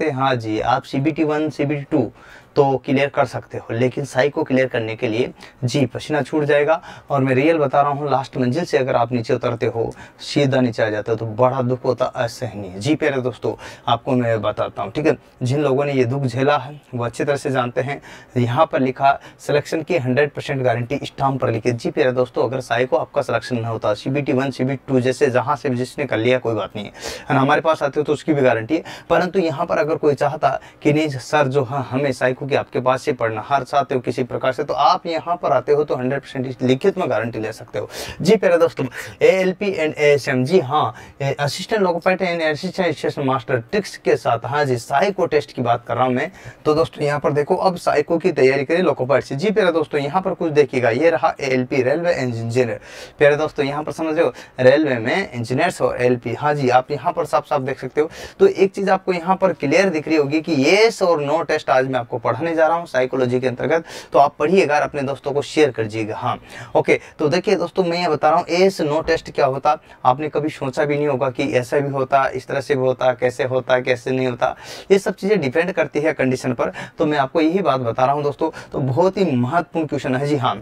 सकते हैं। हाँ जी आप C B T one C B T two तो क्लियर कर सकते हो। लेकिन साई को क्लियर करने के लिए जी पसीना छूट जाएगा। और मैं रियल बता रहा हूँ लास्ट मंजिल से अगर आप नीचे उतरते हो, सीधा नीचे आ जाते हो तो बड़ा दुख होता असहनीय। जी प्यारे दोस्तों, आपको मैं बताता हूँ, ठीक है? जिन लोगों ने ये दुख झेला है, वो अच्छी तरह से जानते हैं। यहाँ पर लिखा सिलेक्शन की हंड्रेड परसेंट गारंटी स्टाम्प पर लिखे जी प्यारे दोस्तों, अगर साई को आपका सिलेक्शन नहीं होता C B T one C B two जैसे जहाँ से जिसने कर लिया, कोई बात नहीं है। हमारे पास आते हो तो उसकी भी गारंटी है। परंतु यहाँ पर अगर कोई चाहता कि नहीं, सर, जो हाँ हमें साई को कि आपके पास से पढ़ना, हर चाहते हो, किसी प्रकार से तो आप यहाँ पर आते हो तो हंड्रेड परसेंट लिखित में गारंटी ले सकते हो। जी प्यारे दोस्तों A L P and A S M जी हाँ assistant loco pilot and assistant master tricks के साथ हाँ जी साइको टेस्ट की बात कर रहा हूँ मैं। तो दोस्तों, यहाँ पर देखो, अब साइको की तैयारी करें लोकोपाइट से। जी प्यारे दोस्तों, यहाँ पर कुछ देखिएगा, ये रहा A L P railway engineer प्यारे दोस्तों, यहाँ पर समझ हो रेलवे में इंजीनियर्स और एल पी हाँ जी, आप यहाँ पर साफ़ साफ़ देख सकते हो। तो एक चीज़ आपको यहाँ पर क्लियर दिख रही होगी कि येस और नो टेस्ट आज मैं आपको पढ़ाने जा रहा हूँ साइकोलॉजी के अंतर्गत तो आप पढ़िएगा और अपने दोस्तों को शेयर करिएगा। हाँ ओके तो देखिए दोस्तों, मैं ये बता रहा हूँ एस नो टेस्ट क्या होता? आपने कभी सोचा भी नहीं होगा कि ऐसा भी होता, इस तरह से भी होता, कैसे होता, कैसे नहीं होता? ये सब चीज़ें डिपेंड करती है कंडीशन पर। तो मैं आपको यही बात बता रहा हूँ दोस्तों तो बहुत ही महत्वपूर्ण क्वेश्चन है। जी हाँ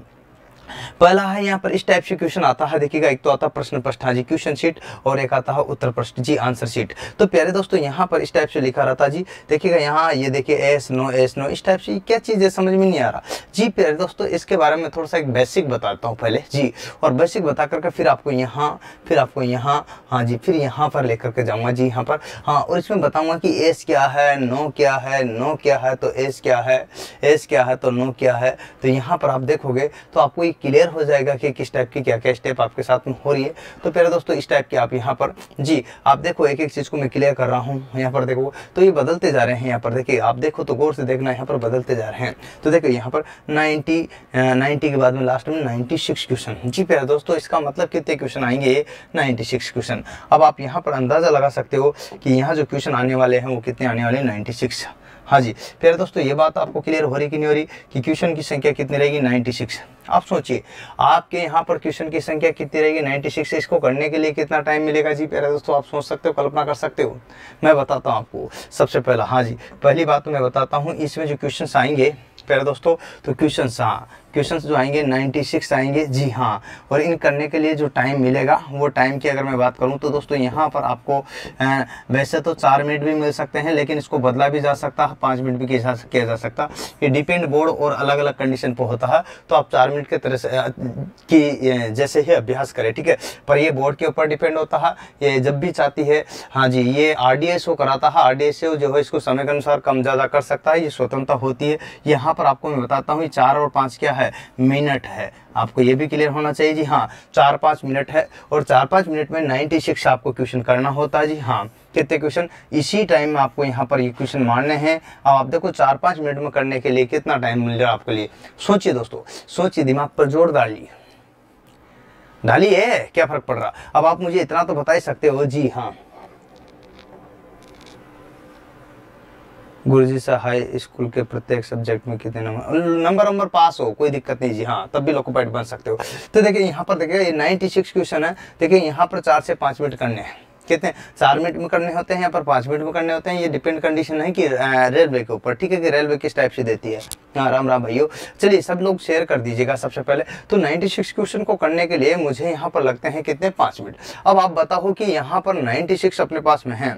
पहला है यहाँ पर इस टाइप से क्वेश्चन आता है। देखिएगा, एक तो आता है प्रश्न प्रश्न हाँ जी क्वेश्चन शीट और एक आता है उत्तर प्रश्न जी आंसर शीट तो प्यारे दोस्तों, यहाँ पर इस टाइप से लिखा रहता जी, देखिएगा, यहाँ ये देखिए एस नो एस नो इस टाइप से क्या चीज़ है, समझ में नहीं आ रहा। जी, प्यारे दोस्तों, इसके बारे में थोड़ा सा एक बेसिक बताता हूँ पहले। जी, और बेसिक बता करके फिर आपको यहाँ, फिर आपको यहाँ हाँ जी, फिर यहाँ पर लेकर के जाऊँगा। जी, यहाँ पर हाँ और इसमें बताऊँगा कि एस क्या है नो क्या है नो क्या है तो एस क्या है एस क्या है तो नो क्या है। तो यहाँ पर आप देखोगे तो आपको एक क्लियर हो जाएगा कि किस टाइप की क्या क्या स्टेप आपके साथ में हो रही है। तो पहले दोस्तों, इस टाइप की आप यहाँ पर, जी, आप देखो एक एक चीज़ को मैं क्लियर कर रहा हूँ यहाँ पर, देखो तो ये बदलते जा रहे हैं यहाँ पर। देखिए, आप देखो तो गौर से देखना यहाँ पर बदलते जा रहे हैं। तो देखो, यहाँ पर नाइन्टी नाइन्टी के बाद में लास्ट में नाइन्टी सिक्स क्वेश्चन जी, प्यारे दोस्तों, इसका मतलब कितने क्वेश्चन आएँगे? नाइन्टी सिक्स क्वेश्चन अब आप यहाँ पर अंदाज़ा लगा सकते हो कि यहाँ जो क्वेश्चन आने वाले हैं वो कितने आने वाले हैं? Ninety six. हाँ जी। फिर दोस्तों, ये बात आपको क्लियर हो रही कि नहीं हो रही कि क्वेश्चन की संख्या कितनी रहेगी? 96 आप सोचिए, आपके यहाँ पर क्वेश्चन की संख्या कितनी रहेगी? 96 इसको करने के लिए कितना टाइम मिलेगा? जी, प्यारे दोस्तों, आप सोच सकते हो, कल्पना कर सकते हो। मैं बताता हूँ आपको सबसे पहला। हाँ जी, पहली बात तो मैं बताता हूँ, इसमें जो क्वेश्चन आएँगे, प्यारे दोस्तों तो क्वेश्चन हाँ क्वेश्चंस जो आएँगे 96 आएँगे, जी हाँ। और इन करने के लिए जो टाइम मिलेगा, वो टाइम की अगर मैं बात करूँ तो दोस्तों यहाँ पर आपको वैसे तो चार मिनट भी मिल सकते हैं, लेकिन इसको बदला भी जा सकता है पाँच मिनट भी किया जा सकता ये डिपेंड बोर्ड और अलग अलग कंडीशन पर होता है तो आप चार मिनट के तरह से की जैसे ही अभ्यास करें, ठीक है? पर ये बोर्ड के ऊपर डिपेंड होता है, ये जब भी चाहती है हाँ जी, ये आर डी एस कराता है आर डी एस जो है इसको समय के अनुसार कम ज़्यादा कर सकता है, ये स्वतंत्रता होती है। यहाँ पर आपको मैं बताता हूँ, ये चार और पाँच क्या मिनट है। आपको ये भी क्लियर होना चाहिए जी हाँ चार पाँच मिनट है और चार पाँच मिनट में नाइन्टी सिक्स आपको क्वेश्चन करना होता है जी हाँ। कितने क्वेश्चन इसी टाइम में आपको यहाँ पर ये क्वेश्चन मारने हैं। अब आप देखो चार पाँच मिनट में करने के लिए कितना टाइम मिल रहा है आपके लिए? सोचिए दोस्तों, सोचिए दिमाग पर ज़ोर डालिए। डालिए, क्या फ़र्क पड़ रहा? अब आप मुझे इतना तो बता ही सकते हो जी हाँ। गुरुजी से हाई स्कूल के प्रत्येक सब्जेक्ट में कितने नंबर नंबर नंबर पास हो, कोई दिक्कत नहीं जी हाँ तब भी लोकोपाइट बन सकते हो। तो देखिए, यहाँ पर देखिए, ये 96 क्वेश्चन है। देखिए, यहाँ पर चार से पाँच मिनट करने हैं। कितने? चार मिनट में करने होते हैं, यहाँ पर पाँच मिनट में करने होते हैं। ये डिपेंड कंडीशन है कि रेलवे के ऊपर, ठीक है कि रेलवे किस टाइप से देती है। हाँ राम राम भाइयों। चलिए, सब लोग शेयर कर दीजिएगा सबसे पहले। तो 96 क्वेश्चन को करने के लिए मुझे यहाँ पर लगते हैं कितने? पाँच मिनट। अब आप बताओ कि यहाँ पर 96 अपने पास में है।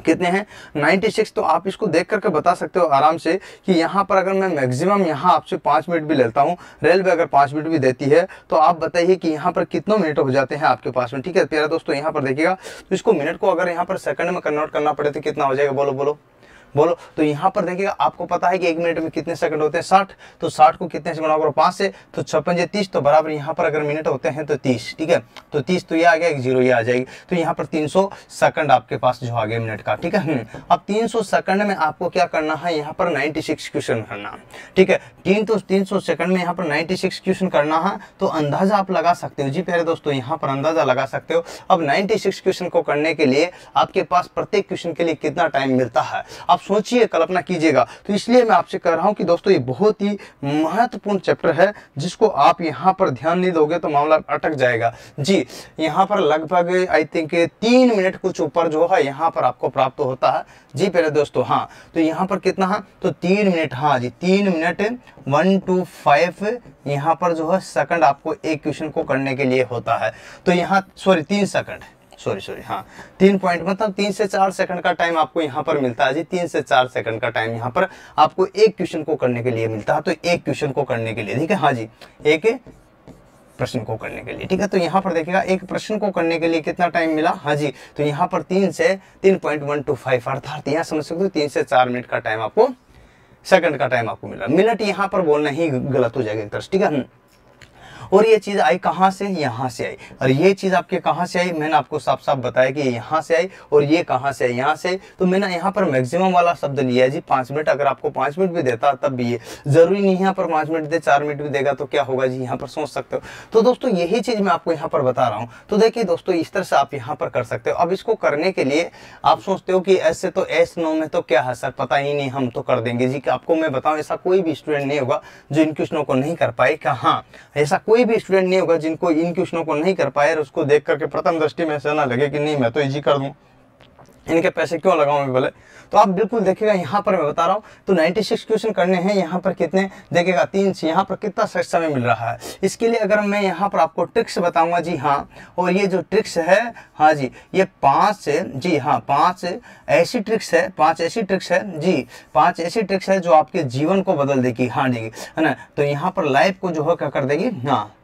कितने हैं? 96 तो आप इसको देख करके बता सकते हो आराम से कि यहाँ पर अगर मैं मैक्सिमम यहाँ आपसे पाँच मिनट भी लेता हूँ रेलवे अगर पाँच मिनट भी देती है तो आप बताइए कि यहाँ पर कितनों मिनट हो जाते हैं आपके पास में, ठीक है? प्यारा दोस्तों, यहाँ पर देखिएगा तो इसको मिनट को अगर यहाँ पर सेकंड में कन्वर्ट करना पड़े तो कितना हो जाएगा? बोलो बोलो। बोलो। तो यहाँ पर देखिएगा, आपको पता है कि एक मिनट में कितने सेकंड होते हैं? साठ। तो साठ को कितने से गुणा करो पाँच से। तो छप्पन जे तीस तो बराबर यहाँ पर अगर मिनट होते हैं तो तीस, ठीक है? तो तीस तो ये आ गया, एक ज़ीरो ये आ जाएगी। तो यहाँ पर तीन सौ सेकंड आपके पास जो आ गया मिनट का, ठीक है? हम्म। अब तीन सौ सेकंड में आपको क्या करना है? यहाँ पर नाइन्टी क्वेश्चन करना, ठीक है? तीन तो तीन सौ सेकंड में यहाँ पर नाइन्टी क्वेश्चन करना है तो अंदाज़ा आप लगा सकते हो जी प्यारे दोस्तों, यहाँ पर अंदाज़ा लगा सकते हो। अब नाइन्टी सिक्स क्वेश्चन को करने के लिए आपके पास प्रत्येक क्वेश्चन के लिए कितना टाइम मिलता है? आप आप सोचिए, कल्पना कीजिएगा। तो इसलिए मैं आपसे कह रहा हूँ कि दोस्तों, ये बहुत ही महत्वपूर्ण चैप्टर है, जिसको आप यहाँ पर ध्यान नहीं दोगे तो मामला अटक जाएगा। जी, यहाँ पर लगभग आई थिंक तीन मिनट कुछ ऊपर जो है, यहाँ पर आपको प्राप्त होता है। जी, पहले दोस्तों हाँ तो यहाँ पर कितना है? तो तीन मिनट हाँ जी, तीन मिनट, वन, टू, फाइव, यहाँ पर जो है, सेकंड आपको एक क्वेश्चन को करने के लिए होता है। तो यहाँ सॉरी तीन सेकंड। सॉरी सॉरी हाँ। तीन पॉइंट मतलब तीन से चार सेकंड का टाइम आपको यहाँ पर मिलता है जी। तीन से चार सेकंड का टाइम यहाँ पर आपको एक क्वेश्चन को करने के लिए मिलता है। तो एक क्वेश्चन को करने के लिए, ठीक है? हाँ जी। एक प्रश्न को करने के लिए, ठीक है? तो यहाँ पर देखिएगा, एक प्रश्न को करने के लिए कितना टाइम मिला? हाँ जी। तो यहाँ पर तीन से तीन पॉइंट वन टू फाइव अर्थात यहाँ समझ सकते हो, तीन से चार मिनट का टाइम आपको सेकंड का टाइम आपको मिला। मिनट यहाँ पर बोलना ही गलत हो जाएगा ठीक है। और ये चीज़ आई कहाँ से? यहाँ से आई। और ये चीज़ आपके कहाँ से आई? मैंने आपको साफ़ साफ़ बताया कि यहाँ से आई और ये कहाँ से आई? यहाँ से तो मैंने यहाँ पर मैक्सिमम वाला शब्द लिया है जी, पाँच मिनट। अगर आपको पाँच मिनट भी देता तब भी ये। ज़रूरी नहीं यहाँ पर पाँच मिनट दे, चार मिनट भी देगा तो क्या होगा जी? यहाँ पर सोच सकते हो। तो दोस्तों, यही चीज़ मैं आपको यहाँ पर बता रहा हूँ। तो देखिए दोस्तों, इस तरह से आप यहाँ पर कर सकते हो। अब इसको करने के लिए आप सोचते हो कि ऐसे तो एस नो में तो क्या है सर? पता ही नहीं, हम तो कर देंगे जी। कि आपको मैं बताऊँ, ऐसा कोई भी स्टूडेंट नहीं होगा जो इन क्वेश्चनों को नहीं कर पाए कि हाँ ऐसा कोई भी स्टूडेंट नहीं होगा जिनको इन क्वेश्चनों को नहीं कर पाए और उसको देख करके प्रथम दृष्टि में ऐसा ना लगे कि नहीं, मैं तो इजी कर दूँ। इनके पैसे क्यों लगाऊँ मैं बोले? तो आप बिल्कुल देखिएगा, यहाँ पर मैं बता रहा हूँ तो 96 क्वेश्चन करने हैं, यहाँ पर कितने? देखिएगा, तीन से, यहाँ पर कितना समय मिल रहा है। इसके लिए अगर मैं यहाँ पर आपको ट्रिक्स बताऊँगा, जी हाँ और ये जो ट्रिक्स है हाँ जी, ये पाँच जी हाँ पाँच ऐसी ट्रिक्स है, पाँच ऐसी ट्रिक्स है, जी, पाँच ऐसी ट्रिक्स है जो आपके जीवन को बदल देगी हाँ जी है ना? तो यहाँ पर लाइफ को जो है, क्या कर देगी? हाँ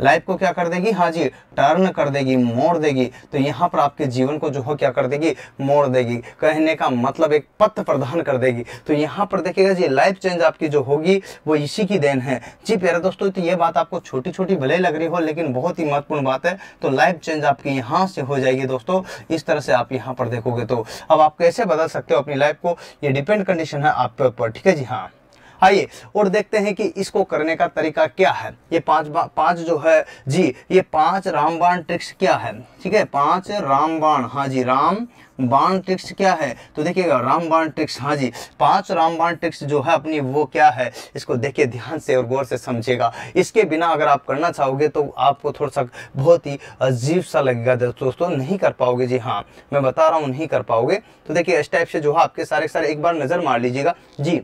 लाइफ को क्या कर देगी? हाँ जी टर्न कर देगी, मोड़ देगी। तो यहाँ पर आपके जीवन को जो हो क्या कर देगी? मोड़ देगी। कहने का मतलब एक पथ प्रदान कर देगी। तो यहाँ पर देखिएगा जी लाइफ चेंज आपकी जो होगी, वो इसी की देन है। जी, प्यारे दोस्तों तो ये बात आपको छोटी छोटी भले लग रही हो, लेकिन बहुत ही महत्वपूर्ण बात है। तो लाइफ चेंज आपकी यहाँ से हो जाएगी दोस्तों। इस तरह से आप यहाँ पर देखोगे तो। अब आप कैसे बदल सकते हो अपनी लाइफ को? ये डिपेंड कंडीशन है आपके ऊपर, ठीक है जी? हाँ। आइए और देखते हैं कि इसको करने का तरीका क्या है। ये पाँच पाँच जो है, जी, ये पाँच रामबाण ट्रिक्स क्या है? ठीक है, पाँच रामबाण हाँ जी राम बाण ट्रिक्स क्या है? तो देखिएगा, रामबाण ट्रिक्स हाँ जी, पाँच रामबाण ट्रिक्स जो है अपनी, वो क्या है? इसको देखिए ध्यान से और गौर से समझेगा इसके बिना अगर आप करना चाहोगे तो आपको थोड़ा सा बहुत ही अजीब सा लगेगा। दोस्तों, नहीं कर पाओगे, जी हाँ मैं बता रहा हूँ, नहीं कर पाओगे। तो देखिए, इस टाइप से जो है आपके सारे सारे एक बार नज़र मार लीजिएगा। जी।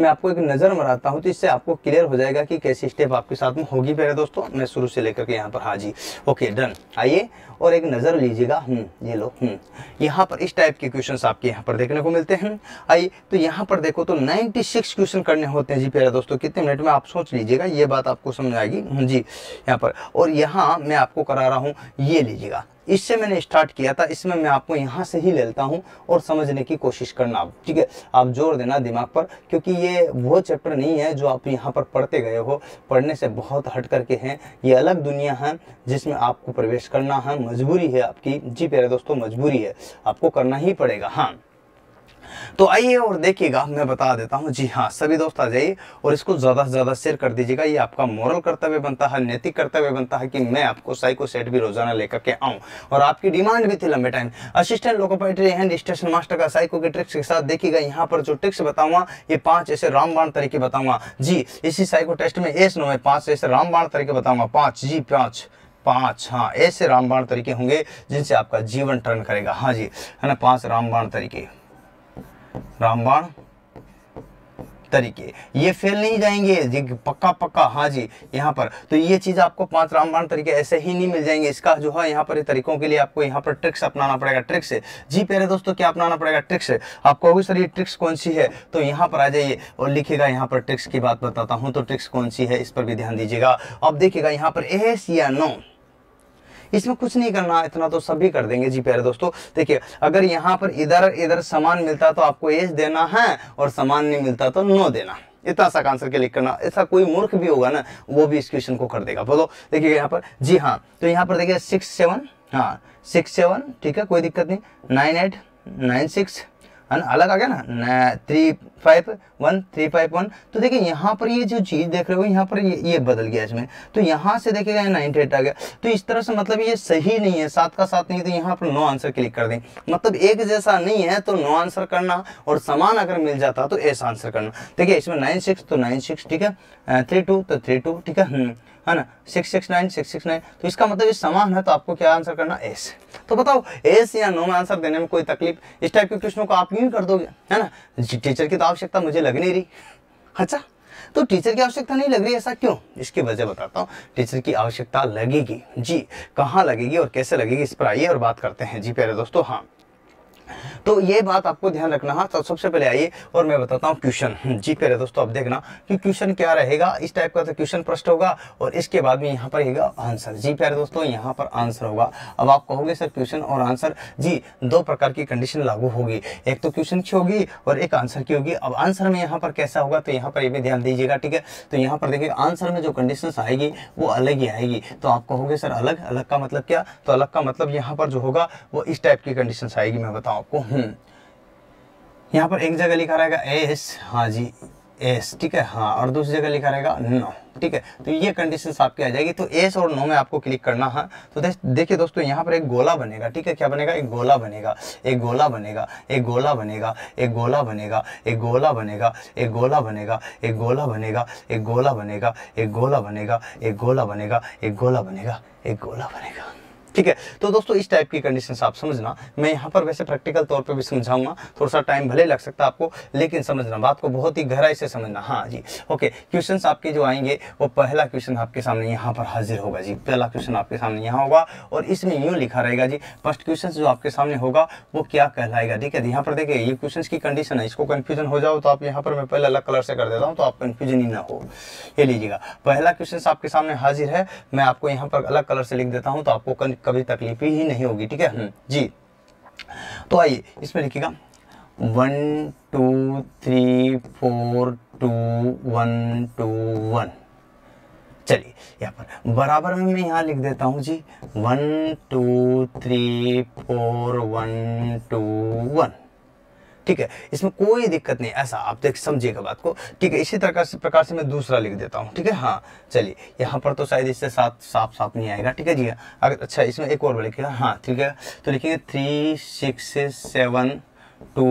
मैं आपको एक नज़र मराता हूँ तो इससे आपको क्लियर हो जाएगा कि कैसी स्टेप आपके साथ में होगी पहले दोस्तों। मैं शुरू से लेकर के यहाँ पर हाँ जी ओके डन आइए और एक नज़र लीजिएगा। हम्म ये लो। हम्म यहाँ पर इस टाइप के क्वेश्चन आपके यहाँ पर देखने को मिलते हैं। आइए तो यहाँ पर देखो तो 96 क्वेश्चन करने होते हैं जी प्यारे दोस्तों। कितने मिनट में आप सोच लीजिएगा ये बात आपको समझ आएगी। हम्म, जी यहाँ पर। और यहाँ मैं आपको करा रहा हूँ ये लीजिएगा। इससे मैंने स्टार्ट किया था, इसमें मैं आपको यहाँ से ही लेता हूँ और समझने की कोशिश करना। आप, ठीक है, आप ज़ोर देना दिमाग पर, क्योंकि ये वो चैप्टर नहीं है जो आप यहाँ पर पढ़ते गए हो। पढ़ने से बहुत हट करके हैं। ये अलग दुनिया है जिसमें आपको प्रवेश करना है। मजबूरी है आपकी। जी प्यारे दोस्तों, मजबूरी है। आपको करना ही पड़ेगा। हाँ। तो आइए और देखिएगा, मैं बता देता हूँ। जी हाँ सभी दोस्त आ जाइए और इसको ज़्यादा से ज़्यादा शेयर कर दीजिएगा। ये आपका मोरल कर्तव्य बनता है, नैतिक कर्तव्य बनता है कि मैं आपको साइको सेट भी रोज़ाना लेकर के आऊँ। और आपकी डिमांड भी थी लंबे time assistant loco pilot and station master का साइको के ट्रिक्स के साथ देखिएगा, यहाँ पर जो ट्रिक्स बताऊँगा, ये पाँच ऐसे रामबाण तरीके बताऊँगा। जी, इसी साइको टेस्ट में एस नो में पाँच ऐसे रामबाण तरीके बताऊँगा। पाँच, जी पाँच पाँच हाँ ऐसे रामबाण तरीके होंगे जिनसे आपका जीवन टर्न करेगा। हाँ जी, है ना, पाँच रामबाण तरीके। रामबाण तरीके। ये फेल नहीं जाएँगे। जी, पक्का पक्का। हाँ जी, यहाँ पर। तो ये चीज़ आपको पाँच रामबाण तरीके ऐसे ही नहीं मिल जाएँगे। इसका जो है, यहाँ पर तरीकों के लिए आपको यहाँ पर ट्रिक्स अपनाना पड़ेगा। ट्रिक्स जी, प्यारे दोस्तों, क्या अपनाना पड़ेगा? ट्रिक्स आपको अभी सर ये ट्रिक्स कौन सी है? तो यहाँ पर आ जाइए और लिखेगा यहाँ पर ट्रिक्स की बात बताता हूँ। तो ट्रिक्स कौन सी है? इस पर भी ध्यान दीजिएगा। अब देखिएगा यहाँ पर एस या नो इसमें कुछ नहीं करना, इतना तो सभी कर देंगे जी प्यारे दोस्तों। देखिए, अगर यहाँ पर इधर इधर सामान मिलता तो आपको एस देना है और सामान नहीं मिलता तो नो देना। इतना सा आंसर के लिख करना। ऐसा कोई मूर्ख भी होगा ना, वो भी इस क्वेश्चन को कर देगा। बोलो, देखिए यहाँ पर, जी हाँ तो यहाँ पर देखिए सिक्स सेवन हाँ सिक्स सेवन ठीक है, कोई दिक्कत नहीं। नाइन एट नाइन सिक्स है ना अलग आ गया ना? Three five one three five one तो देखिए यहाँ पर ये जो चीज़ देख रहे हो यहाँ पर ये ये बदल गया इसमें। तो यहाँ से देखिएगा नाइनटी एट आ गया। तो इस तरह से मतलब ये सही नहीं है सात का सात नहीं तो यहाँ पर नो आंसर क्लिक कर दें। मतलब एक जैसा नहीं है तो नो आंसर करना और समान अगर मिल जाता तो ऐसा आंसर करना। देखिए इसमें नाइन सिक्स तो नाइन सिक्स ठीक है? थ्री टू तो थ्री टू ठीक है? हम्म, है ना? Six six nine six six nine तो इसका मतलब ये समान है तो आपको क्या आंसर करना? एस तो बताओ एस या नो में आंसर देने में कोई तकलीफ़? इस टाइप के क्वेश्चनों को आप यूँ कर दोगे? है ना? टीचर की तो आवश्यकता मुझे लग नहीं रही। अच्छा तो टीचर की आवश्यकता नहीं लग रही, ऐसा क्यों? इसकी वजह बताता हूँ। टीचर की आवश्यकता लगेगी। जी, कहाँ लगेगी और कैसे लगेगी, इस पर आइए और बात करते हैं। जी, प्यारे दोस्तों हाँ। तो ये बात आपको ध्यान रखना। है तो सबसे पहले आइए और मैं बताता हूँ क्वेश्चन। जी, पहले दोस्तों अब देखना कि क्वेश्चन क्या रहेगा। इस टाइप का तो क्वेश्चन प्रश्न होगा और इसके बाद में यहाँ पर रहेगा आंसर। जी, प्यारे दोस्तों, यहाँ पर आंसर होगा। अब आप कहोगे सर क्वेश्चन और आंसर। जी, दो प्रकार की कंडीशन लागू होगी। एक तो क्वेश्चन की होगी और एक आंसर की होगी। अब आंसर में यहाँ पर कैसा होगा तो यहाँ पर ये भी ध्यान दीजिएगा, ठीक है? तो यहाँ पर देखिए, आंसर में जो कंडीशन आएगी, वो अलग ही आएगी। तो आप कहोगे सर अलग? अलग का मतलब क्या? तो अलग का मतलब यहाँ पर जो होगा, वो इस टाइप की कंडीशन आएगी, मैं बताऊँ। आपको हम्म यहाँ पर एक जगह लिखा रहेगा एस हाँ जी एस ठीक है हाँ और दूसरी जगह लिखा रहेगा नो ठीक है तो ये कंडीशन आपकी आ जाएगी तो एस और नो में आपको क्लिक करना है तो देखिए दोस्तों यहाँ पर एक गोला बनेगा ठीक है क्या बनेगा एक गोला बनेगा एक गोला बनेगा एक गोला बनेगा एक गोला बनेगा एक गोला बनेगा एक गोला बनेगा एक गोला बनेगा एक गोला बनेगा एक गोला बनेगा एक गोला बनेगा एक गोला बनेगा एक गोला बनेगा ठीक है? तो दोस्तों, इस टाइप की कंडीशन आप समझना। मैं यहाँ पर वैसे प्रैक्टिकल तौर पे भी समझाऊँगा। थोड़ा सा टाइम भले लग सकता है आपको, लेकिन समझना, बात को बहुत ही गहराई से समझना। हाँ जी ओके क्वेश्चन आपके जो आएँगे, वो पहला क्वेश्चन आपके सामने यहाँ पर हाजिर होगा जी। पहला क्वेश्चन आपके सामने यहाँ होगा, और इसमें यूँ लिखा रहेगा जी फ़र्स्ट क्वेश्चन जो आपके सामने होगा, वो क्या कहलाएगा? ठीक है यहाँ पर देखिए, ये क्वेश्चन की कंडीशन है। इसको कन्फ्यूज़न हो जाओ तो आप यहाँ पर मैं पहले अलग कलर से कर देता हूँ तो आप कन्फ्यूज़न ही ना हो। ये लीजिएगा। पहला क्वेश्चन आपके सामने हाजिर है, मैं आपको यहाँ पर अलग कलर से लिख देता हूँ तो आपको कभी तकलीफ़ ही नहीं होगी ठीक है? हम्म, जी। तो आइए इसमें लिखिएगा। One two three four two one two one. चलिए यहाँ पर बराबर में मैं यहाँ लिख देता हूँ जी। One two three four one two one. ठीक है? इसमें कोई दिक्कत नहीं, ऐसा आप देख समझिएगा बात को। ठीक है, इसी तरह से प्रकार से मैं दूसरा लिख देता हूँ, ठीक है? हाँ चलिए, यहाँ पर तो शायद इससे साथ, साफ़ साफ़ नहीं आएगा, ठीक है जी? अगर अच्छा इसमें एक और लिखिएगा हाँ ठीक है? तो लिखिएगा three six seven two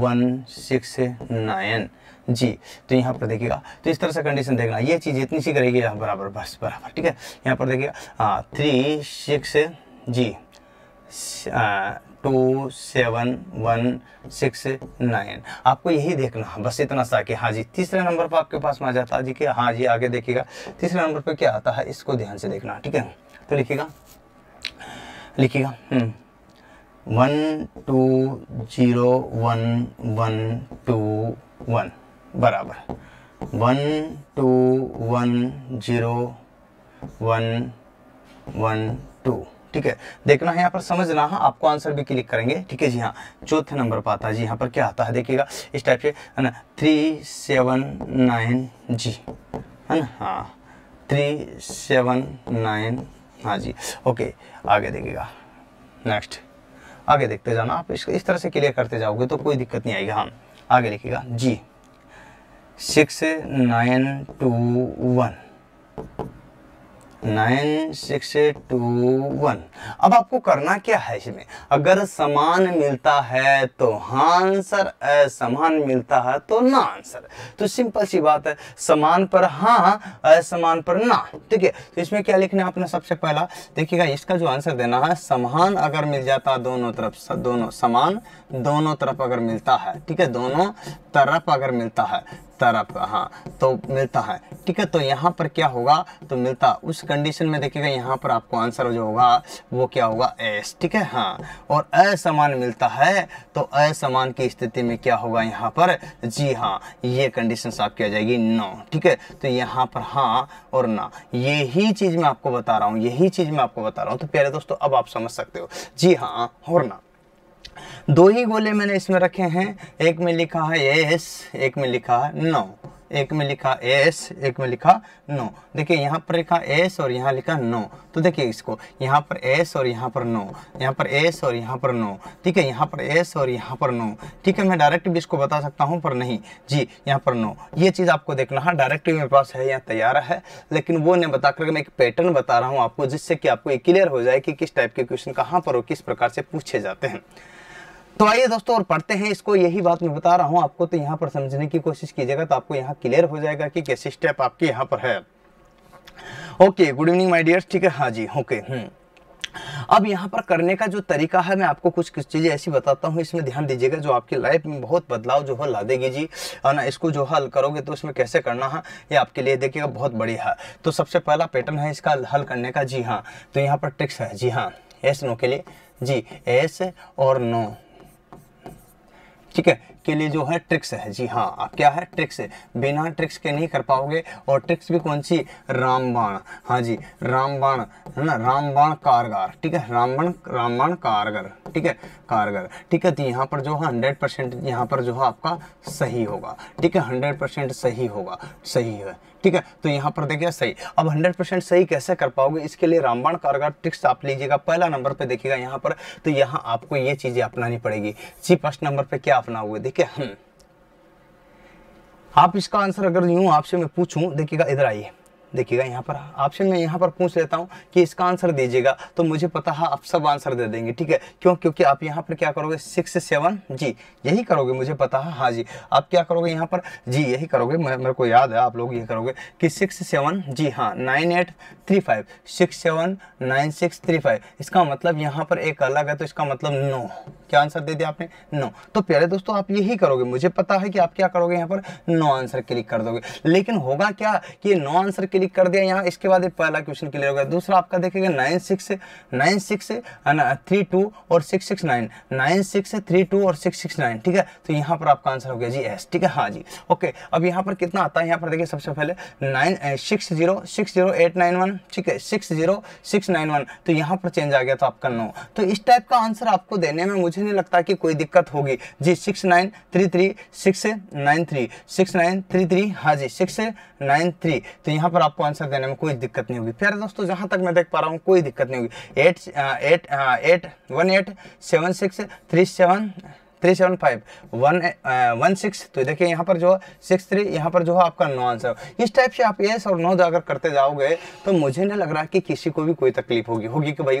one six nine जी तो यहाँ पर देखिएगा तो इस तरह से कंडीशन देखना, ये चीज़ इतनी सी करेगी, यहाँ बराबर, बस, बराबर, ठीक है? यहाँ पर देखिएगा हाँ थ्री सिक्स जी two seven one six nine आपको यही देखना है, बस इतना सा कि हाँ जी, तीसरे नंबर पर आपके पास में आ जाता है। जी कि हाँ जी, आगे देखिएगा, तीसरे नंबर पर क्या आता है, इसको ध्यान से देखना, ठीक है? तो लिखिएगा लिखिएगा one two zero one one two one बराबर one two one zero one one two ठीक है? देखना है यहाँ पर, समझना है, आपको आंसर भी क्लिक करेंगे। ठीक है जी हाँ? चौथे नंबर पर आता है जी, यहाँ पर क्या आता है देखिएगा, इस टाइप से, है ना? थ्री सेवन नाइन जी है ना? हाँ। थ्री सेवन नाइन हाँ जी। ओके आगे देखिएगा। नेक्स्ट आगे देखते जाना आप इसको इस तरह से क्लियर करते जाओगे तो कोई दिक्कत नहीं आएगी हाँ। आगे लिखिएगा जी six nine two one nine six two one. अब आपको करना क्या है इसमें? अगर समान मिलता है तो हाँ आंसर असमान मिलता है तो ना आंसर। तो सिंपल सी बात है, समान पर हाँ असमान पर ना। ठीक है तो इसमें क्या लिखना है आपने सबसे पहला? देखिएगा, इसका जो आंसर देना है, समान अगर मिल जाता है दोनों तरफ़ दोनों, समान दोनों तरफ़ अगर मिलता है, ठीक है, दोनों तरफ़ अगर मिलता है तरफ़ हाँ तो मिलता है। ठीक है तो यहाँ पर क्या होगा? तो मिलता, उस कंडीशन में देखिएगा, यहाँ पर आपको आंसर जो होगा, वो क्या होगा? एस ठीक है हाँ। और असमान मिलता है तो असमान की स्थिति में क्या होगा यहाँ पर? जी हाँ ये कंडीशन आपकी आ जाएगी नो, ठीक है? तो यहाँ पर हाँ और ना। यही चीज़ मैं आपको बता रहा हूँ यही चीज़ मैं आपको बता रहा हूँ। तो प्यारे दोस्तों, अब आप समझ सकते हो। जी हाँ और ना। दो ही गोले मैंने इसमें रखे हैं। एक में लिखा है एस, एक में लिखा है नो। एक में लिखा एस, एक में लिखा नो। देखिए, यहाँ पर लिखा एस और यहाँ लिखा नो। तो देखिए इसको, यहाँ पर एस और यहाँ पर नो। यहाँ पर एस और यहाँ पर नो। ठीक है, यहाँ पर एस और यहाँ पर नो। ठीक है, मैं डायरेक्ट भी इसको बता सकता हूँ, पर नहीं। जी, यहाँ पर नो। ये चीज़ आपको देखना है डायरेक्ट मेरे पास है यहाँ तैयार है, लेकिन वो नहीं बता कर मैं एक पैटर्न बता रहा हूँ आपको, जिससे कि आपको ये क्लियर हो जाए कि किस टाइप के क्वेश्चन कहाँ पर और किस प्रकार से पूछे जाते हैं। तो आइए दोस्तों और पढ़ते हैं। इसको यही बात मैं बता रहा हूँ, आपको तो यहाँ पर समझने की कोशिश कीजिएगा तो आपको यहाँ क्लियर हो जाएगा कि कैसे स्टेप आपके यहाँ पर है। Okay good evening my dears ठीक है? हाँ जी, ओके हम्म। अब यहाँ पर करने का जो तरीका है, मैं आपको कुछ कुछ चीज़ें ऐसी बताता हूँ, इसमें ध्यान दीजिएगा जो आपकी लाइफ में बहुत बदलाव जो है ला देगी जी। और ना, इसको जो हल करोगे तो इसमें कैसे करना है, ये आपके लिए देखिएगा, बहुत बढ़िया है। तो सबसे पहला पैटर्न है इसका हल करने का, जी हाँ। तो यहाँ पर ट्रिक्स है, जी हाँ। एस नो के लिए। जी एस और नो ठीक है, के लिए जो है ट्रिक्स है। जी हाँ आप क्या है ट्रिक्स है बिना ट्रिक्स के नहीं कर पाओगे। और ट्रिक्स भी कौन सी? रामबाण। हाँ जी, रामबाण, है ना? रामबाण कारगर, ठीक है? रामबाण रामबाण कारगर, ठीक है? कारगर, ठीक है? तो यहाँ पर जो है हंड्रेड परसेंट यहाँ पर जो है आपका सही होगा। ठीक है? हंड्रेड परसेंट सही होगा। सही है। ठीक है? तो यहाँ पर देखिए, सही। अब 100 परसेंट सही कैसे कर पाओगे? इसके लिए रामबाण कारगर ट्रिक्स आप लीजिएगा। पहला नंबर पे देखिएगा यहाँ पर तो यहाँ आपको ये चीज़ें अपनानी पड़ेगी। जी, फ़र्स्ट नंबर पे क्या अपनाओगे? देखिए, हम। आप इसका आंसर अगर यूँ आपसे मैं पूछूँ, देखिएगा, इधर आइए। देखिएगा, यहाँ पर ऑप्शन में यहाँ पर पूछ लेता हूँ कि इसका आंसर दीजिएगा तो मुझे पता है आप सब आंसर दे देंगे, ठीक है? क्यों? क्योंकि आप यहाँ पर क्या करोगे? सिक्स सेवन जी, यही करोगे, मुझे पता है हाँ जी। आप क्या करोगे यहाँ पर? जी, यही करोगे मेरे को याद है, आप लोग ये करोगे कि सिक्स सेवन जी हाँ nine eight three five six seven nine six three five इसका मतलब यहाँ पर एक अलग है तो इसका मतलब नो क्या आंसर दे दिया आपने? नो तो प्यारे दोस्तों, आप यही करोगे, मुझे पता है कि आप क्या करोगे यहाँ पर? नो आंसर क्लिक कर दोगे। लेकिन होगा क्या कि नो आंसर क्लिक कर दिया यहाँ, इसके बाद पहला क्वेश्चन क्लियर हो गया। दूसरा आपका देखेगा nine six nine six three two और six six nine nine six three two और सिक्स सिक्स नाइन ठीक है? तो यहाँ पर आपका आंसर हो गया जी एस ठीक है? हाँ जी। ओके अब यहाँ पर कितना आता है? यहाँ पर देखिए, सबसे पहले nine six zero six zero eight nine one ठीक है? Six zero six nine one तो यहाँ पर चेंज आ गया तो आपका नो। तो इस टाइप का आंसर आपको देने में मुझे नहीं लगता कि कोई दिक्कत होगी। जी six nine three three six nine three six nine three three हाँ जी सिक्स नाइन थ्री तो यहाँ पर आपको आंसर देने में कोई दिक्कत नहीं होगी। प्यारे दोस्तों, जहाँ तक मैं देख पा रहा हूँ, कोई दिक्कत नहीं होगी। Eight eight eight one eight seven six three seven three seven five one one six तो देखिए, यहाँ पर जो है सिक्स थ्री यहाँ पर जो है आपका नो आंसर इस टाइप से आप एस और नो अगर करते जाओगे तो मुझे नहीं लग रहा कि किसी को भी कोई तकलीफ़ होगी। होगी कि भाई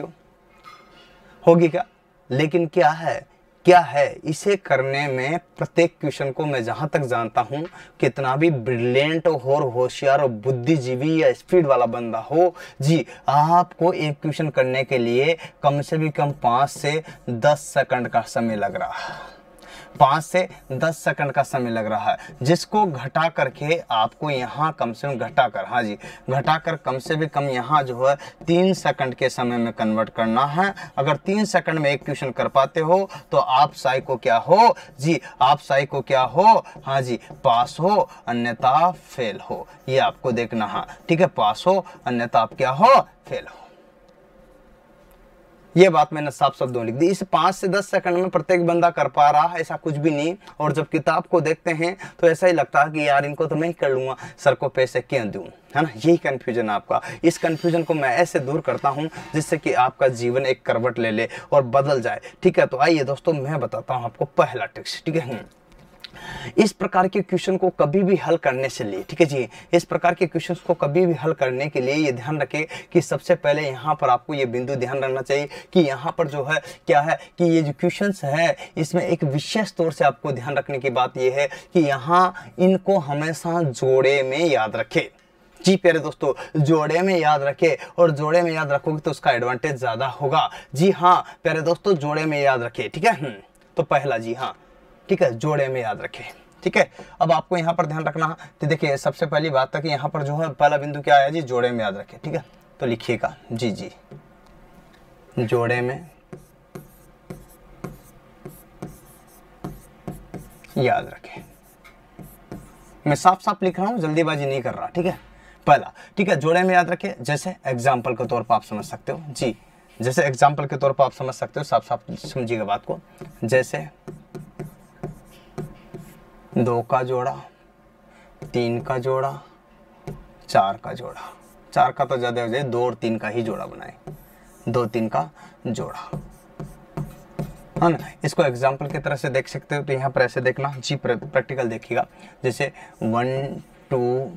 होगी क्या? लेकिन क्या है? क्या है? इसे करने में प्रत्येक क्वेश्चन को मैं जहाँ तक जानता हूँ, कितना भी ब्रिलियंट और होशियार और बुद्धिजीवी या स्पीड वाला बंदा हो, जी, आपको एक क्वेश्चन करने के लिए कम से भी कम पाँच से दस सेकंड का समय लग रहा है। पाँच से दस सेकंड का समय लग रहा है, जिसको घटा करके आपको यहाँ कम से कम घटा कर हाँ जी, घटा कर कम से भी कम यहाँ जो है तीन सेकंड के समय में कन्वर्ट करना है। अगर तीन सेकंड में एक क्वेश्चन कर पाते हो तो आप साई को क्या हो? जी, आप साई को क्या हो? हाँ जी, पास हो, अन्यथा फेल हो। ये आपको देखना है, ठीक है? पास हो, अन्यथा आप क्या हो? फेल हो। ये बात मैंने साफ़ शब्दों लिख दी। इस पाँच से दस सेकंड में प्रत्येक बंदा कर पा रहा है ऐसा कुछ भी नहीं। और जब किताब को देखते हैं तो ऐसा ही लगता है कि यार, इनको तो मैं ही कर लूँगा। सर को पैसे क्यों दूँ? है ना? यही कंफ्यूजन आपका। इस कन्फ्यूज़न को मैं ऐसे दूर करता हूँ, जिससे कि आपका जीवन एक करवट ले ले और बदल जाए। ठीक है तो आइए दोस्तों, मैं बताता हूँ आपको पहला टिक्स ठीक है? इस प्रकार के क्वेश्चन को कभी भी हल करने से लिए ठीक है जी? इस प्रकार के क्वेश्चन को कभी भी हल करने के लिए ये ध्यान रखें कि सबसे पहले यहाँ पर आपको ये बिंदु ध्यान रखना चाहिए कि यहाँ पर जो है क्या है कि ये जो क्वेश्चन है इसमें एक विशेष तौर से आपको ध्यान रखने की बात यह है कि यहाँ इनको हमेशा जोड़े में याद रखे। जी प्यारे दोस्तों जोड़े में याद रखे और जोड़े में याद रखोगे तो उसका एडवांटेज ज़्यादा होगा। जी हाँ प्यारे दोस्तों जोड़े में याद रखे ठीक है? हम्म, तो पहला जी हाँ। ठीक है, जोड़े में याद रखें। ठीक है, अब आपको यहाँ पर ध्यान रखना तो देखिए, सबसे पहली बात था कि यहाँ पर जो है, पहला बिंदु क्या आया जी? जोड़े में याद रखें, ठीक है? तो लिखिएगा, जी जी। जोड़े में याद रखें। मैं साफ़ साफ़ लिख रहा हूँ, जल्दीबाजी नहीं कर रहा, ठीक है? पहला, ठीक है, जोड़े में याद रखें। जैसे एग्ज़ाम्पल के तौर पर आप समझ सकते हो, जी। जैसे एग्ज़ाम्पल के तौर पर आप समझ सकते हो साफ़ साफ़ समझिएगा बात को। जैसे दो का जोड़ा, तीन का जोड़ा, चार का जोड़ा। चार का तो ज़्यादा हो जाए, दो और तीन का ही जोड़ा बनाए। दो तीन का जोड़ा। है ना, इसको एग्ज़ाम्पल की तरह से देख सकते हो तो यहाँ पर ऐसे देखना, जी प्रैक्टिकल देखिएगा। जैसे वन टू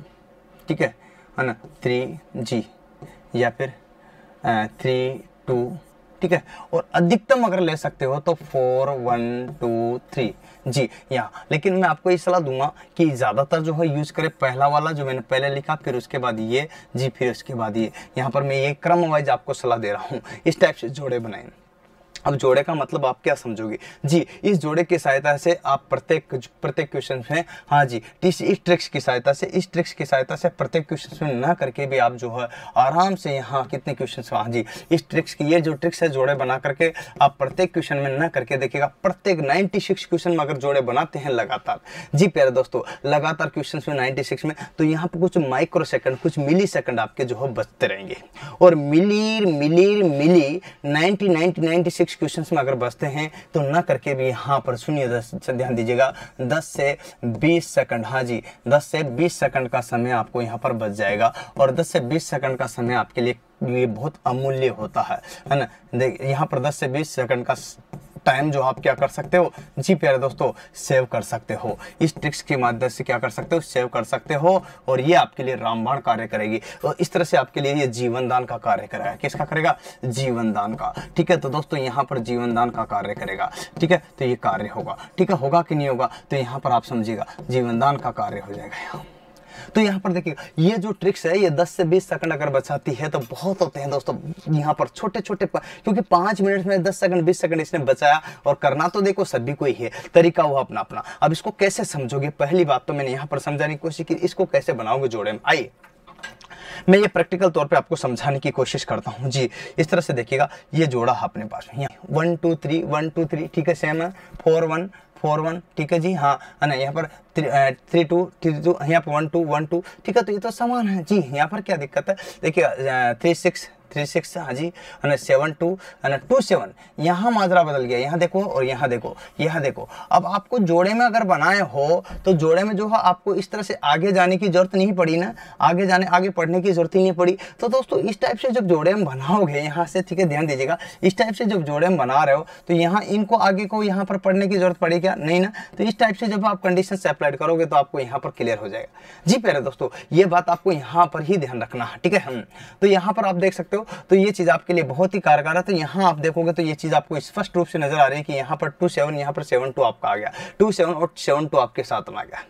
ठीक है? है ना थ्री जी। या फिर थ्री टू ठीक है? और अधिकतम अगर ले सकते हो तो फोर वन टू थ्री जी, यहाँ। लेकिन मैं आपको ये सलाह दूँगा कि ज़्यादातर जो है यूज़ करें पहला वाला जो मैंने पहले लिखा, फिर उसके बाद ये, जी, फिर उसके बाद ये। यहाँ पर मैं ये क्रम वाइज आपको सलाह दे रहा हूँ। इस टाइप से जोड़े बनाए। अब जोड़े का मतलब आप क्या समझोगे? जी, इस जोड़े की सहायता से आप प्रत्येक प्रत्येक क्वेश्चन में हाँ जी, इस ट्रिक्स की सहायता से, इस ट्रिक्स की सहायता से प्रत्येक क्वेश्चन में ना करके भी आप जो है आराम से यहाँ कितने क्वेश्चन हाँ जी, इस ट्रिक्स की, ये जो ट्रिक्स है जोड़े बना करके आप प्रत्येक क्वेश्चन में ना करके देखिएगा, प्रत्येक नाइन्टी क्वेश्चन में अगर जोड़े बनाते हैं लगातार। जी प्यारे दोस्तों, लगातार क्वेश्चन में नाइन्टी में तो यहाँ पर कुछ माइक्रो सेकंड कुछ मिली सेकंड आपके जो है बचते रहेंगे। और मिली मिली मिली ninety ninety ninety six questions में अगर बचते हैं तो ना करके भी यहाँ पर सुनिए ध्यान दीजिएगा। 10 से 20 सेकंड हाँ जी 10 से 20 सेकंड का समय आपको यहाँ पर बच जाएगा। और 10 से 20 सेकंड का समय आपके लिए ये बहुत अमूल्य होता है है ना? देख, यहाँ पर 10 से 20 सेकंड का टाइम जो आप क्या कर सकते हो? जी प्यारे दोस्तों सेव कर सकते हो। इस ट्रिक्स के माध्यम से क्या कर सकते हो? सेव कर सकते हो और ये आपके लिए रामबाण कार्य करेगी। और इस तरह से आपके लिए ये जीवन दान का कार्य करेगा किसका करेगा? जीवन दान का। ठीक है तो दोस्तों, यहाँ पर जीवन दान का कार्य करेगा। ठीक है तो ये कार्य होगा। ठीक है, होगा कि नहीं होगा? तो यहाँ पर आप समझिएगा, जीवन दान का कार्य हो जाएगा यहाँ। तो यहाँ पर देखिए, ये जो ट्रिक्स है, ये 10 से 20 सेकंड अगर बचाती है तो बहुत होते हैं दोस्तों, यहाँ पर छोटे छोटे क्योंकि पाँच मिनट में 10 सेकंड 20 सेकंड इसने बचाया और करना तो देखो सभी को ही है, तरीका वो अपना अपना अब इसको कैसे समझोगे? पहली बात तो मैंने यहाँ पर समझाने की कोशिश की, इसको कैसे बनाओगे जोड़े में? आइए। मैं ये प्रैक्टिकल तौर पे आपको समझाने की कोशिश करता हूँ। जी, इस तरह से देखिएगा, ये जोड़ा अपने पास one two three one two three ठीक है सेम है। फोर वन फोर वन, ठीक है जी? हाँ है ना, यहाँ पर थ्री टू थ्री टू यहाँ पर वन टू वन टू ठीक है तो ये तो समान है, जी, यहाँ पर क्या दिक्कत है? देखिए थ्री सिक्स थ्री सिक्स हाँ जी है सेवन टू है टू सेवन। यहाँ माजरा बदल गया, यहाँ देखो और यहाँ देखो यहाँ देखो। अब आपको जोड़े में अगर बनाए हो तो जोड़े में जो है आपको इस तरह से आगे जाने की ज़रूरत नहीं पड़ी ना। आगे जाने, आगे पढ़ने की ज़रूरत ही नहीं पड़ी। तो दोस्तों, इस टाइप से जब जोड़े में बनाओगे, यहाँ से ठीक है, ध्यान दीजिएगा, इस टाइप से जब जोड़े में बना रहे हो तो यहाँ इनको आगे को यहाँ पर पढ़ने की ज़रूरत पड़ी क्या? नहीं ना। तो इस टाइप से जब आप कंडीशन से करोगे तो आपको यहाँ पर क्लियर हो जाएगा। जी प्यारे दोस्तों, ये बात आपको यहाँ पर ही ध्यान रखना है, ठीक है? हम तो यहाँ पर आप देख सकते हो तो ये चीज़ आपके लिए बहुत ही कारगर है। तो यहाँ आप देखोगे तो ये चीज़ आपको स्पष्ट रूप से नज़र आ रही है कि यहाँ पर टू सेवन, यहाँ पर सेवन टू आपका आ गया। टू सेवन और सेवन टू आपके साथ में आ गया।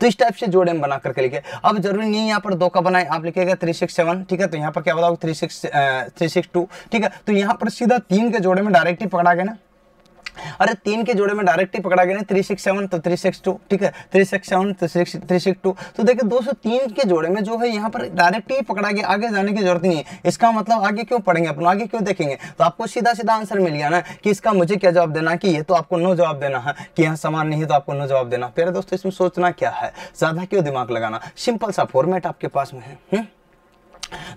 तो इस टाइप से जोड़े में बना करके लिखे अब ज़रूरी नहीं यहाँ पर दो का बनाए, आप लिखेगा थ्री सिक्स सेवन ठीक है? तो यहाँ पर क्या बताओ three six three six two ठीक है? तो यहाँ पर सीधा तीन के जोड़े में डायरेक्ट ही पकड़ा गया ना? अरे तीन के जोड़े में डायरेक्ट ही पकड़ा गया थ्री सिक्स सेवन तो थ्री सिक्स टू ठीक है? थ्री सिक्स सेवन तो सिक्स थ्री सिक्स टू तो देखिए, दो सौ तीन के जोड़े में जो है यहाँ पर डायरेक्ट ही पकड़ा गया, आगे जाने की ज़रूरत नहीं है। इसका मतलब आगे क्यों पढ़ेंगे अपन? आगे क्यों देखेंगे? तो आपको सीधा सीधा आंसर मिल गया ना कि इसका मुझे क्या जवाब देना कि ये तो आपको नो जवाब देना है, कि यहाँ समान नहीं है तो आपको नो जवाब देना प्यारे दोस्तों, इसमें सोचना क्या है? ज़्यादा क्यों दिमाग लगाना? सिंपल सा फॉर्मेट आपके पास में है हुँ?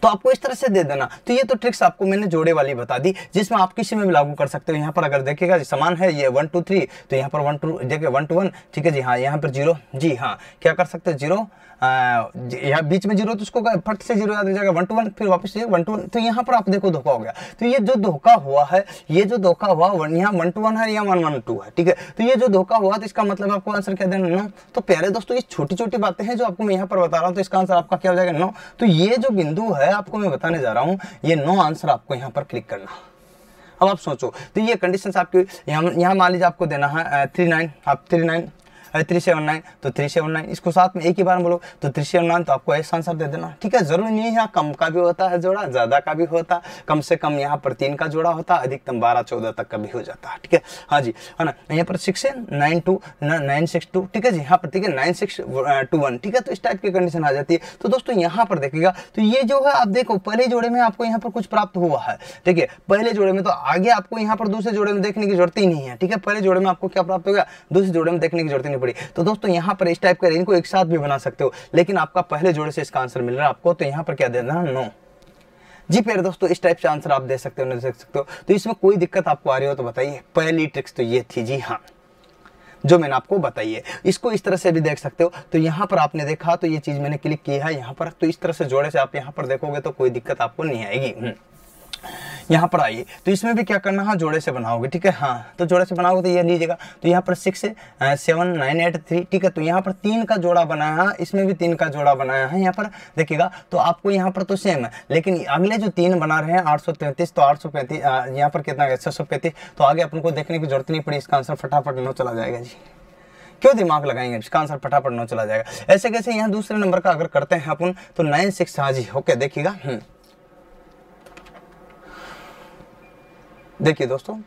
तो आपको इस तरह से दे देना। तो ये तो ट्रिक्स आपको मैंने जोड़े वाली बता दी, जिसमें आप किसी में भी लागू कर सकते हो। यहाँ पर अगर देखेगा समान है, ये वन टू थ्री तो यहाँ पर वन टू देखिए वन टू वन ठीक है जी हाँ यहाँ पर ज़ीरो जी हाँ क्या कर सकते हैं? ज़ीरो यहाँ बीच में ज़ीरो तो उसको फट से ज़ीरो जाएगा। वन टू वन फिर वापस वन टू वन तो यहाँ पर आप देखो, धोखा हो गया। तो ये जो धोखा हुआ है, ये जो धोखा हुआ यहाँ वन टू वन है या वन वन टू है, ठीक है? तो ये जो धोखा हुआ तो इसका मतलब आपको आंसर क्या देना नो? तो प्यारे दोस्तों, ये छोटी छोटी बातें हैं जो आपको मैं यहाँ पर बता रहा हूँ तो इसका आंसर आपका क्या हो जाएगा? नो तो ये जो बिंदु है, आपको मैं बताने जा रहा हूँ, ये नो आंसर आपको यहाँ पर क्लिक करना अब आप सोचो तो ये कंडीशन आपकी, यहाँ यहाँ मान लीजिए आपको देना है थ्री नाइन आप three nine three seven nine तो थ्री सेवन नाइन, इसको साथ में एक ही बार बोलो तो थ्री सेवन नाइन तो आपको ऐसा आंसर दे देना। ठीक है, ज़रूरी नहीं है कम का भी होता है जोड़ा, ज़्यादा का भी होता, कम से कम यहाँ पर तीन का जोड़ा होता, अधिकतम बारह चौदह तक का भी हो जाता है ठीक है? हाँ जी, है ना? यहाँ पर six nine two nine six two ठीक है जी? यहाँ पर, ठीक है नाइन सिक्स टू वन ठीक है? तो इस टाइप की कंडीशन आ जाती है। तो दोस्तों, यहाँ पर देखिएगा तो ये जो है, आप देखो, पहले जोड़े में आपको यहाँ पर कुछ प्राप्त हुआ है, ठीक है? पहले जोड़े में तो आगे आपको यहाँ पर दूसरे जोड़े में देखने की ज़रूरत ही नहीं है, ठीक है? पहले जोड़े में आपको क्या प्राप्त हो गया? दूसरे जोड़े में देखने की ज़रूरत नहीं। पड़ी। तो दोस्तों, यहाँ पर इस टाइप का इनको एक साथ भी बना सकते हो, लेकिन आपका पहले जोड़े से इसका आंसर मिल रहा है आपको तो यहाँ पर क्या देना नो जी प्यारे दोस्तों, इस टाइप से आंसर आप दे सकते हो, नहीं दे सकते हो। तो इसमें कोई दिक्कत आपको आ रही हो तो बताइए। पहली ट्रिक्स तो ये थी, जी हाँ जो मैंने आपको बताई है। इसको इस तरह से भी देख सकते हो। तो यहाँ पर आपने देखा तो ये चीज़ मैंने क्लिक की है यहाँ पर। तो इस तरह से जोड़े से आप यहाँ पर देखोगे तो कोई दिक्कत आपको नहीं आएगी। हम्म। यहाँ पर आइए। तो इसमें भी क्या करना है? जोड़े से बनाओगे, ठीक है? हाँ तो जोड़े से बनाओगे तो ये लीजिएगा। तो यहाँ पर six seven nine eight three ठीक है? तो यहाँ पर तीन का जोड़ा बनाया है। इसमें भी तीन का जोड़ा बनाया है यहाँ पर, देखिएगा। तो आपको यहाँ पर तो सेम है, लेकिन अगले जो तीन बना रहे हैं, आठ सौ तैंतीस तो आठ सौ पैंतीस यहाँ पर कितना छः सौ पैंतीस। तो आगे अपन को देखने की ज़रूरत नहीं पड़ी, इसका आंसर फटाफट नो चला जाएगा जी। क्यों दिमाग लगाएँगे? इसका आंसर फटाफट नो चला जाएगा। ऐसे कैसे यहाँ दूसरे नंबर का अगर करते हैं अपन तो नाइन सिक्स हाँ जी ओके देखिएगा। देखिए दोस्तों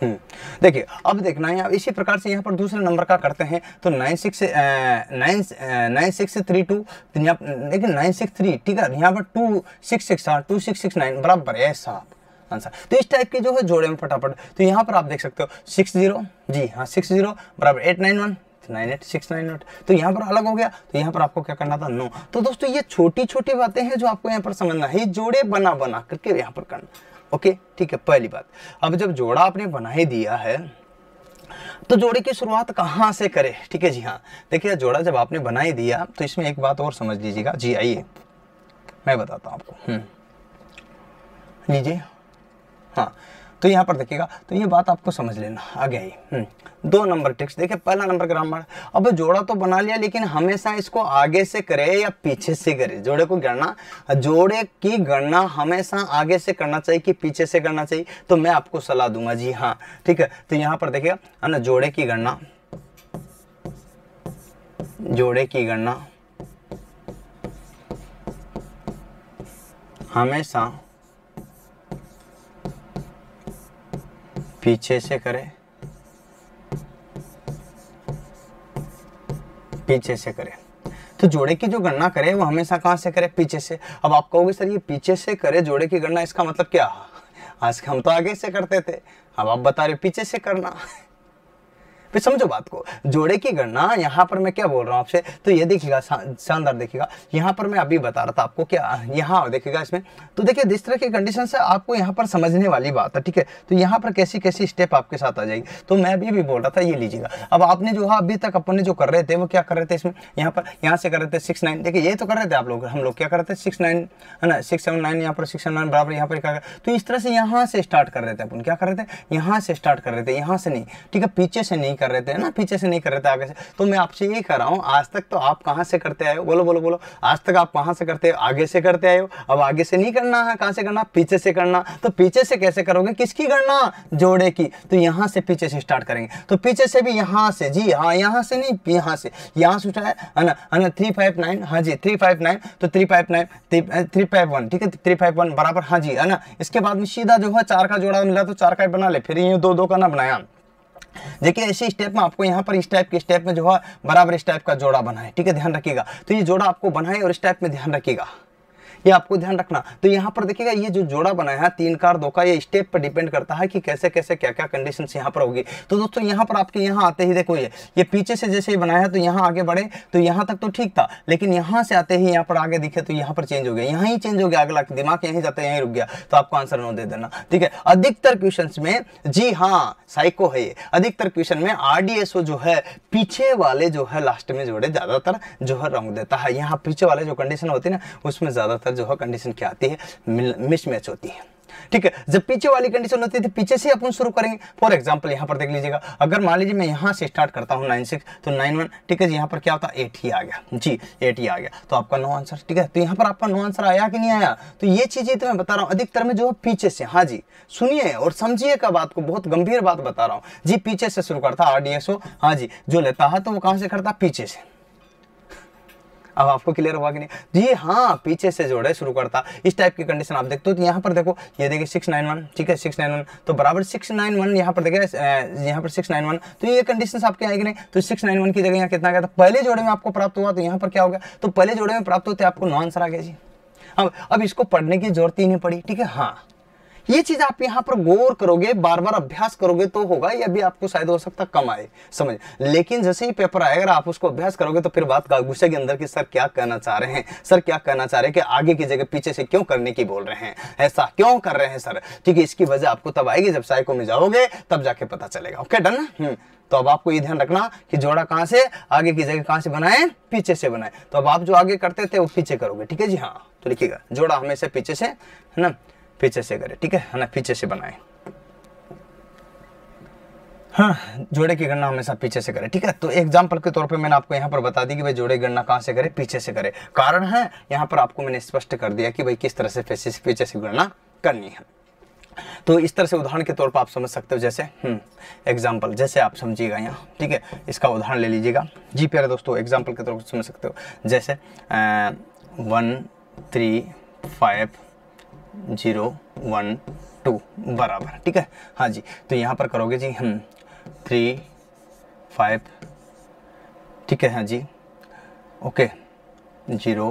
हम्म, देखिए अब देखना है इसी प्रकार से यहाँ पर दूसरे नंबर का करते हैं तो nine six nine nine six three two लेकिन नाइन सिक्स थ्री ठीक है यहाँ पर two six six two six six nine बराबर है साहब आंसर। तो इस टाइप के जो है जोड़े में फटाफट तो यहाँ पर आप देख सकते हो सिक्स ज़ीरो जी हाँ सिक्स ज़ीरो बराबर eight nine one nine eight six nine eight. तो यहाँ पर अलग हो गया तो यहाँ पर आपको क्या करना था? नो। तो दोस्तों, ये छोटी छोटी बातें हैं जो आपको यहाँ पर समझना है। जोड़े बना बना करके यहाँ पर करना। ओके? ठीक है, पहली बात। अब जब जोड़ा आपने बना ही दिया है तो जोड़े की शुरुआत कहाँ से करें? ठीक है जी हाँ। देखिए, जोड़ा जब आपने बना ही दिया तो इसमें एक बात और समझ लीजिएगा। जी आइए, मैं बताता हूँ आपको। हम्म। लीजिए। हाँ। तो यहाँ पर देखिएगा तो ये बात आपको समझ लेना, आगे आई हम्म। दो नंबर टेक्स्ट, देखिए पहला नंबर ग्रामर, अब जोड़ा तो बना लिया, लेकिन हमेशा इसको आगे से करे या पीछे से करे? जोड़े को गणना, जोड़े की गणना हमेशा आगे से करना चाहिए कि पीछे से करना चाहिए? तो मैं आपको सलाह दूँगा, जी हाँ ठीक है? तो यहाँ पर देखिएगा, है ना, जोड़े की गणना, जोड़े की गणना हमेशा पीछे से करें। पीछे से करें। तो जोड़े की जो गणना करे, वो हमेशा कहाँ से करे? पीछे से। अब आप कहोगे, सर, ये पीछे से करे जोड़े की गणना, इसका मतलब क्या? आज हम तो आगे से करते थे। अब आप बता रहे पीछे से करना। फिर समझो बात को। जोड़े की गणना, यहाँ पर मैं क्या बोल रहा हूँ आपसे तो ये देखिएगा शानदार देखिएगा। यहाँ पर मैं अभी बता रहा था आपको क्या यहाँ देखिएगा इसमें। तो देखिए, जिस तरह की कंडीशन से आपको यहाँ पर समझने वाली बात है, ठीक है? तो यहाँ पर कैसी कैसी स्टेप आपके साथ आ जाएगी। तो मैं अभी भी बोल रहा था, ये लीजिएगा। अब आपने जो, है, अभी तक अपने जो कर रहे थे, वो क्या कर रहे थे इसमें? यहाँ पर, यहाँ से कर रहे थे सिक्स नाइन देखिए, ये तो कर रहे थे आप लोग, हम लोग क्या कर रहे थे? सिक्स नाइन है ना? सिक्स सेवन नाइन यहाँ पर सिक्स नाइन बराबर यहाँ पर क्या कर तो इस तरह से यहाँ से स्टार्ट कर रहे थे अपन। क्या कर रहे थे? यहाँ से स्टार्ट कर रहे थे, यहाँ से नहीं। ठीक है, पीछे से नहीं कर रहे थे ना, पीछे से नहीं कर रहे थे, आगे से। तो मैं आपसे यही कर रहा हूँ, आज तक तो आप कहाँ से करते आए हो? बोलो बोलो बोलो। आज तक आप कहाँ से करते हो आगे से करते आए हो? अब आगे से नहीं करना है, कहाँ से करना? पीछे से करना। तो पीछे से कैसे करोगे? किसकी गणना? जोड़े की। तो यहाँ से पीछे से स्टार्ट करेंगे। तो पीछे से भी यहाँ से, जी हाँ यहाँ से नहीं, यहाँ से। यहाँ से उठा है ना थ्री फाइव नाइन हाँ जी थ्री फाइव नाइन तो three five nine three five one ठीक है? थ्री फाइव वन बराबर हाँ जी, है ना? इसके बाद में सीधा जो है चार का जोड़ा मिला तो चार का बना ले, फिर ये दो दो का ना बनाया। देखिए ऐसे स्टेप में आपको यहाँ पर इस टाइप के स्टेप में जो है, बराबर इस टाइप का जोड़ा बना है ठीक है, ध्यान रखिएगा। तो ये जोड़ा आपको बनाए और इस टाइप में ध्यान रखिएगा। ये आपको ध्यान रखना। तो यहाँ पर देखिएगा, ये जो जोड़ा बनाया है, तीन कार, दो का ये स्टेप पर डिपेंड करता है कि कैसे कैसे क्या क्या कंडीशन यहाँ पर होगी। तो दोस्तों, यहाँ पर आपके यहाँ आते ही देखो ये ये पीछे से जैसे बनाया है तो यहाँ आगे बढ़े तो यहाँ तक तो ठीक था, लेकिन यहाँ से आते ही यहाँ पर आगे दिखे तो यहाँ पर चेंज हो गया। यहाँ ही चेंज हो गया अगला दिमाग यहीं जाता है, यहीं रुक गया। तो आपको आंसर नो दे देना। ठीक है, अधिकतर क्वेश्चन में, जी हाँ साइको है ये। अधिकतर क्वेश्चन में आरडीएसओ जो है, पीछे वाले जो है लास्ट में जोड़े, ज़्यादातर जो है रंग देता है। यहाँ पीछे वाले जो कंडीशन होती है ना, उसमें ज़्यादातर जो है कंडीशन क्या आती है? मिस मैच होती है। ठीक है? जब पीछे वाली कंडीशन होती है तो पीछे से अपन शुरू करेंगे। फॉर एग्जांपल यहाँ पर देख लीजिएगा, अगर मान लीजिए मैं यहाँ से स्टार्ट करता हूँ नाइन सिक्स तो नाइन वन ठीक है यहाँ पर क्या होता है एट ही आ गया। जी एट ही आ गया। तो आपका नो आंसर ठीक है? तो यहाँ पर आपका नो आंसर आया कि नहीं आया? तो ये चीज़ें तो मैं बता रहा हूँ, अधिकतर में जो है पीछे से। हाँ जी, सुनिए और समझिए का बात को, बहुत गंभीर बात बता रहा हूँ। जी, पीछे से शुरू करता आरडीएसओ हाँ जी, जो लेता है तो वो कहाँ से करता, पीछे से। अब आपको क्लियर हुआ कि नहीं? जी हाँ पीछे से जोड़े शुरू करता। इस टाइप की कंडीशन आप देखते हो तो यहाँ पर देखो, ये देखिए सिक्स नाइन वन ठीक है सिक्स नाइन वन तो बराबर सिक्स नाइन वन यहाँ पर देखिए यहाँ पर सिक्स नाइन वन तो ये कंडीशन आपके आएगी नहीं? तो सिक्स नाइन वन की जगह यहाँ कितना गया था? पहले जोड़े में आपको प्राप्त हुआ तो यहाँ पर क्या हो गया? तो पहले जोड़े में प्राप्त होते आपको नो आंसर आ गया जी। अब अब इसको पढ़ने की ज़रूरत ही नहीं पड़ी, ठीक है? हाँ। ये चीज़ आप यहाँ पर गौर करोगे बार बार अभ्यास करोगे तो होगा, या भी आपको शायद हो सकता कम आए, समझ। लेकिन जैसे ही पेपर आएगा आप उसको अभ्यास करोगे तो फिर बात गुस्से के अंदर की सर क्या कहना चाह रहे हैं, सर क्या कहना चाह रहे हैं कि आगे की जगह पीछे से क्यों करने की बोल रहे हैं, ऐसा क्यों कर रहे हैं सर? ठीक है, इसकी वजह आपको तब आएगी जब साइको में जाओगे, तब जाके पता चलेगा। ओके डन तो अब आपको ये ध्यान रखना कि जोड़ा कहाँ से, आगे की जगह कहाँ से बनाए, पीछे से बनाए। तो अब आप जो आगे करते थे, वो पीछे करोगे, ठीक है? जी हाँ तो लिखिएगा, जोड़ा हमेशा पीछे से, है ना? पीछे से करें ठीक है? ना? पीछे से बनाए। हाँ। जोड़े की गणना हमेशा पीछे से करें ठीक है? तो एग्ज़ाम्पल के तौर पे मैंने आपको यहाँ पर बता दी कि भाई जोड़े की गणना कहाँ से करें? पीछे से करें। कारण है यहाँ पर आपको मैंने स्पष्ट कर दिया कि भाई किस तरह से पीछे से पीछे से गणना करनी है। तो इस तरह से उदाहरण के तौर पर आप समझ सकते हो जैसे एग्ज़ाम्पल हम्म, जैसे आप समझिएगा यहाँ ठीक है? इसका उदाहरण ले लीजिएगा। जी प्यारे दोस्तों एग्ज़ाम्पल के तौर पर समझ सकते हो। जैसे one three five zero, one, two, बराबर, ठीक है? हाँ जी तो यहाँ पर करोगे जी हम थ्री फाइव ठीक है हाँ जी? Okay zero,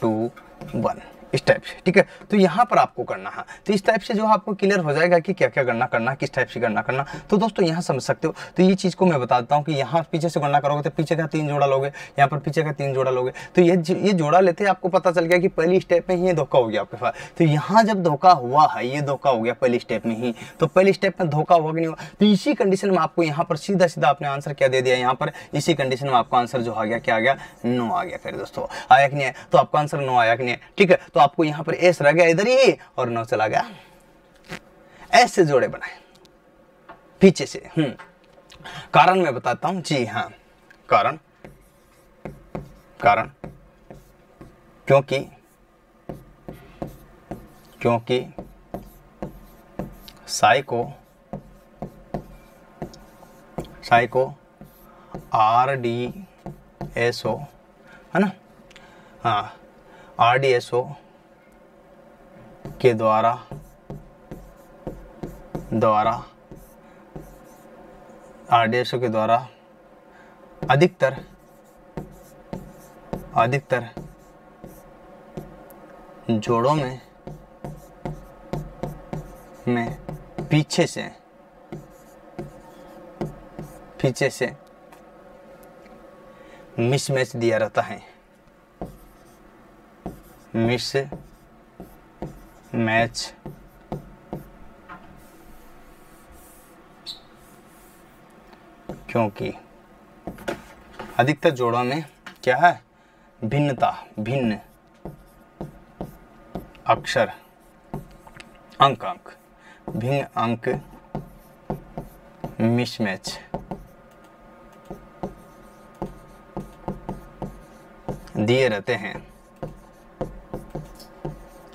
two, one. इस टाइप से, ठीक है? तो यहाँ पर आपको करना, है। तो इस टाइप से जो आपको क्लियर हो जाएगा कि क्या क्या गणना करना, किस टाइप से गणना करना। तो दोस्तों, यहाँ समझ सकते हो। तो ये चीज़ को मैं बता देता हूँ कि यहाँ पीछे से गणना करोगे तो पीछे का तीन जोड़ा लोगे, यहाँ पर पीछे का तीन जोड़ा लोगे। तो ये ये जोड़ा लेते हैं आपको पता चल गया कि पहली स्टेप में ही धोखा हो गया आपके पास। तो यहाँ जब धोखा हुआ है, ये धोखा हो गया पहली स्टेप में ही। तो पहली स्टेप में धोखा हुआ कि नहीं हुआ? तो इसी कंडीशन में आपको यहाँ पर सीधा सीधा आपने आंसर क्या दे दिया यहाँ पर? इसी कंडीशन में आपका आंसर जो आ गया, क्या आ गया? नो आ गया फिर दोस्तों। आया कि नहीं तो आपका आंसर नो आया कि नहीं ठीक है? तो आपको यहाँ पर एस रह गया इधर ही और नौ चला गया। ऐसे जोड़े बनाए। पीछे से हम्म। कारण मैं बताता हूँ। जी हाँ कारण। कारण। क्योंकि क्योंकि साई को साई को आर डी एस ओ, है ना? हाँ आर डी एस ओ के द्वारा द्वारा, आदेशों के द्वारा अधिकतर अधिकतर जोड़ों में में पीछे से पीछे से मिस मैच दिया रहता है। Mismatch. क्योंकि अधिकतर जोड़ों में क्या है? भिन्नता, भिन्न अक्षर अंक अंक भिन्न अंक मिसमैच दिए रहते हैं।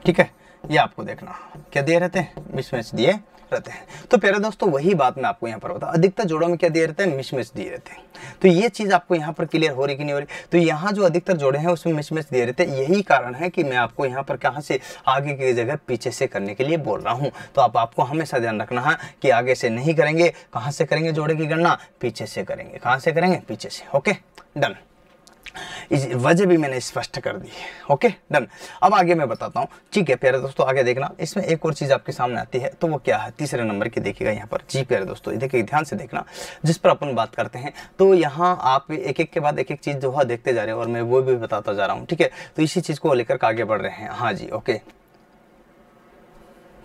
ठीक है? ये आपको देखना। क्या दिए रहते हैं? मिसमैच दिए रहते हैं। तो प्यारे दोस्तों, वही बात मैं आपको यहाँ पर बता अधिकतर जोड़ों में क्या दिए रहते हैं? मिसमैच दिए रहते हैं। तो ये चीज़ आपको यहाँ पर क्लियर हो रही कि नहीं हो रही? तो यहाँ जो अधिकतर जोड़े हैं, उसमें मिसमैच दिए रहते हैं। यही कारण है कि मैं आपको यहाँ पर कहाँ से, आगे की जगह पीछे से करने के लिए बोल रहा हूँ। तो आप, आपको हमेशा ध्यान रखना है कि आगे से नहीं करेंगे। कहाँ से करेंगे जोड़े की गणना? पीछे से करेंगे। कहाँ से करेंगे? पीछे से। ओके? डन। वजह भी मैंने स्पष्ट कर दी है। ओके डन अब आगे मैं बताता हूँ। ठीक है प्यारे दोस्तों, आगे देखना। इसमें एक और चीज़ आपके सामने आती है तो वो क्या है? तीसरे नंबर की देखिएगा यहाँ पर। जी प्यारे दोस्तों देखिए, ध्यान से देखना। जिस पर अपन बात करते हैं तो यहाँ आप एक एक के बाद एक एक चीज़ जो है देखते जा रहे हो, और मैं वो भी बताता जा रहा हूँ। ठीक है? तो इसी चीज़ को लेकर आगे बढ़ रहे हैं। हाँ जी ओके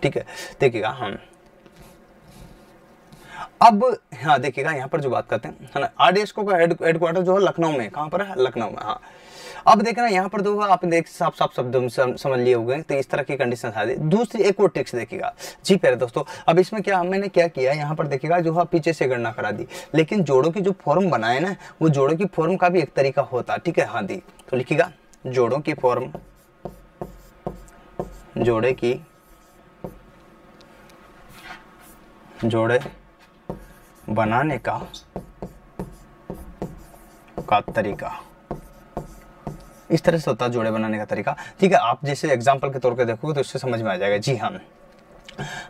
ठीक है? देखिएगा, हम अब हाँ देखिएगा यहाँ पर जो बात करते हैं, है ना, आरडीएस को हेडक्वार्टर जो है लखनऊ में, कहाँ पर है? लखनऊ में हाँ। अब देखना यहाँ पर देखो आप देख, साफ़ साफ़, शब्द समझ लिए होंगे तो इस तरह की कंडीशन आ दूसरी, एक और टेक्स देखिएगा। जी, प्यारे दोस्तों, अब इसमें क्या, मैंने क्या किया, यहाँ पर देखिएगा, जो है पीछे से गणना करा दी। लेकिन जोड़ों की जो फॉर्म बनाए ना, वो जोड़ों की फॉर्म का भी एक तरीका होता, ठीक है? हाँ दी तो लिखिएगा, जोड़ों की फॉर्म जोड़े की, जोड़े बनाने का का तरीका। इस तरह से होता है जोड़े बनाने का तरीका। ठीक है, आप जैसे एग्ज़ाम्पल के तौर पे देखोगे तो इससे समझ में आ जाएगा। जी हाँ।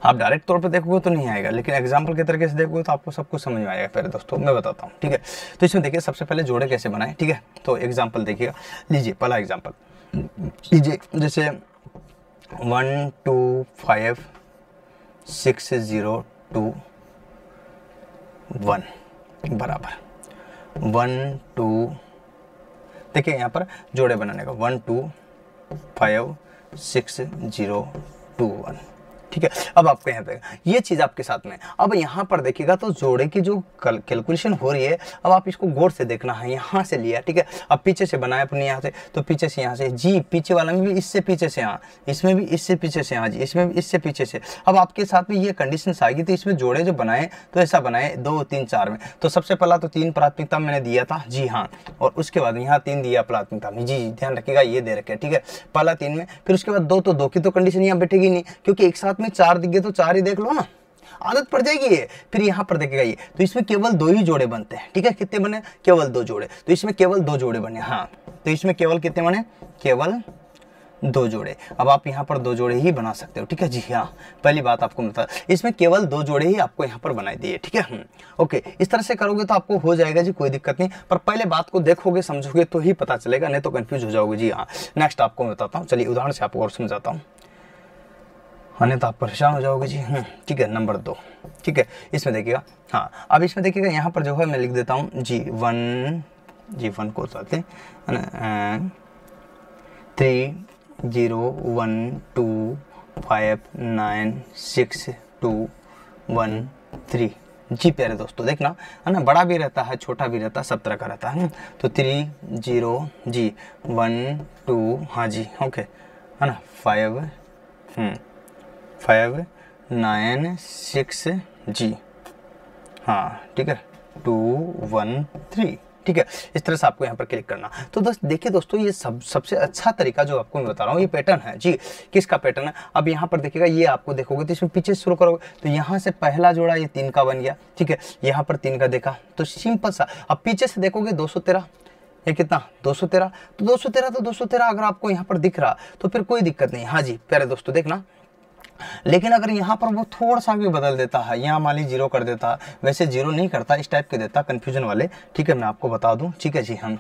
आप डायरेक्ट तौर पे देखोगे तो नहीं आएगा, लेकिन एग्ज़ाम्पल के तरीके से देखोगे तो आपको सब कुछ समझ में आएगा। फिर दोस्तों, मैं बताता हूँ, ठीक है? तो इसमें देखिए, सबसे पहले जोड़े कैसे बनाए, ठीक है? तो एग्ज़ाम्पल देखिएगा। लीजिए, पहला एग्ज़ाम्पल लीजिए, जैसे one two five six zero two one, बराबर। वन, टू, देखिए यहाँ पर जोड़े बनाने का। One, two, five, six, zero, two, one. ठीक है? अब आपको यहाँ पे, ये चीज़ आपके साथ में। अब यहाँ पर देखिएगा तो जोड़े की जो कैलकुलेशन हो रही है, अब आप इसको गौर से देखना है, यहाँ से लिया, ठीक है? अब पीछे से बनाए अपने यहाँ से तो पीछे से यहाँ से, जी, पीछे वाला में भी इससे पीछे से यहाँ इसमें भी इससे पीछे से यहाँ जी, इसमें भी इससे पीछे से। अब आपके साथ में ये कंडीशन आएगी तो इसमें जोड़े जो बनाए तो ऐसा बनाए, दो, तीन, चार में। तो सबसे पहला तो तीन प्राथमिकता मैंने दिया था, जी हाँ और उसके बाद यहाँ तीन दिया प्राथमिकता। में जी, ध्यान रखिएगा, ये दे रखे ठीक है? पहला तीन में, फिर उसके बाद दो तो दो की तो कंडीशन यहाँ बैठेगी नहीं, क्योंकि एक साथ में चार दिख गए तो चार ही देख लो ना। आदत पड़ जाएगी ये। फिर यहाँ पर देखेगा ये। तो इसमें केवल दो ही जोड़े बनते हैं। ठीक है? कितने बने? केवल दो जोड़े। तो इसमें केवल दो जोड़े बने। हाँ। तो इसमें केवल कितने बने? केवल दो जोड़े। अब आप यहाँ पर दो जोड़े ही बना सकते हो। ठीक है जी? हाँ। पहली बात आपको बता इसमें केवल दो जोड़े ही आपको यहाँ पर बनाई दिए। ठीक है? Hmm, okay. इस तरह से करोगे तो आपको हो जाएगा जी कोई दिक्कत नहीं। पर पहले बात को देखोगे समझोगे तो ही पता चलेगा नहीं तो कंफ्यूज हो जाओगे। जी हाँ। नेक्स्ट आपको मैं बताता हूँ। चलिए उदाहरण से आपको और समझाता हूँ। अन्यथा आप परेशान हो जाओगे जी। हम्म, ठीक है नंबर दो। ठीक है इसमें देखिएगा। हाँ अब इसमें देखिएगा यहाँ पर जो है मैं लिख देता हूँ जी वन जी वन को चाहते three zero one two five nine six two one three जी प्यारे दोस्तों देखना है ना बड़ा भी रहता है छोटा भी रहता है सब तरह का रहता है तो थ्री ज़ीरो जी वन टू हाँ जी ओके है ना फाइव फाइव नाइन, सिक्स, जी। हाँ ठीक है। टू, वन, थ्री, ठीक है। इस तरह से आपको यहाँ पर क्लिक करना। तो दोस्त, देखिए दोस्तों, ये सब, सबसे अच्छा तरीका जो आपको मैं बता रहा हूँ, ये पैटर्न है, जी। किसका पैटर्न है? अब यहाँ पर देखिएगा, ये आपको देखोगे तो इसमें पीछे शुरू करोगे। तो यहाँ से पहला जोड़ा ये तीन का बन गया, ठीक है। यहाँ पर तीन का देखा। तो सिंपल सा। अब पीछे से देखोगे दो सौ तेरह। ये कितना? दो सौ तेरह। तो दो सौ तेरह तो दो सौ तेरह अगर आपको यहाँ पर दिख रहा तो फिर कोई दिक्कत नहीं। हाँ जी, प्यारे दोस्तों, देखना। लेकिन अगर यहाँ पर वो थोड़ा सा भी बदल देता है यहाँ मान लीजिए ज़ीरो कर देता, वैसे ज़ीरो नहीं करता, इस टाइप के देता कन्फ्यूज़न वाले। ठीक है, मैं आपको बता दूँ। ठीक है जी, हम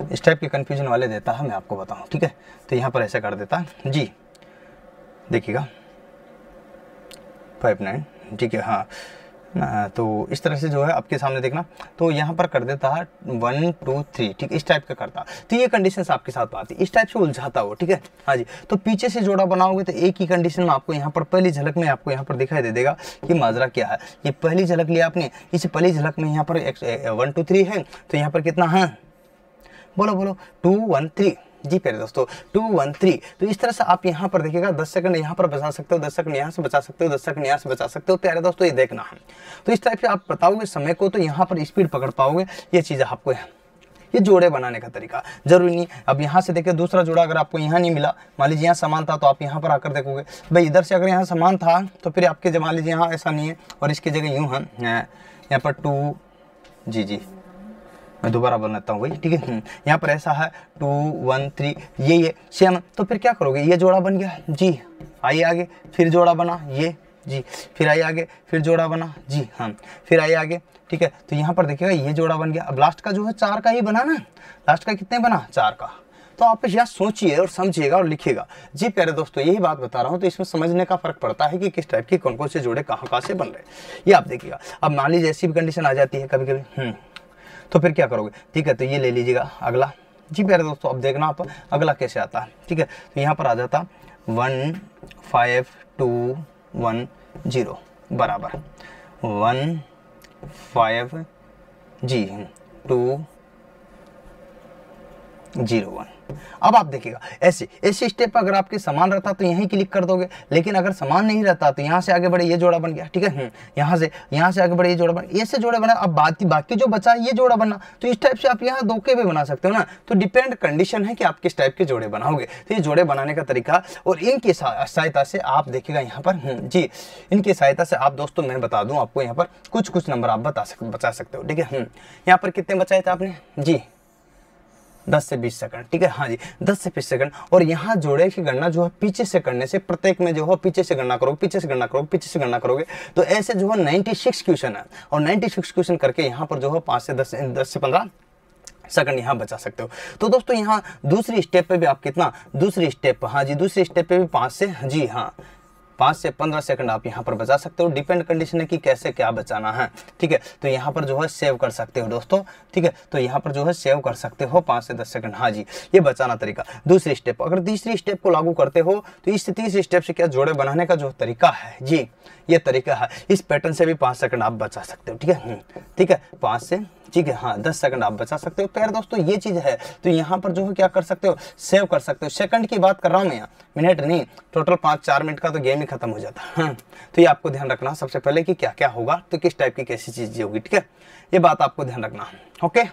इस टाइप के कन्फ्यूज़न वाले देता है, मैं आपको बताऊँ। ठीक है? तो यहाँ पर ऐसे कर देता। जी। देखिएगा। फाइव नाइन ठीक है हाँ। तो इस तरह से जो है आपके सामने देखना। तो यहाँ पर कर देता है वन, टू, थ्री, ठीक, इस टाइप का करता। तो ये कंडीशन आपके साथ आती इस टाइप से उलझाता हो ठीक है? हाँ जी। तो पीछे से जोड़ा बनाओगे तो एक ही कंडीशन में आपको यहाँ पर पहली झलक में आपको यहाँ पर दिखाई दे देगा कि माजरा क्या है। ये पहली झलक लिया आपने। इस पहली झलक में यहाँ पर वन, टू, थ्री है। तो यहाँ पर कितना है? बोलो बोलो। To, one, three. जी प्यारे दोस्तों टू वन थ्री तो इस तरह से आप यहाँ पर देखिएगा, दस सेकंड यहाँ पर बचा सकते हो, दस सेकंड यहाँ से बचा सकते हो, दस सेकंड यहाँ से बचा सकते हो। प्यारे दोस्तों, ये देखना है। तो इस टाइप से आप बताओगे समय को तो यहाँ पर स्पीड पकड़ पाओगे। ये चीज़ आपको है ये जोड़े बनाने का तरीका। ज़रूरी नहीं, अब यहाँ से देखिए दूसरा जोड़ा अगर आपको यहाँ नहीं मिला, मान लीजिए यहाँ समान था तो आप यहाँ पर आकर देखोगे, भाई, इधर से अगर यहाँ समान था तो फिर आपके मान लीजिए यहाँ ऐसा नहीं है, और इसकी जगह यूँ है यहाँ पर टू जी जी। मैं दोबारा बनाता हूँ भाई ठीक है? हम्म, यहाँ पर ऐसा है टू वन थ्री ये ये सेम तो फिर क्या करोगे? ये जोड़ा बन गया जी। आइए आगे फिर जोड़ा बना ये जी। फिर आइए आगे फिर जोड़ा बना जी हाँ। फिर आइए आगे ठीक है? तो यहाँ पर देखिएगा ये जोड़ा बन गया। अब लास्ट का जो है चार का ही बना ना? लास्ट का कितने बना? चार का। तो आप यहाँ सोचिए और समझिएगा और लिखिएगा। जी प्यारे दोस्तों यही बात बता रहा हूँ तो इसमें समझने का फ़र्क पड़ता है कि किस टाइप के कौन कौन से जोड़े कहाँ कहाँ से बन रहे ये आप देखिएगा। अब मान लीजिए ऐसी भी कंडीशन आ जाती है कभी कभी हम्म। तो फिर क्या करोगे? ठीक है तो ये ले लीजिएगा अगला। जी प्यारे दोस्तों, अब देखना आप अगला कैसे आता है। ठीक है तो यहाँ पर आ जाता one five two one zero, बराबर। वन फाइव जी टू ज़ीरो वन। अब आप देखिएगा ऐसे ऐसे स्टेप अगर आपके समान रहता तो यहीं क्लिक कर दोगे लेकिन अगर समान नहीं रहता तो यहाँ से आगे बढ़े ये जोड़ा बन गया ठीक है? हम्म, यहाँ से यहाँ से आगे बढ़े ये जोड़ा बन ऐसे जोड़े बना अब बाकी बाकी जो बचा ये जोड़ा बना तो इस टाइप से आप यहाँ धोखे भी बना सकते हो ना? तो डिपेंड कंडीशन है कि आप किस टाइप के जोड़े बनाओगे। तो ये जोड़े बनाने का तरीका और इनकी सहायता से आप देखिएगा यहाँ पर हम्म, जी इनकी सहायता से आप दोस्तों मैं बता दूँ आपको यहाँ पर कुछ कुछ नंबर आप बता सकते बचा सकते हो ठीक है? हम्म, यहाँ पर कितने बचाए थे आपने? जी दस से बीस सेकंड, ठीक है? हाँ जी, दस से बीस सेकंड। और यहाँ जोड़े की गणना जो है पीछे से करने से, प्रत्येक में जो है पीछे से गणना करोगे, पीछे से गणना करोगे, पीछे से गणना करोगे। तो ऐसे जो है नाइन्टी सिक्स क्वेश्चन है। और नाइन्टी सिक्स क्वेश्चन करके यहाँ पर जो है पाँच से दस दस से पंद्रह सेकंड यहाँ बचा सकते हो। तो दोस्तों, यहाँ दूसरी स्टेप पे भी आप कितना? दूसरी स्टेप हाँ जी, दूसरी स्टेप पे भी पाँच से जी हाँ। पाँच से पंद्रह सेकंड आप यहाँ पर बचा सकते हो। डिपेंड कंडीशन है कि कैसे क्या बचाना है ठीक है? तो यहाँ पर जो है सेव कर सकते हो दोस्तों ठीक है? तो यहाँ पर जो है सेव कर सकते हो पाँच से दस सेकंड। हाँ जी ये बचाना तरीका। दूसरी स्टेप अगर तीसरी स्टेप को लागू करते हो तो इस तीसरी स्टेप से क्या जोड़े बनाने का जो तरीका है जी ये तरीका है। इस पैटर्न से भी पाँच सेकंड आप बचा सकते हो ठीक है? हम्म, ठीक है? पाँच से ठीक है हाँ दस सेकंड आप बचा सकते हो। प्यार दोस्तों ये चीज़ है। तो यहाँ पर जो है क्या कर सकते हो? सेव कर सकते हो। सेकंड की बात कर रहा हूँ मैं यहाँ। मिनट नहीं टोटल पाँच चार मिनट का तो गेम ही खत्म हो जाता हाँ, तो ये आपको ध्यान रखना सबसे पहले कि क्या क्या होगा तो किस टाइप की कैसी चीज़ होगी ठीक है? ये बात आपको ध्यान रखना ओके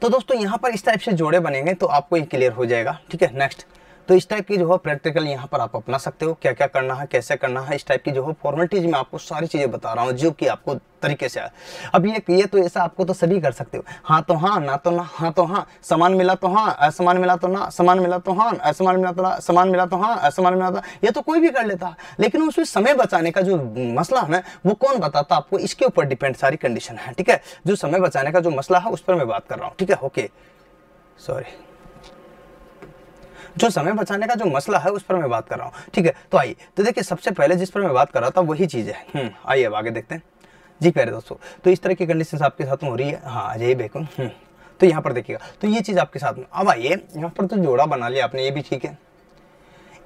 तो दोस्तों यहाँ पर इस टाइप से जोड़े बनेंगे तो आपको ये क्लियर हो जाएगा ठीक है? नेक्स्ट तो इस टाइप की जो है प्रैक्टिकल यहाँ पर आप अपना सकते हो क्या क्या करना है, कैसे करना है, इस टाइप की जो है फॉर्मेलिटीज में आपको सारी चीज़ें बता रहा हूँ जो कि आपको तरीके से अब ये ये तो ऐसा आपको तो सभी कर सकते हो। हाँ तो हाँ ना तो ना हाँ तो हाँ सामान मिला तो हाँ असमान मिला तो ना, सामान मिला तो हाँ असमान मिला तो ना, सामान मिला तो हाँ असमान मिला तो ये तो कोई भी कर लेता। है लेकिन उसमें समय बचाने का जो मसला है ना, वो कौन बताता आपको? इसके ऊपर डिपेंड सारी कंडीशन है, ठीक है? जो समय बचाने का जो मसला है, उस पर मैं बात कर रहा हूँ, ठीक है? ओके सॉरी जो समय बचाने का जो मसला है उस पर मैं बात कर रहा हूँ। ठीक है? तो आइए तो देखिए सबसे पहले जिस पर मैं बात कर रहा था वही चीज़ है। हम्म, आइए अब आगे देखते हैं। जी प्यारे दोस्तों तो इस तरह की कंडीशन आपके साथ हो रही है। हाँ यही बेकुन हम्म, तो यहाँ पर देखिएगा। तो ये चीज़ आपके साथ में। अब आइए यहाँ पर तो जोड़ा बना लिया आपने ये भी ठीक है।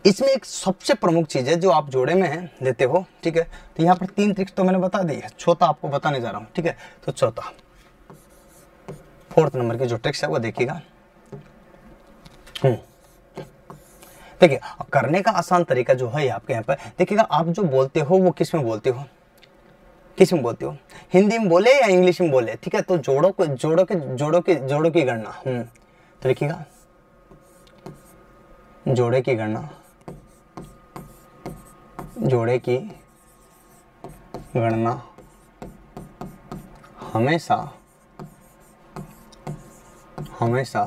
इसमें एक सबसे प्रमुख चीज़ है जो आप जोड़े में है देते हो ठीक है? तो यहाँ पर तीन ट्रिक्स तो मैंने बता दी है। चौथा आपको बताने जा रहा हूँ ठीक है? तो चौथा फोर्थ नंबर की जो ट्रिक्स है वो देखिएगा। हम्म देखिए, करने का आसान तरीका जो है आपके यहाँ पर, देखिएगा, आप जो बोलते हो, वो किसमें बोलते हो? किसमें बोलते हो? हिंदी में बोले या इंग्लिश में बोले? ठीक है तो जोड़ो को, जोड़ो के जोड़ो के, जोड़ो की गणना। हम्म तो देखिएगा। जोड़े की गणना। जोड़े की गणना हमेशा हमेशा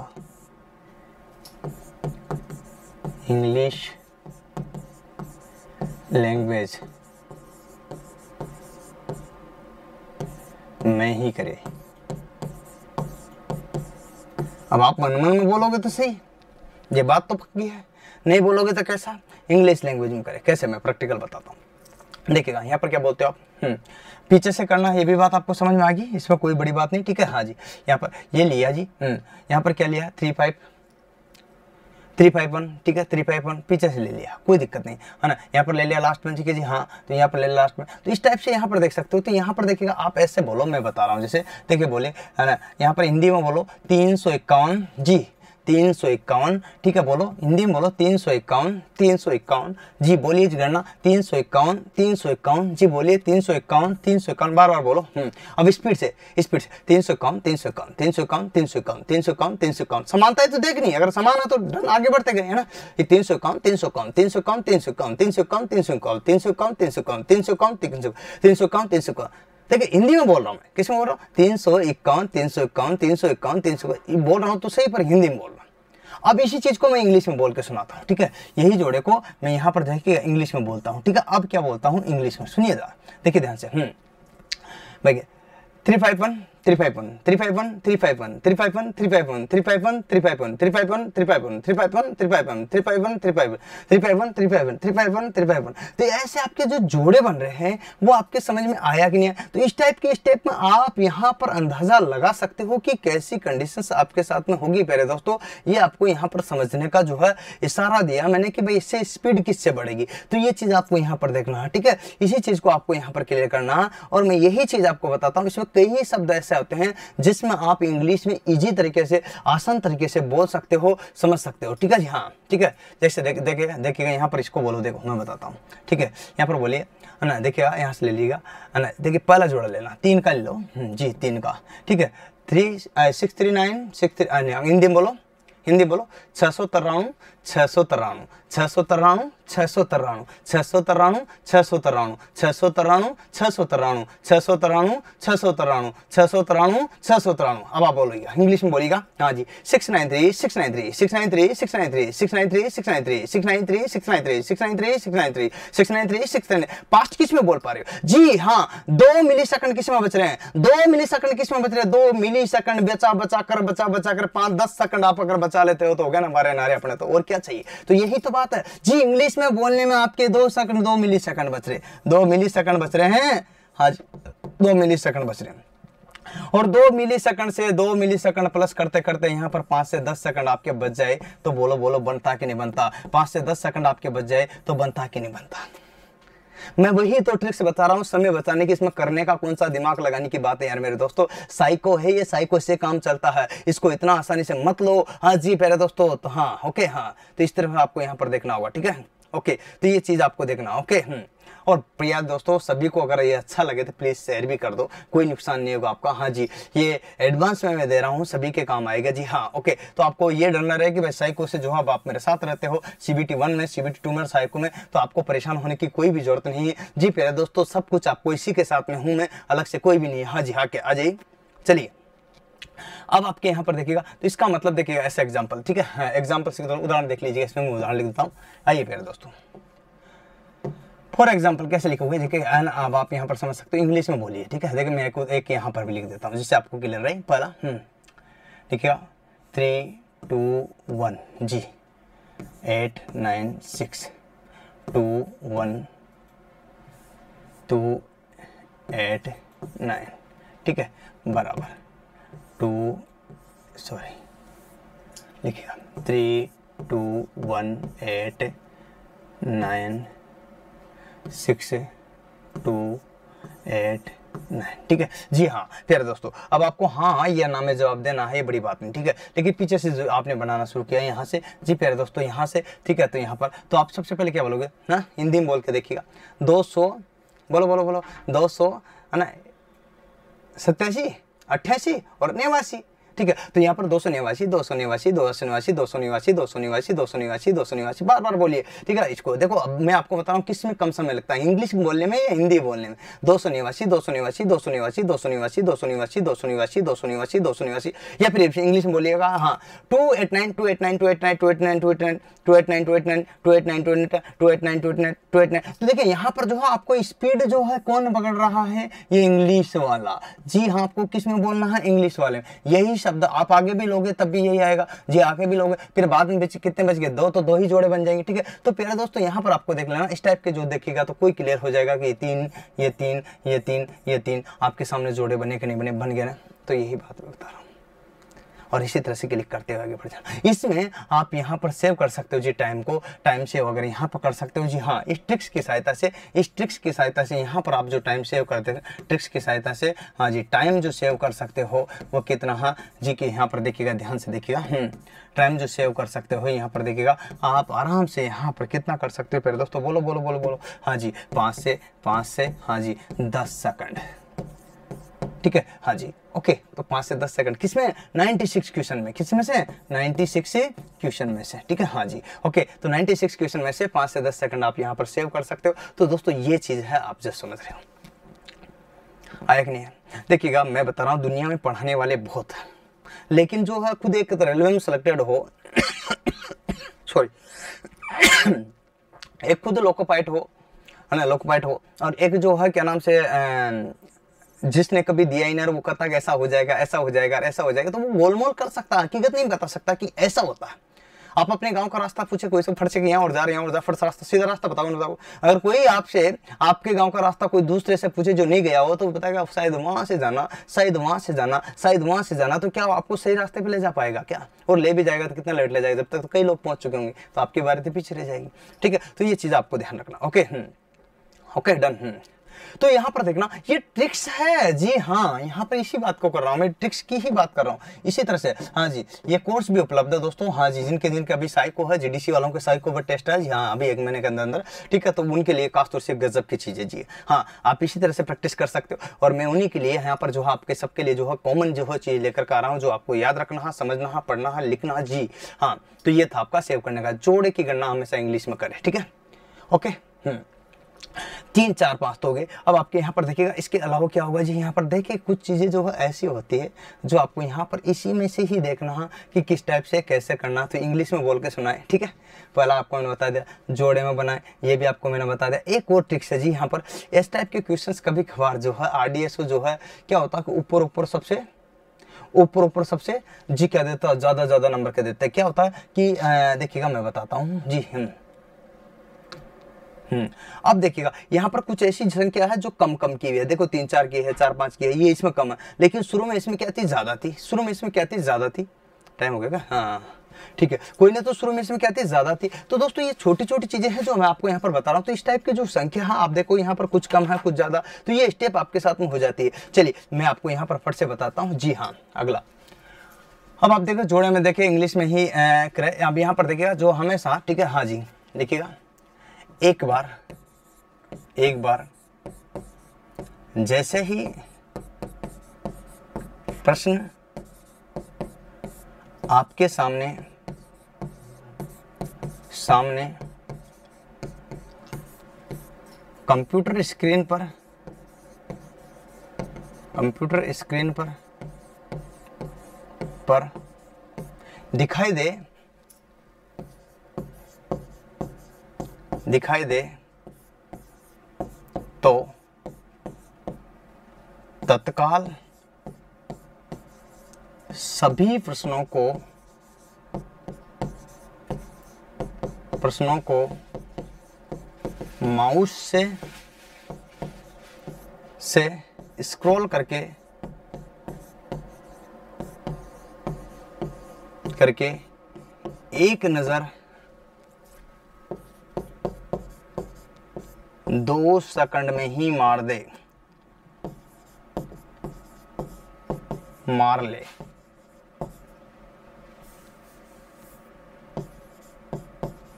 इंग्लिश लैंग्वेज में ही करे। अब आप मन मन में बोलोगे तो सही। ये बात तो पक्की है। नहीं बोलोगे तो कैसा? इंग्लिश लैंग्वेज में करे। कैसे? मैं प्रैक्टिकल बताता हूँ। देखिएगा यहाँ पर क्या बोलते हो आप? हम्म, पीछे से करना ये भी बात आपको समझ में आ गई इसमें कोई बड़ी बात नहीं ठीक है? हाँ जी यहाँ पर ये लिया जी। हम्म, यहाँ पर क्या लिया? Three five three five one, ठीक है? थ्री फाइव वन पीछे से ले लिया, कोई दिक्कत नहीं, है ना? यहाँ पर ले लिया लास्ट में, ठीक है जी? हाँ तो यहाँ पर ले लिया लास्ट में। तो इस टाइप से यहाँ पर देख सकते हो तो यहाँ पर देखिएगा, आप ऐसे बोलो, मैं बता रहा हूँ, जैसे, देखिए बोले है ना? यहाँ पर हिंदी में बोलो, तीन सौ इक्यावन, जी। तीन सौ इक्यावन ठीक है बोलो हिंदी में बोलो तीन सौ इक्यावन तीन सौ इक्यावन जी बोलिए गणना तीन सौ इक्यावन तीन सौ इक्यावन जी बोलिए तीन सौ इक्यावन तीन सौ इक्यावन बार बार बोलो हम्म, अब स्पीड से स्पीड से तीन सौ इक्यावन तीन सौ इक्यावन तीन सौ इक्यावन तीन सौ इक्यावन तीन सौ इक्यावन तीन सौ इक्यावन समानता है तो देख देखनी अगर समान है तो आगे बढ़ते गए है ना ये तीन सौ इक्यावन तीन सौ इक्यावन तीन सौ इक्यावन तीन सौ इक्यावन तीन सौ इक्यावन तीन सौ इक्यावन तीन सौ इक्यावन तीन सौ इक्यावन तीन सौ इक्यावन तीन सौ तीन सौ इक्यावन तीन सौ इक्यावन देखिए हिंदी में बोल रहा हूँ मैं किसमें बोल रहा हूँ तीन सौ इक्यावन तीन सौ इक्यावन तीन सौ इक्यावन तीन सौ बोल रहा हूँ तो सही पर हिंदी में बोल रहा हूँ अब इसी चीज़ को मैं इंग्लिश में बोल के सुनाता हूँ, ठीक है? यही जोड़े को मैं यहाँ पर देखिए इंग्लिश में बोलता हूँ, ठीक है? अब क्या बोलता हूँ? इंग्लिश में सुनिए जरा देखिए ध्यान से। हम्म। थ्री फाइव वन तो ऐसे आपके जो जोड़े बन रहे हैं वो आपके समझ में आया कि नहीं आया तो इस टाइप के स्टेप में आप यहाँ पर अंदाज़ा लगा सकते हो कि कैसी कंडीशन आपके साथ में होगी पहले दोस्तों ये आपको यहाँ पर समझने का जो है इशारा दिया मैंने कि भाई इससे स्पीड किससे बढ़ेगी तो ये चीज़ आपको यहाँ पर देखना है ठीक है इसी चीज़ को आपको यहाँ पर क्लियर करना है और मैं यही चीज़ आपको बताता हूँ इसमें कई शब्द ऐसे होते हैं जिसमें आप इंग्लिश में इजी तरीके से आसान तरीके से बोल सकते हो समझ सकते हो। ठीक है जी? हाँ ठीक है। जैसे देख देखिएगा देखिएगा यहाँ पर इसको बोलो देखो मैं बताता हूँ। ठीक है? यहाँ पर बोलिए है ना देखिएगा यहाँ से ले लीजिएगा है ना देखिए पहला जोड़ा लेना तीन का ले लो। हम्म, जी तीन का। ठीक है? Three six three nine six three Hindi बोलो हिंदी बोलो छह सौ तिरानवे छह सौ तिरानवे छह सौ तिरानवे छह सौ तिरानवे छह सौ तिरानवे छह सौ तिरानवे छह सौ तिरानवे छह सौ तिरानवे छह सौ तिरानवे छह सौ तिरानवे छह सौ तिरानवे छह सौ तिरानवे अब आप बोलिएगा इंग्लिश में बोलिएगा हाँ जी six nine three six nine three six nine three six nine three six nine three six nine three six nine three six nine three six nine three six nine three six nine three six nine past किसमें बोल पा रहे हो जी हाँ दो मिली second किसमें बच रहे हैं दो मिली सेकंड किसमें बच रहे हैं दो मिली सेकंड बचा बचा कर बचा बचा कर पाँच दस सेकंड आप अगर बचा लेते हो तो हो गया ना हमारे नारे अपने तो और क्या चाहिए। तो यही तो बात है। जी, इंग्लिश में बोलने में आपके दो सेकंड, दो मिली सेकंड बच रहे दो मिली सेकंड बच रहे हैं। हाँ दो मिली सेकंड बच रहे हैं। और दो मिली सेकंड से दो मिली सेकंड प्लस करते करते यहाँ पर पाँच से दस सेकंड आपके बच जाए तो बोलो बोलो, बनता कि नहीं बनता? पाँच से दस सेकंड आपके बच जाए तो बनता कि नहीं बनता? मैं वही तो ट्रिक्स बता रहा हूँ, समय बताने की, इसमें करने का कौन सा दिमाग लगाने की बात है यार मेरे दोस्तों। साइको है ये साइको से काम चलता है। इसको इतना आसानी से मत लो। हाँ जी पहले दोस्तों तो हाँ ओके हाँ। तो इस तरह आपको यहाँ पर देखना होगा, ठीक है? ओके तो ये चीज़ आपको देखना ओके हम्म। और प्रिया, दोस्तों, सभी को अगर ये अच्छा लगे तो प्लीज़ शेयर भी कर दो। कोई नुकसान नहीं होगा आपका। हाँ जी, ये एडवांस में मैं दे रहा हूँ, सभी के काम आएगा। जी हाँ ओके तो आपको ये डरना रहे कि भाई साइको से जो आप मेरे साथ रहते हो सीबीटी वन में सीबीटी टू में साइको में तो आपको परेशान होने की कोई भी ज़रूरत नहीं है। जी प्यारे दोस्तों, सब कुछ आपको इसी के साथ में हूँ मैं, अलग से कोई भी नहीं है। हाँ जी हाँ के आ जाइए। चलिए, अब आपके यहाँ पर देखिएगा तो इसका मतलब देखिएगा ऐसा एग्ज़ाम्पल ठीक है? एग्ज़ाम्पल से उदाहरण देख लीजिए इसमें मैं उदाहरण लिख देता हूँ। आइए प्यारे दोस्तों। फॉर एग्ज़ाम्पल कैसे लिखोगे? देखिए एन अब आप यहाँ पर समझ सकते हो इंग्लिश में बोलिए, ठीक है? देखिए मैं को एक यहाँ पर भी लिख देता हूँ, जिससे आपको क्लियर रहे, पहला देखिएगा थ्री टू वन जी। Eight nine six two one two eight nine ठीक है? बराबर। टू सॉरी लिखिएगा three two one eight nine six two eight nine ठीक है? जी हाँ प्यारे दोस्तों, अब आपको हाँ हाँ या नाम जवाब देना है, ये बड़ी बात नहीं, ठीक है? लेकिन पीछे से जो आपने बनाना शुरू किया यहाँ से, जी प्यारे दोस्तों, यहाँ से, ठीक है? तो यहाँ पर तो आप सबसे पहले क्या बोलोगे? ना, हिंदी में बोल के देखिएगा। दो सौ, बोलो बोलो बोलो, दो सौ, है ना, सत्यासी, अट्ठासी और नेवासी। ठीक है तो यहाँ पर दो सौ निवासी दो सौ निवासी दो सौ निवासी दो सौ निवासी दो सौ निवासी दो सौ निवासी दो सौ निवासी बार बार बोलिए ठीक है इसको देखो अब मैं आपको बता रहा हूँ किसमें कम समय लगता है इंग्लिश बोलने में या हिंदी बोलने में दो सौ निवासी दो सौ निवासी दो सौ निवासी दो सौ निवासी दो सौ निवासी दो सौ निवासी दो सौ निवासी दो सौ निवासी या फिर इंग्लिश में बोलिएगा हाँ two eight nine two eight nine two eight nine two eight nine two eight nine two eight nine two eight nine two eight nine two eight nine two eight nine two eight nine two eight nine तो देखिए यहाँ पर जो है आपको speed जो है कौन पकड़ रहा है ये इंग्लिश वाला जी हाँ आपको किसमें बोलना है इंग्लिश वाले यही शब्द, आप आगे भी लोगे तब भी यही आएगा। जी, आगे भी लोगे, फिर बाद में कितने बच गए? दो तो दो ही जोड़े बन जाएँगे, ठीक है? तो प्यारे दोस्तों, यहाँ पर आपको देख लेना, इस टाइप के जो देखिएगा तो कोई क्लियर हो जाएगा कि ये तीन ये तीन ये तीन ये तीन आपके सामने जोड़े बने कि नहीं बने, बन गए ना? तो यही बात मैं बता रहा हूँ। और इसी तरह से क्लिक करते हुए आगे बढ़ जाना। इसमें आप यहाँ पर सेव कर सकते हो जी टाइम को। टाइम सेव अगर यहाँ पर कर सकते हो जी हाँ इस ट्रिक्स की सहायता से इस ट्रिक्स की सहायता से यहाँ पर आप जो टाइम सेव करते हैं ट्रिक्स की सहायता से हाँ जी टाइम जो सेव कर सकते हो वो कितना हाँ जी कि यहाँ पर देखिएगा ध्यान से देखिएगा टाइम हम्म, जो सेव कर सकते हो यहाँ पर देखिएगा आप आराम से यहाँ पर कितना कर सकते हो फिर दोस्तों बोलो बोलो बोलो बोलो हाँ जी पाँच से पाँच से हाँ जी दस सेकंड ठीक है? हाँ जी। ओके तो पाँच से दस सेकंड किसमें? 96 क्वेश्चन में। किसमें से 96 क्वेश्चन में से। ठीक है? हाँ जी। ओके तो 96 क्वेश्चन में से पाँच से दस सेकंड आप यहाँ पर सेव कर सकते हो। तो दोस्तों, ये चीज़ है, आप जस्ट समझ रहे हो। आया कि नहीं है? देखिएगा, मैं बता रहा हूँ, दुनिया में पढ़ाने वाले बहुत हैं। लेकिन जो है, खुद एक रेलवे में सेलेक्टेड हो सॉरी एक खुद लोकोपाइट हो, है ना लोकोपाइट हो, और एक जो है, क्या नाम से जिसने कभी दिया ही नहीं वो कहता ऐसा हो जाएगा, ऐसा हो जाएगा ऐसा हो जाएगा तो वो गोलमोल कर सकता है, हकीकत नहीं बता सकता कि ऐसा होता है। आप अपने गाँव का रास्ता पूछे, कोई सब फट से यहाँ और जा रहे हैं और जा फट रास्ता, सीधा रास्ता बताओ बताओ अगर कोई आपसे, आपके गाँव का रास्ता कोई दूसरे से पूछे जो नहीं गया हो तो बताएगा शायद वहाँ से जाना, शायद वहाँ से जाना, शायद वहाँ से जाना तो क्या आपको सही रास्ते पे ले जा पाएगा क्या? और ले भी जाएगा तो कितना लेट ले जाएगा, जब तक तो कई लोग पहुँच चुके होंगे तो आपकी बारी तो पीछे रह जाएगी। ठीक है तो ये चीज़ आपको ध्यान रखना, ओके? ओके, डन तो यहाँ पर देखना, ये ट्रिक्स है। जी हाँ यहाँ पर इसी बात को कर रहा हूँ, मैं ट्रिक्स की ही बात कर रहा हूँ। इसी तरह से हाँ जी, ये कोर्स भी उपलब्ध है दोस्तों। हाँ जी, जिनके जिनके अभी साइको है जीडीसी वालों के साइको पर टेस्ट है। जी हाँ अभी एक महीने के अंदर अंदर। ठीक है तो उनके लिए खासतौर से गजब की चीज़ है जी। हाँ आप इसी तरह से प्रैक्टिस कर सकते हो। और मैं उन्हीं के लिए यहाँ पर जो है, आपके सबके लिए जो है कॉमन जो है चीज़ लेकर के आ रहा हूँ, जो आपको याद रखना है, समझना है, पढ़ना है, लिखना है। जी हाँ तो ये था आपका सेव करने का। जोड़े की गणना हमेशा इंग्लिश में करें, ठीक है? Okay hmm. तीन चार पाँच तो हो गए। अब आपके यहाँ पर देखिएगा, इसके अलावा क्या होगा जी? यहाँ पर देखिए, कुछ चीज़ें जो है ऐसी होती है, जो आपको यहाँ पर इसी में से ही देखना है कि किस टाइप से कैसे करना तो इंग्लिश में बोल के सुनाए, ठीक है? पहला आपको मैंने बता दिया, जोड़े में बनाए, ये भी आपको मैंने बता दिया। एक और ट्रिक्स है जी यहाँ पर, इस टाइप के क्वेश्चन कभी खबर जो है आर जो है, क्या होता है कि ऊपर ऊपर सबसे, ऊपर ऊपर सबसे जी क्या देता है, ज़्यादा ज़्यादा नंबर क्या देते है। क्या होता है कि देखिएगा, मैं बताता हूँ जी हम्म अब देखिएगा, यहाँ पर कुछ ऐसी संख्या है जो कम कम की हुई है। देखो, तीन चार की है, चार पाँच की है, ये इसमें कम है। लेकिन शुरू में इसमें क्या थी? ज़्यादा थी। शुरू में इसमें क्या थी? ज़्यादा थी। टाइम हो गया हाँ। ठीक है। कोई ना तो शुरू में इसमें क्या थी? ज़्यादा थी। तो दोस्तों, ये छोटी छोटी चीज़ें हैं जो मैं आपको यहाँ पर बता रहा हूँ। तो इस टाइप की जो संख्या, है, आप देखो, यहाँ पर कुछ कम है, कुछ ज़्यादा। तो ये स्टेप आपके साथ में हो जाती है। चलिए, मैं आपको यहाँ पर फट से बताता हूँ। जी हाँ अगला। अब आप देखो, जोड़े में देखिए इंग्लिश में ही अब यहाँ पर देखिएगा, जो हमेशा, ठीक है हाँ जी, देखिएगा। एक बार एक बार, जैसे ही प्रश्न आपके सामने सामने कंप्यूटर स्क्रीन पर, कंप्यूटर स्क्रीन पर पर दिखाई दे दिखाई दे तो तत्काल सभी प्रश्नों को प्रश्नों को माउस से से स्क्रॉल करके करके एक नज़र दो सेकंड में ही मार दे। मार ले।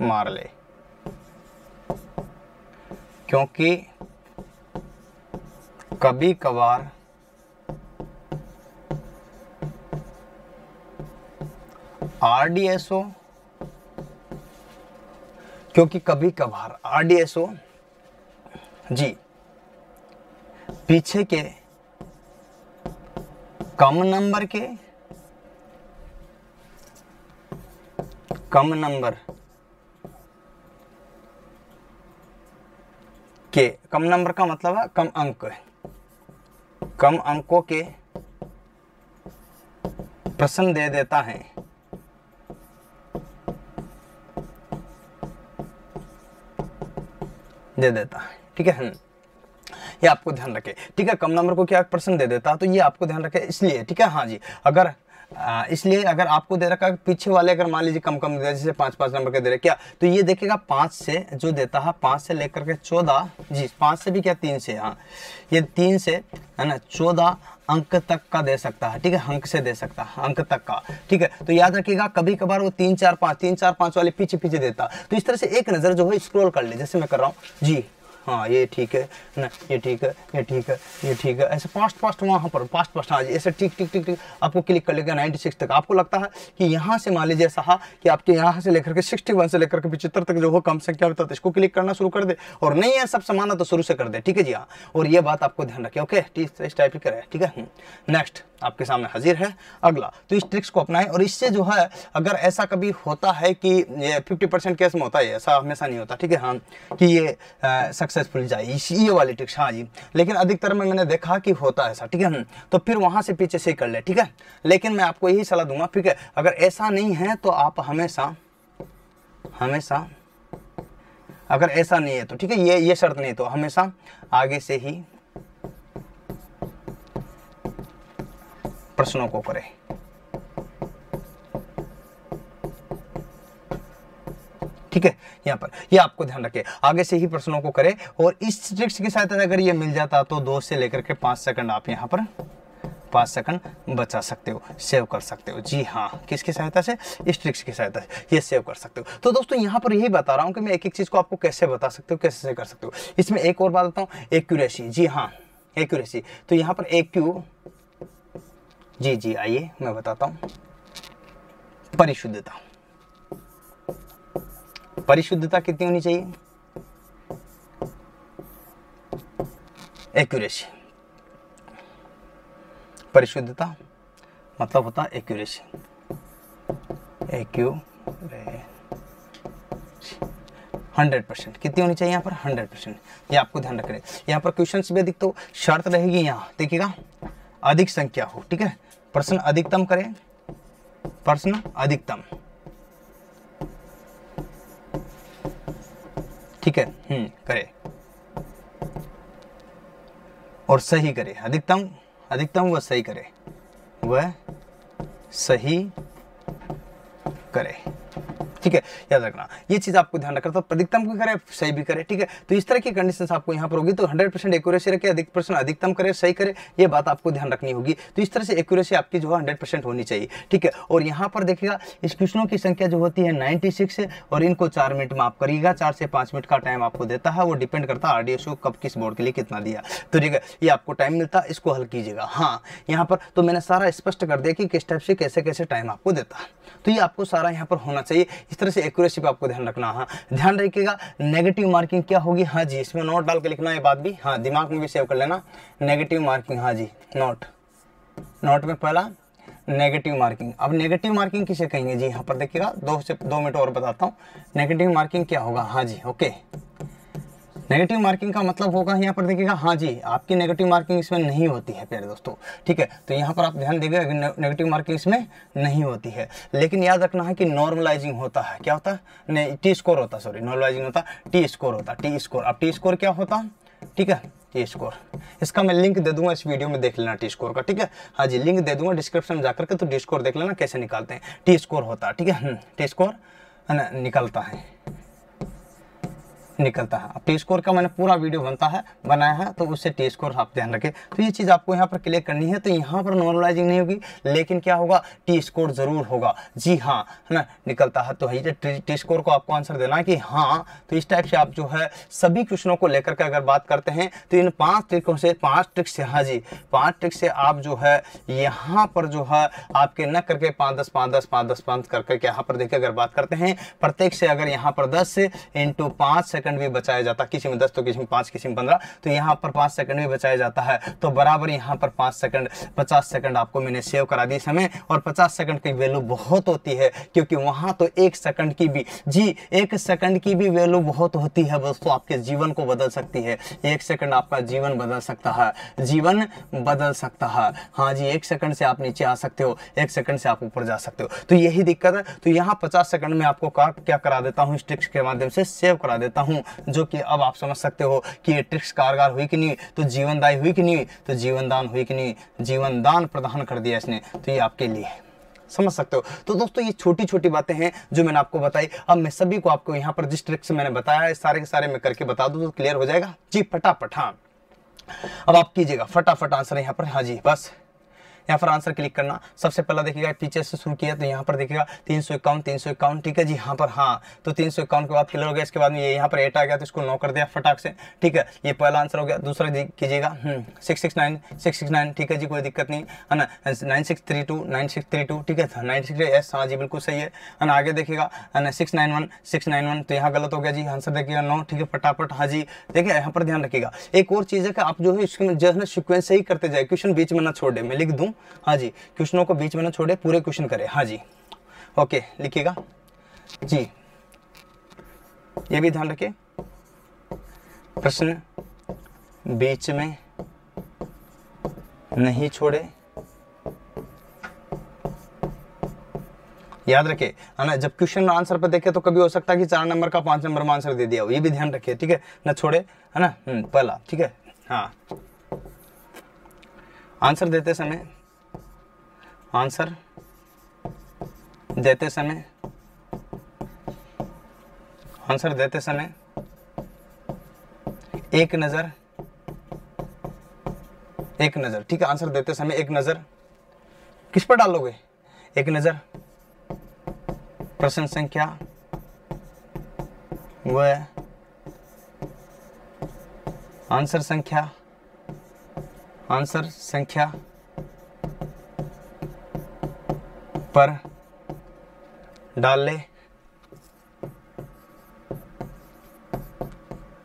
मार ले। क्योंकि कभी कभार आरडीएसओ क्योंकि कभी कभार आरडीएसओ जी। पीछे के कम नंबर के कम नंबर के कम नंबर का मतलब है कम अंक। कम अंकों के प्रश्न दे देता है। दे देता है। ठीक है। ये आपको ध्यान रखे। ठीक है, कम नंबर को क्या प्रश्न दे देता तो ये आपको ध्यान रखे इसलिए, ठीक है? हाँ जी, अगर इसलिए अगर आपको दे रखा, पीछे वाले अगर मान लीजिए कम कम दे जैसे पाँच पाँच नंबर के दे रहे, क्या? तो ये देखेगा पाँच से जो देता है, पाँच से लेकर के चौदह, जी, पाँच से भी क्या? तीन से हाँ। ये तीन से, है ना, चौदह अंक तक का दे सकता है, ठीक है? अंक से दे सकता है, अंक तक का, ठीक है? तो याद रखिएगा, कभी कभार वो तीन, चार, पाँच, तीन, चार, पाँच वाले पीछे पीछे देता। तो इस तरह से एक नज़र जो है स्क्रोल कर ले, जैसे मैं कर रहा हूँ, जी। हाँ ये ठीक है, ना, ये ठीक है, ये ठीक है, ये ठीक है। ऐसे पास्ट पास्ट वहाँ पर, पास्ट पास्ट हाँ ऐसे टिक टिक टिक टिक, आपको क्लिक कर लेगा नाइन्टी सिक्स तक। आपको लगता है कि यहाँ से मान लीजिए ऐसा कि आपके यहाँ से लेकर के सिक्सटी वन से लेकर के पिछहत्तर तक जो हो, कम संख्या होता है तो इसको क्लिक करना शुरू कर दे। और नहीं है, सब समान तो शुरू से कर दे, ठीक है जी हाँ। और ये बात आपको ध्यान रखे ओके? इस टाइप की करे, ठीक है? Next hmm. आपके सामने हाजिर है। अगला तो इस ट्रिक्स को अपनाएँ और इससे जो है अगर ऐसा कभी होता है कि फिफ्टी परसेंट केस में होता है ऐसा हमेशा नहीं होता ठीक है? हाँ कि ये सक्सेसफुल जाए ये वाली ट्रिक्स हाँ जी। लेकिन अधिकतर में मैंने देखा कि होता है ऐसा ठीक है? हम्म, तो फिर वहाँ से पीछे से कर ले ठीक है? लेकिन मैं आपको यही सलाह दूँगा ठीक है? अगर ऐसा नहीं है तो आप हमेशा हमेशा अगर ऐसा नहीं है तो ठीक है? ये ये शर्त नहीं तो हमेशा आगे से ही प्रश्नों को करें। ठीक है? यहाँ पर। ये यह आपको ध्यान रखें। आगे से ही प्रश्नों को करें और इस ट्रिक्स की सहायता से अगर ये मिल जाता तो दो से लेकर के पाँच सेकंड आप यहाँ पर पाँच सेकंड बचा सकते हो सेव कर सकते हो। जी हाँ किसकी सहायता से? इस ट्रिक्स की सहायता से। ये सेव कर सकते हो। तो दोस्तों, यहाँ पर यही बता रहा हूँ कि मैं एक एक चीज़ को आपको कैसे बता सकते हो, कैसे कर सकते हो। इसमें एक और बात बताऊँ एक्यूरेसी जी हाँ एक्यूरेसी तो यहाँ पर एक क्यू जी जी, आइए, मैं बताता हूँ। परिशुद्धता। परिशुद्धता कितनी होनी चाहिए? एक्यूरेसी परिशुद्धता मतलब होता है एक्यूरेसी एक्यू हंड्रेड परसेंट कितनी होनी चाहिए यहाँ पर? हंड्रेड परसेंट ये आपको ध्यान रखना है। यहाँ पर क्वेश्चन भी अधिक तो शर्त रहेगी यहाँ। देखिएगा, अधिक संख्या हो, ठीक है? प्रश्न अधिकतम करें। प्रश्न अधिकतम। ठीक है? हम्म करे। और सही करे। अधिकतम अधिकतम वह सही करे। वह सही करे। ठीक है? याद रखना, ये चीज़ आपको ध्यान रखना तो अधिकतम भी करे, सही भी करे, ठीक है? तो इस तरह की कंडीशन आपको यहाँ पर होगी तो 100 परसेंट एक्यूरेसी रखे अधिक परसेंट अधिकतम करे, सही करे, ये बात आपको ध्यान रखनी होगी। तो इस तरह से एक्यूरेसी आपकी जो है हंड्रेड परसेंट होनी चाहिए, ठीक है? और यहाँ पर देखिएगा, इस क्वेश्चनों की संख्या जो होती है नाइनटी सिक्स और इनको चार मिनट में आप करिएगा, चार से पाँच मिनट का टाइम आपको देता है, वो डिपेंड करता है आरडीएस कब किस बोर्ड के लिए कितना दिया। तो ठीक है ये आपको टाइम मिलता है, इसको हल कीजिएगा। हाँ यहाँ पर तो मैंने सारा स्पष्ट कर दिया कि किस टाइप से कैसे कैसे टाइम आपको देता है। तो ये आपको सारा यहाँ पर होना चाहिए। इस तरह से एक्यूरेसी पर आपको ध्यान रखना हाँ। ध्यान रखिएगा नेगेटिव मार्किंग क्या होगी? हाँ जी, इसमें नोट डाल के लिखना ये बात भी। हाँ दिमाग में भी सेव कर लेना। नेगेटिव मार्किंग हाँ जी नोट नोट में पहला नेगेटिव मार्किंग अब नेगेटिव मार्किंग किसे कहेंगे? जी, यहाँ पर देखिएगा, दो से, दो मिनट और बताता हूँ। नेगेटिव मार्किंग क्या होगा? हाँ जी ओके नेगेटिव मार्किंग का मतलब होगा यहाँ पर देखिएगा हाँ जी, आपकी नेगेटिव मार्किंग इसमें नहीं होती है, प्यारे दोस्तों, ठीक है? तो यहाँ पर आप ध्यान देंगे नेगेटिव मार्किंग इसमें नहीं होती है। लेकिन याद रखना है कि नॉर्मलाइजिंग होता है। क्या होता है? टी स्कोर होता है सॉरी नॉर्मलाइजिंग होता टी स्कोर होता टी स्कोर अब टी स्कोर क्या होता? ठीक है टी स्कोर इसका मैं लिंक दे दूँगा इस वीडियो में, देख लेना टी स्कोर का, ठीक है? हाँ जी लिंक दे दूँगा डिस्क्रिप्शन में जाकर के तो टी स्कोर देख लेना कैसे निकालते हैं। टी स्कोर होता है? ठीक है टी स्कोर निकलता है। निकलता है। टी स्कोर का मैंने पूरा वीडियो बनता है, बनाया है तो उससे टी स्कोर आप ध्यान रखें। तो ये चीज़ आपको यहाँ पर क्लियर करनी है तो यहाँ पर नॉर्मलाइजिंग नहीं होगी, लेकिन क्या होगा टी स्कोर ज़रूर होगा। जी हाँ है ना, निकलता है तो टी स्कोर को आपको आंसर देना है कि हाँ तो इस टाइप से आप जो है, सभी क्वेश्चनों को लेकर के अगर बात करते हैं तो इन पाँच ट्रिकों से, पाँच ट्रिक से हाँ जी, पाँच ट्रिक से आप जो है, यहाँ पर जो है, आपके न करके पाँच दस पाँच दस पाँच दस, पाँच करके यहाँ पर देखिए, अगर बात करते हैं, प्रत्येक से अगर यहाँ पर दस इंटू पाँच सेकंड सेकंड भी बचाया जाता है किसी में दस तो किसी में पाँच, किसी में पंद्रह तो यहाँ पर पाँच सेकंड भी बचाया जाता है। तो बराबर यहाँ पर पाँच सेकंड, पचास सेकंड आपको मैंने सेव करा दी समय, और पचास सेकंड की वैल्यू बहुत होती है, क्योंकि वहाँ तो एक सेकंड की भी, जी, एक सेकंड की भी वैल्यू बहुत होती है, दोस्तों, आपके जीवन को बदल सकती है। एक सेकंड आपका जीवन बदल सकता है, जीवन बदल सकता है। हाँ जी, एक सेकंड से आप नीचे आ सकते हो, एक सेकंड से आप ऊपर जा सकते हो। तो यही दिक्कत है तो यहाँ पचास सेकंड में आपको क्या करा देता हूँ स्ट्रिक्स के माध्यम से सेव करा देता हूँ। जो कि अब आप समझ सकते हो कि ये ट्रिक्स कारगर हुई कि नहीं तो जीवनदायी हुई कि नहीं तो जीवनदान हुई कि नहीं, जीवनदान प्रदान कर दिया इसने। तो ये आपके लिए समझ सकते हो? तो दोस्तों, ये छोटी छोटी बातें हैं जो मैंने आपको बताई। अब मैं सभी को आपको यहाँ पर जिस ट्रिक से मैंने बताया है, सारे के सारे मैं करके बता दूँ तो क्लियर हो जाएगा। जी, फटाफट हाँ। अब आप कीजिएगा, फटाफट आंसर यहाँ पर। हाँ जी, बस। यहाँ पर आंसर क्लिक करना। सबसे पहला देखिएगा पीछे से शुरू किया तो यहाँ पर देखिएगा, तीन सौ इक्यावन, तीन सौ इक्यावन, ठीक है जी, यहाँ पर हाँ तो तीन सौ इक्यावन के बाद क्लियर हो गया, इसके बाद में ये यहाँ पर एट आ गया तो इसको नौ कर दिया फटाक से, ठीक है। ये पहला आंसर हो गया, दूसरा कीजिएगा six six nine six six nine ठीक है जी, कोई दिक्कत नहीं, है ना nine six three two nine six three two ठीक है नाइन सिक्स एस हाँ जी, बिल्कुल सही है ना, आगे देखिएगा, है ना six nine one six nine one तो यहाँ गलत हो गया जी आंसर देखिएगा नौ ठीक है, फटाफट हाँ जी, देखिए, यहाँ पर ध्यान रखिएगा, एक और चीज़ है कि आप जो है इसमें जो है ना सिक्वेंस से ही करते जाए क्वेश्चन बीच में ना छोड़ दे मैं लिख दूँ हाँ जी क्वेश्चनों को बीच में ना छोड़े पूरे क्वेश्चन करें। हाँ जी। ओके लिखिएगा। जी। ये भी ध्यान रखिए। प्रश्न बीच में नहीं छोड़े। याद रखे है ना जब क्वेश्चन आंसर पर देखे तो कभी हो सकता है कि चार नंबर का पाँच नंबर में आंसर दे दिया हो। ये भी ध्यान रखिए ठीक है? ना छोड़े है ना? हम्म, पहला ठीक है? हाँ। आंसर देते समय आंसर देते समय, आंसर देते समय एक नज़र एक नज़र, ठीक है? आंसर देते समय एक नज़र। किस पर डालोगे? एक नज़र। प्रश्न संख्या व आंसर संख्या आंसर संख्या पर डाल ले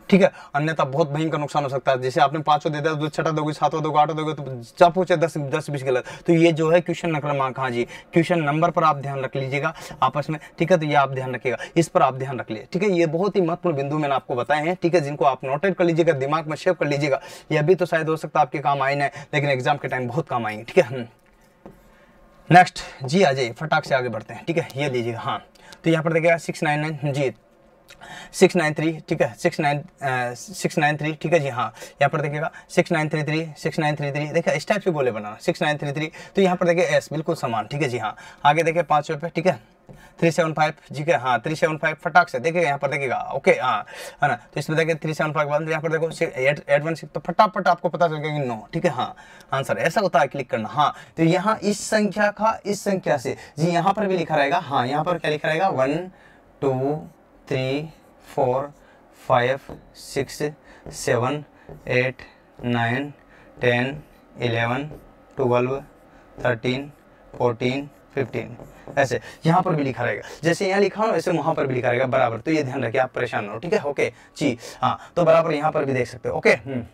ठीक है, अन्यथा बहुत भयंकर नुकसान हो सकता है। जैसे आपने पाँचों दे दिया तो छठा दोगे, सातों दोगे, आठों दोगे तो जब पूछे दस दस बीस गलत। तो ये जो है क्वेश्चन क्रमांक हाँ जी। क्वेश्चन नंबर पर आप ध्यान रख लीजिएगा आपस में। ठीक है तो ये आप ध्यान रखिएगा। इस पर आप ध्यान रख लीजिए। ठीक है, ये बहुत ही महत्वपूर्ण बिंदु मैंने आपको बताए हैं। ठीक है, जिनको आप नोटेड कर लीजिएगा, दिमाग में शेव कर लीजिएगा। ये अभी तो शायद हो सकता है आपके काम आए ना, लेकिन एग्ज़ाम के टाइम बहुत काम आएँगे। ठीक है हम्म। नेक्स्ट जी आ जाइए, फटाक से आगे बढ़ते हैं, ठीक है? ये लीजिएगा हाँ। तो यहाँ पर देखिएगा सिक्स नाइन नाइन जी। सिक्स नाइन थ्री ठीक है? Six nine six nine three ठीक है जी हाँ। यहाँ पर देखिएगा six nine three three six nine three three देखिए, इस टाइप से बोले बनाना सिक्स नाइन थ्री थ्री तो यहाँ पर देखिए एस बिल्कुल समान, ठीक है जी हाँ। आगे देखिए, पाँच रुपये ठीक है? थ्री सेवन फाइव जी के हाँ थ्री सेवन फाइव फटाक से। देखिएगा यहाँ पर देखिएगा, ओके हाँ है ना? तो इसमें देखिए, थ्री सेवन फाइव यहाँ पर देखो एट वन सिक्स तो फटाफट आपको पता चल गया कि नो, ठीक है हाँ आंसर ऐसा होता है, क्लिक करना हाँ। तो यहाँ इस संख्या का, इस संख्या से, जी, यहाँ पर भी लिखा रहेगा हाँ यहाँ पर क्या लिखा रहेगा? One, two, three, four, five, six, seven, eight, nine, ten, eleven, twelve, thirteen, fourteen fifteen ऐसे, यहाँ पर भी लिखा रहेगा। जैसे यहाँ लिखा हो, वैसे वहाँ पर भी लिखा रहेगा। बराबर। तो ये ध्यान रखिए, आप परेशान हो, ठीक है? ओके, जी हाँ तो बराबर यहाँ पर भी देख सकते हो, ओके? हम्म।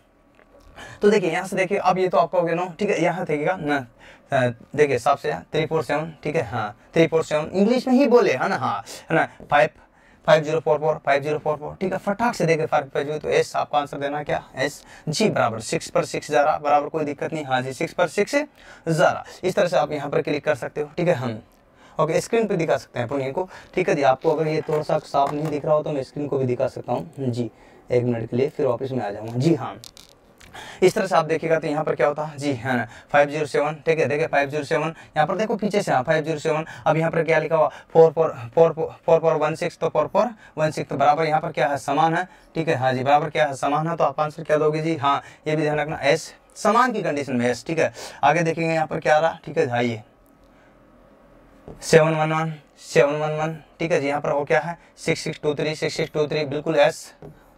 तो देखिए, यहाँ से देखिए, अब ये तो आपका हो गया नो, ठीक है? यहाँ देखिएगा, ना देखिए, साफ़ से थ्री फोर सेवन ठीक है? हाँ थ्री फोर सेवन इंग्लिश में ही बोले, है ना? हाँ है ना? Five five zero four four five zero four four ठीक है, फटाक से देखे फाइव फाइव ज़ीरो तो एस आपका आंसर देना क्या? एस जी बराबर सिक्स पर सिक्स जा रहा बराबर कोई दिक्कत नहीं। हाँ जी सिक्स पर सिक्स जा रहा इस तरह से आप यहाँ पर क्लिक कर सकते हो, ठीक है, हम। ओके स्क्रीन पे दिखा सकते हैं पुण्य को। ठीक है जी, आपको अगर ये थोड़ा सा साफ़ नहीं दिख रहा हो तो मैं स्क्रीन को भी दिखा सकता हूँ। जी, एक मिनट के लिए, फिर ऑफ़िस में आ जाऊँगा। जी हाँ। इस तरह से आप देखिएगा तो यहाँ पर क्या होता है? जी, है ना फाइव ज़ीरो सेवन ठीक है, देखिए फाइव ज़ीरो सेवन यहाँ पर देखो पीछे से हाँ फाइव ज़ीरो सेवन अब यहाँ पर क्या लिखा हुआ four four four four four one six तो फोर फोर वन सिक्स तो बराबर यहाँ पर क्या है, समान है, ठीक है हाँ जी, बराबर क्या है, समान है तो आप आंसर क्या दोगे? जी हाँ ये भी ध्यान रखना एस समान की कंडीशन में एस ठीक है, आगे देखेंगे यहाँ पर क्या आ रहा, ठीक है, आइए seven one one seven one one ठीक है जी, यहाँ पर हो क्या है six six two three six six two three बिल्कुल एस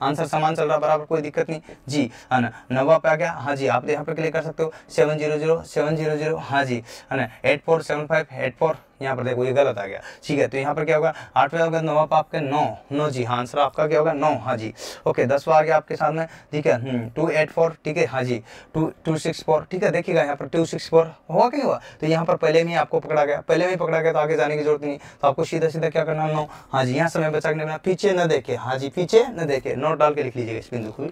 आंसर समान चल रहा, बराबर, कोई दिक्कत नहीं। जी, है ना? नवा पे आ गया। हाँ जी, आप यहाँ पे क्लिक कर सकते हो। Seven zero zero, seven zero zero हाँ जी, है ना? Eight four seven five, eight four. यहाँ पर देखो ये गलत आ गया। ठीक है तो यहाँ पर क्या होगा? आठवें होगा नवा पे आपके नौ। नौ जी हाँ आंसर आपका क्या होगा? नौ। हाँ जी। ओके दसवा आ गया आपके सामने। ठीक है टू एट फोर, ठीक है हाँ जी। टू टू सिक्स फोर, ठीक है, देखिएगा यहाँ पर टू सिक्स फोर हुआ क्या हुआ? तो यहाँ पर पहले में आपको पकड़ा गया। पहले में पकड़ा गया तो आगे जाने की ज़रूरत नहीं। तो आपको सीधा सीधा क्या करना नौ। हाँ जी, यहाँ समय बचा के पीछे न देखे। हाँ जी, पीछे न देखे। नोट डाल के लिख लीजिएगा इस बिंदु को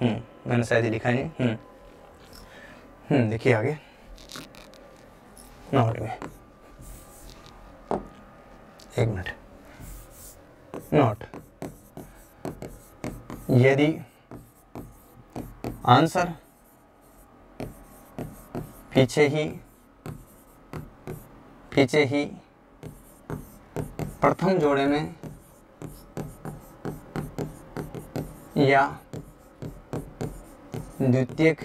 मैंने शायद ही लिखा नहीं। देखिए आगे। नोट में। मिनट नोट यदि आंसर पीछे ही पीछे ही प्रथम जोड़े में या द्वितीयक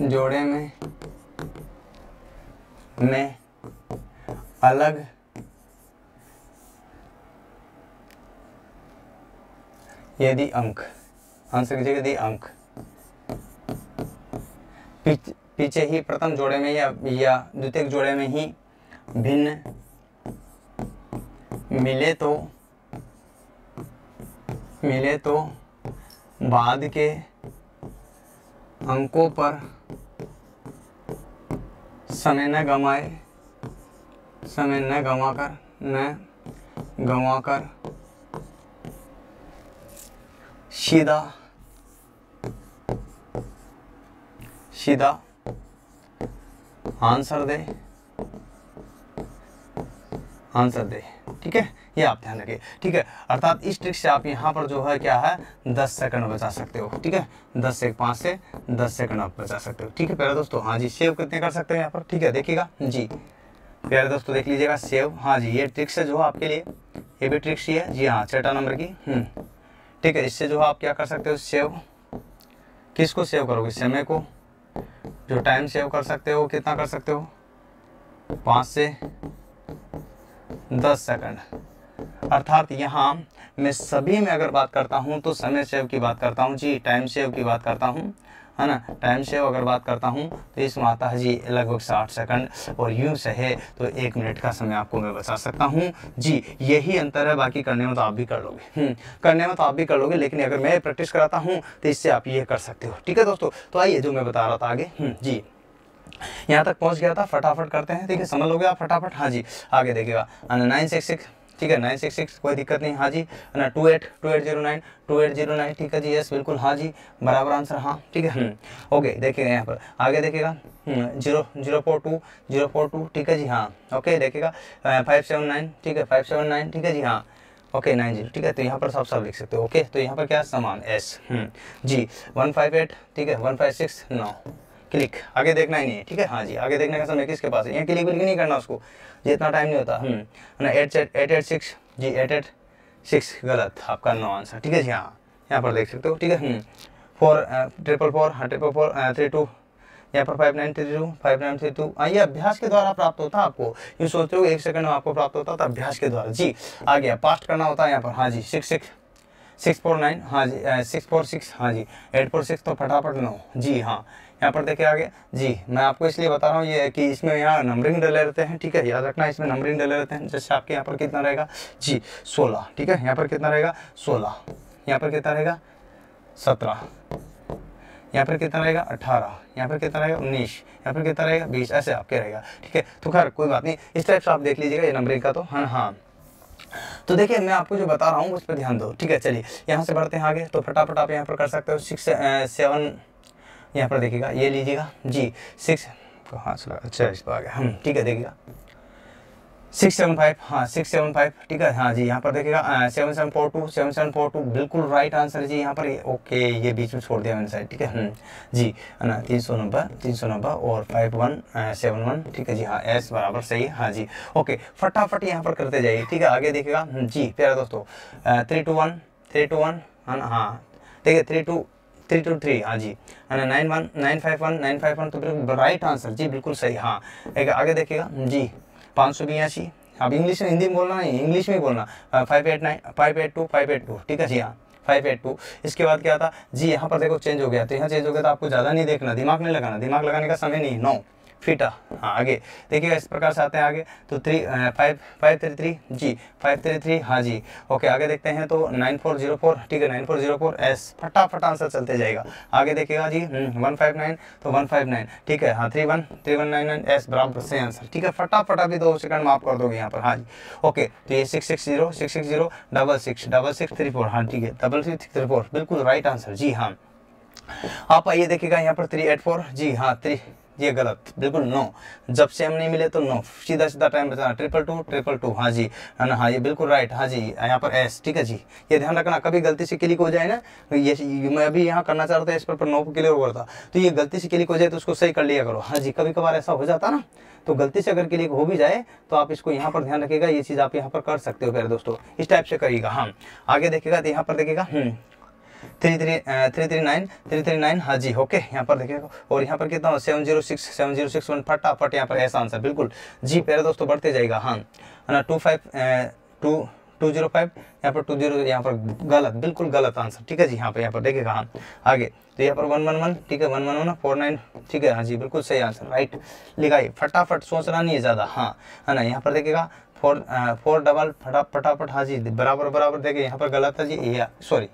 जोड़े में में अलग यदि अंक, आंसर कीजिएगा यदि अंक। पीछे ही प्रथम जोड़े में या या द्वितीय जोड़े में ही भिन्न मिले तो मिले तो बाद के अंकों पर समय न गमाए समय न गंवाकर न गंवाकर, सीधा सीधा आंसर दे आंसर दे। ठीक है? ये आप ध्यान रखिए। ठीक है? अर्थात इस ट्रिक से आप यहाँ पर जो है, क्या है? 10 सेकंड बचा सकते हो। ठीक है? 10 से पाँच से 10 सेकंड आप बचा सकते हो। ठीक है पहले दोस्तों? हाँ जी सेव कितने कर सकते हो यहाँ पर? ठीक है, देखिएगा। जी। प्यारे दोस्तों, देख लीजिएगा, सेव। हाँ जी, ये ट्रिक्स है जो है आपके लिए। ये भी ट्रिक्स ही है। जी हाँ छठा नंबर की। हम्म। ठीक है, इससे जो है आप क्या कर सकते हो, सेव। किसको सेव करोगे? समय को? जो टाइम सेव कर सकते हो, कितना कर सकते हो? पाँच से दस सेकंड अर्थात यहाँ मैं सभी में अगर बात करता हूँ तो समय सेव की बात करता हूँ। जी टाइम सेव की बात करता हूँ। है ना? टाइम सेव अगर बात करता हूँ तो इसमें आता है जी लगभग साठ सेकंड और यूँ से है तो एक मिनट का समय आपको मैं बचा सकता हूँ। जी यही अंतर है बाकी करने में तो आप भी कर लोगे। हम्म, करने में तो आप भी कर लोगे लेकिन अगर मैं प्रैक्टिस कराता हूँ तो इससे आप ये कर सकते हो। ठीक है दोस्तों? तो आइए जो मैं बता रहा था आगे। हम्म, जी। यहाँ तक पहुँच गया था फटाफट करते हैं। ठीक है समझ लोगे आप फटाफट? हाँ जी आगे देखिएगा। Nine six six. ठीक है नाइन सिक्स सिक्स कोई दिक्कत नहीं हाँ जी। ना two eight two eight zero nine two eight zero nine ठीक है जी यस बिल्कुल हाँ जी बराबर आंसर हाँ ठीक है। ओके देखिएगा यहाँ पर आगे देखिएगा zero zero four two zero four two ठीक है जी हाँ। ओके देखिएगा फाइव सेवन नाइन ठीक है फाइव सेवन नाइन ठीक है जी हाँ। ओके नाइन ज़ीरो ठीक है तो यहाँ पर सब सब लिख सकते हो ओके तो यहाँ पर क्या समान एस जी वन फाइव एट ठीक है वन फाइव सिक्स नौ। क्लिक। आगे देखना ही नहीं है ठीक है? हाँ जी। आगे देखने का समय किसके पास है? यहाँ क्लिक विलिक नहीं करना उसको जी इतना टाइम नहीं होता। ना एट एट एट सिक्स जी एट एट सिक्स गलत आपका नो आंसर ठीक है जी? हाँ यहाँ पर देख सकते हो ठीक है? फोर ट्रिपल फोर हाँ ट्रिपल फोर थ्री टू यहाँ पर five nine three two five nine three two ये अभ्यास के द्वारा प्राप्त होता है आपको। यूँ सोचते हो एक सेकंड में आपको प्राप्त होता था अभ्यास के द्वारा। जी आ गया पास्ट करना होता है यहाँ पर। हाँ जी six six six four nine हाँ जी सिक्स फोर सिक्स हाँ जी एट फोर सिक्स तो फटाफट नौ। जी हाँ। यहाँ पर देखिए आगे। जी, मैं आपको इसलिए बता रहा हूँ, ये कि इसमें यहाँ नंबरिंग डले रहते हैं, ठीक है? याद रखना, इसमें नंबरिंग डले रहते हैं, जैसे आपके यहाँ पर कितना रहेगा? जी, सोलह, ठीक है? यहाँ पर कितना रहेगा? सोलह। यहाँ पर कितना रहेगा? सत्रह। यहाँ पर कितना रहेगा? अठारह। यहाँ पर कितना रहेगा? उन्नीस। यहाँ पर कितना रहेगा? बीस। ऐसे आपके रहेगा, ठीक है? तो खैर, कोई बात नहीं। इस टाइप से आप देख लीजिएगा ये नंबरिंग का तो। हाँ हाँ। तो देखिए, मैं आपको जो बता रहा हूँ, उस पर ध्यान दो, ठीक है? चलिए, यहाँ से बढ़ते हैं आगे तो फटाफट आप यहाँ पर कर सकते हो। सिक्स सेवन यहाँ पर देखिएगा, ये लीजिएगा। जी सिक्स हाँ चला अच्छा इसको आ गया। ठीक है, देखिएगा। सिक्स सेवन फाइव हाँ सिक्स सेवन फाइव ठीक है हाँ जी, यहाँ पर देखिएगा seven seven four two seven seven four two बिल्कुल राइट आंसर जी, यहाँ पर ओके ये बीच में छोड़ दिया मैंने साइड ठीक है जी, है ना, तीन सौ नब्बे, तीन सौ नब्बे और फाइव वन सेवन वन ठीक है जी हाँ एस बराबर सही हाँ जी ओके फटाफट यहाँ पर करते जाइए, ठीक है, आगे देखिएगा जी, प्यारे दोस्तों three two one three two one है ना हाँ ठीक है three two three two three हाँ जी। है ना nine one nine five one nine five one तो बिल्कुल राइट आंसर जी, बिल्कुल सही हाँ। एक आगे देखिएगा, जी, पाँच सौ बयासी। अब इंग्लिश में, हिंदी में बोलना नहीं, इंग्लिश में बोलना। Five eight nine five eight two five eight two ठीक है जी हाँ फाइव एट टू इसके बाद क्या था? जी, यहाँ पर देखो चेंज हो गया। तो यहाँ चेंज हो गया तो आपको ज़्यादा नहीं देखना, दिमाग नहीं लगाना, दिमाग लगाने का समय नहीं नौ फीटा हाँ आगे। देखिएगा, इस प्रकार से आते हैं आगे। तो three five five three three जी फाइव थ्री थ्री हाँ जी ओके आगे देखते हैं तो नाइन फोर ज़ीरो फोर ठीक है nine four zero four yes फटाफट आंसर चलते जाएगा। आगे देखिएगा जी वन फाइव नाइन तो वन फाइव नाइन ठीक है हाँ three one three one nine nine yes बराबर से आंसर, ठीक है, फटाफट अभी दो सेकंड में आप कर दोगे यहाँ पर हाँ जी। ओके तो ये six six zero six six zero double six double six three four हाँ ठीक है डबल सिक्स थ्री फोर बिल्कुल राइट आंसर जी हाँ। आप आइए, देखिएगा, यहाँ पर थ्री एट फोर जी हाँ थ्री ये गलत। बिल्कुल नो जब से हम नहीं मिले तो नो सीधा सीधा टाइम बचाना ट्रिपल टू ट्रिपल टू हाँ जी। है ना? हाँ ये बिल्कुल राइट हाँ जी। यहाँ पर एस ठीक है जी? ये ध्यान रखना कभी गलती से क्लिक हो जाए ना ये मैं अभी यहाँ करना चाहता था इस पर, पर नो क्लियर हुआ था। तो ये गलती से क्लिक हो जाए तो उसको सही कर लिया करो। हाँ जी कभी कभार ऐसा हो जाता ना तो गलती से अगर क्लिक हो भी जाए तो आप इसको यहाँ पर ध्यान रखिएगा ये चीज़ आप यहाँ पर कर सकते हो प्यारे दोस्तों। इस टाइप से करिएगा। हाँ। आगे देखिएगा तो यहाँ पर देखिएगा three three three three nine three three nine हाँ जी ओके यहाँ पर देखिएगा और यहाँ पर कितना seven zero six seven zero six one फटाफट यहाँ पर ऐसा आंसर बिल्कुल। जी पहले दोस्तों, बढ़ते जाएगा हाँ। है ना two five two two zero five यहाँ पर टू ज़ीरो यहाँ पर गलत, बिल्कुल गलत आंसर ठीक है जी? यहाँ पर यहाँ पर देखिएगा हाँ। आगे तो यहाँ पर वन वन वन ठीक है one one one four nine ठीक है हाँ जी, बिल्कुल सही आंसर राइट लिखाइए, फटाफट सोचना नहीं है ज़्यादा हाँ। है ना, यहाँ पर देखिएगा फोर फोर डबल फटा, फटाफट हाँ जी, बराबर बराबर, देखिए, यहाँ पर गलत है जी सॉरी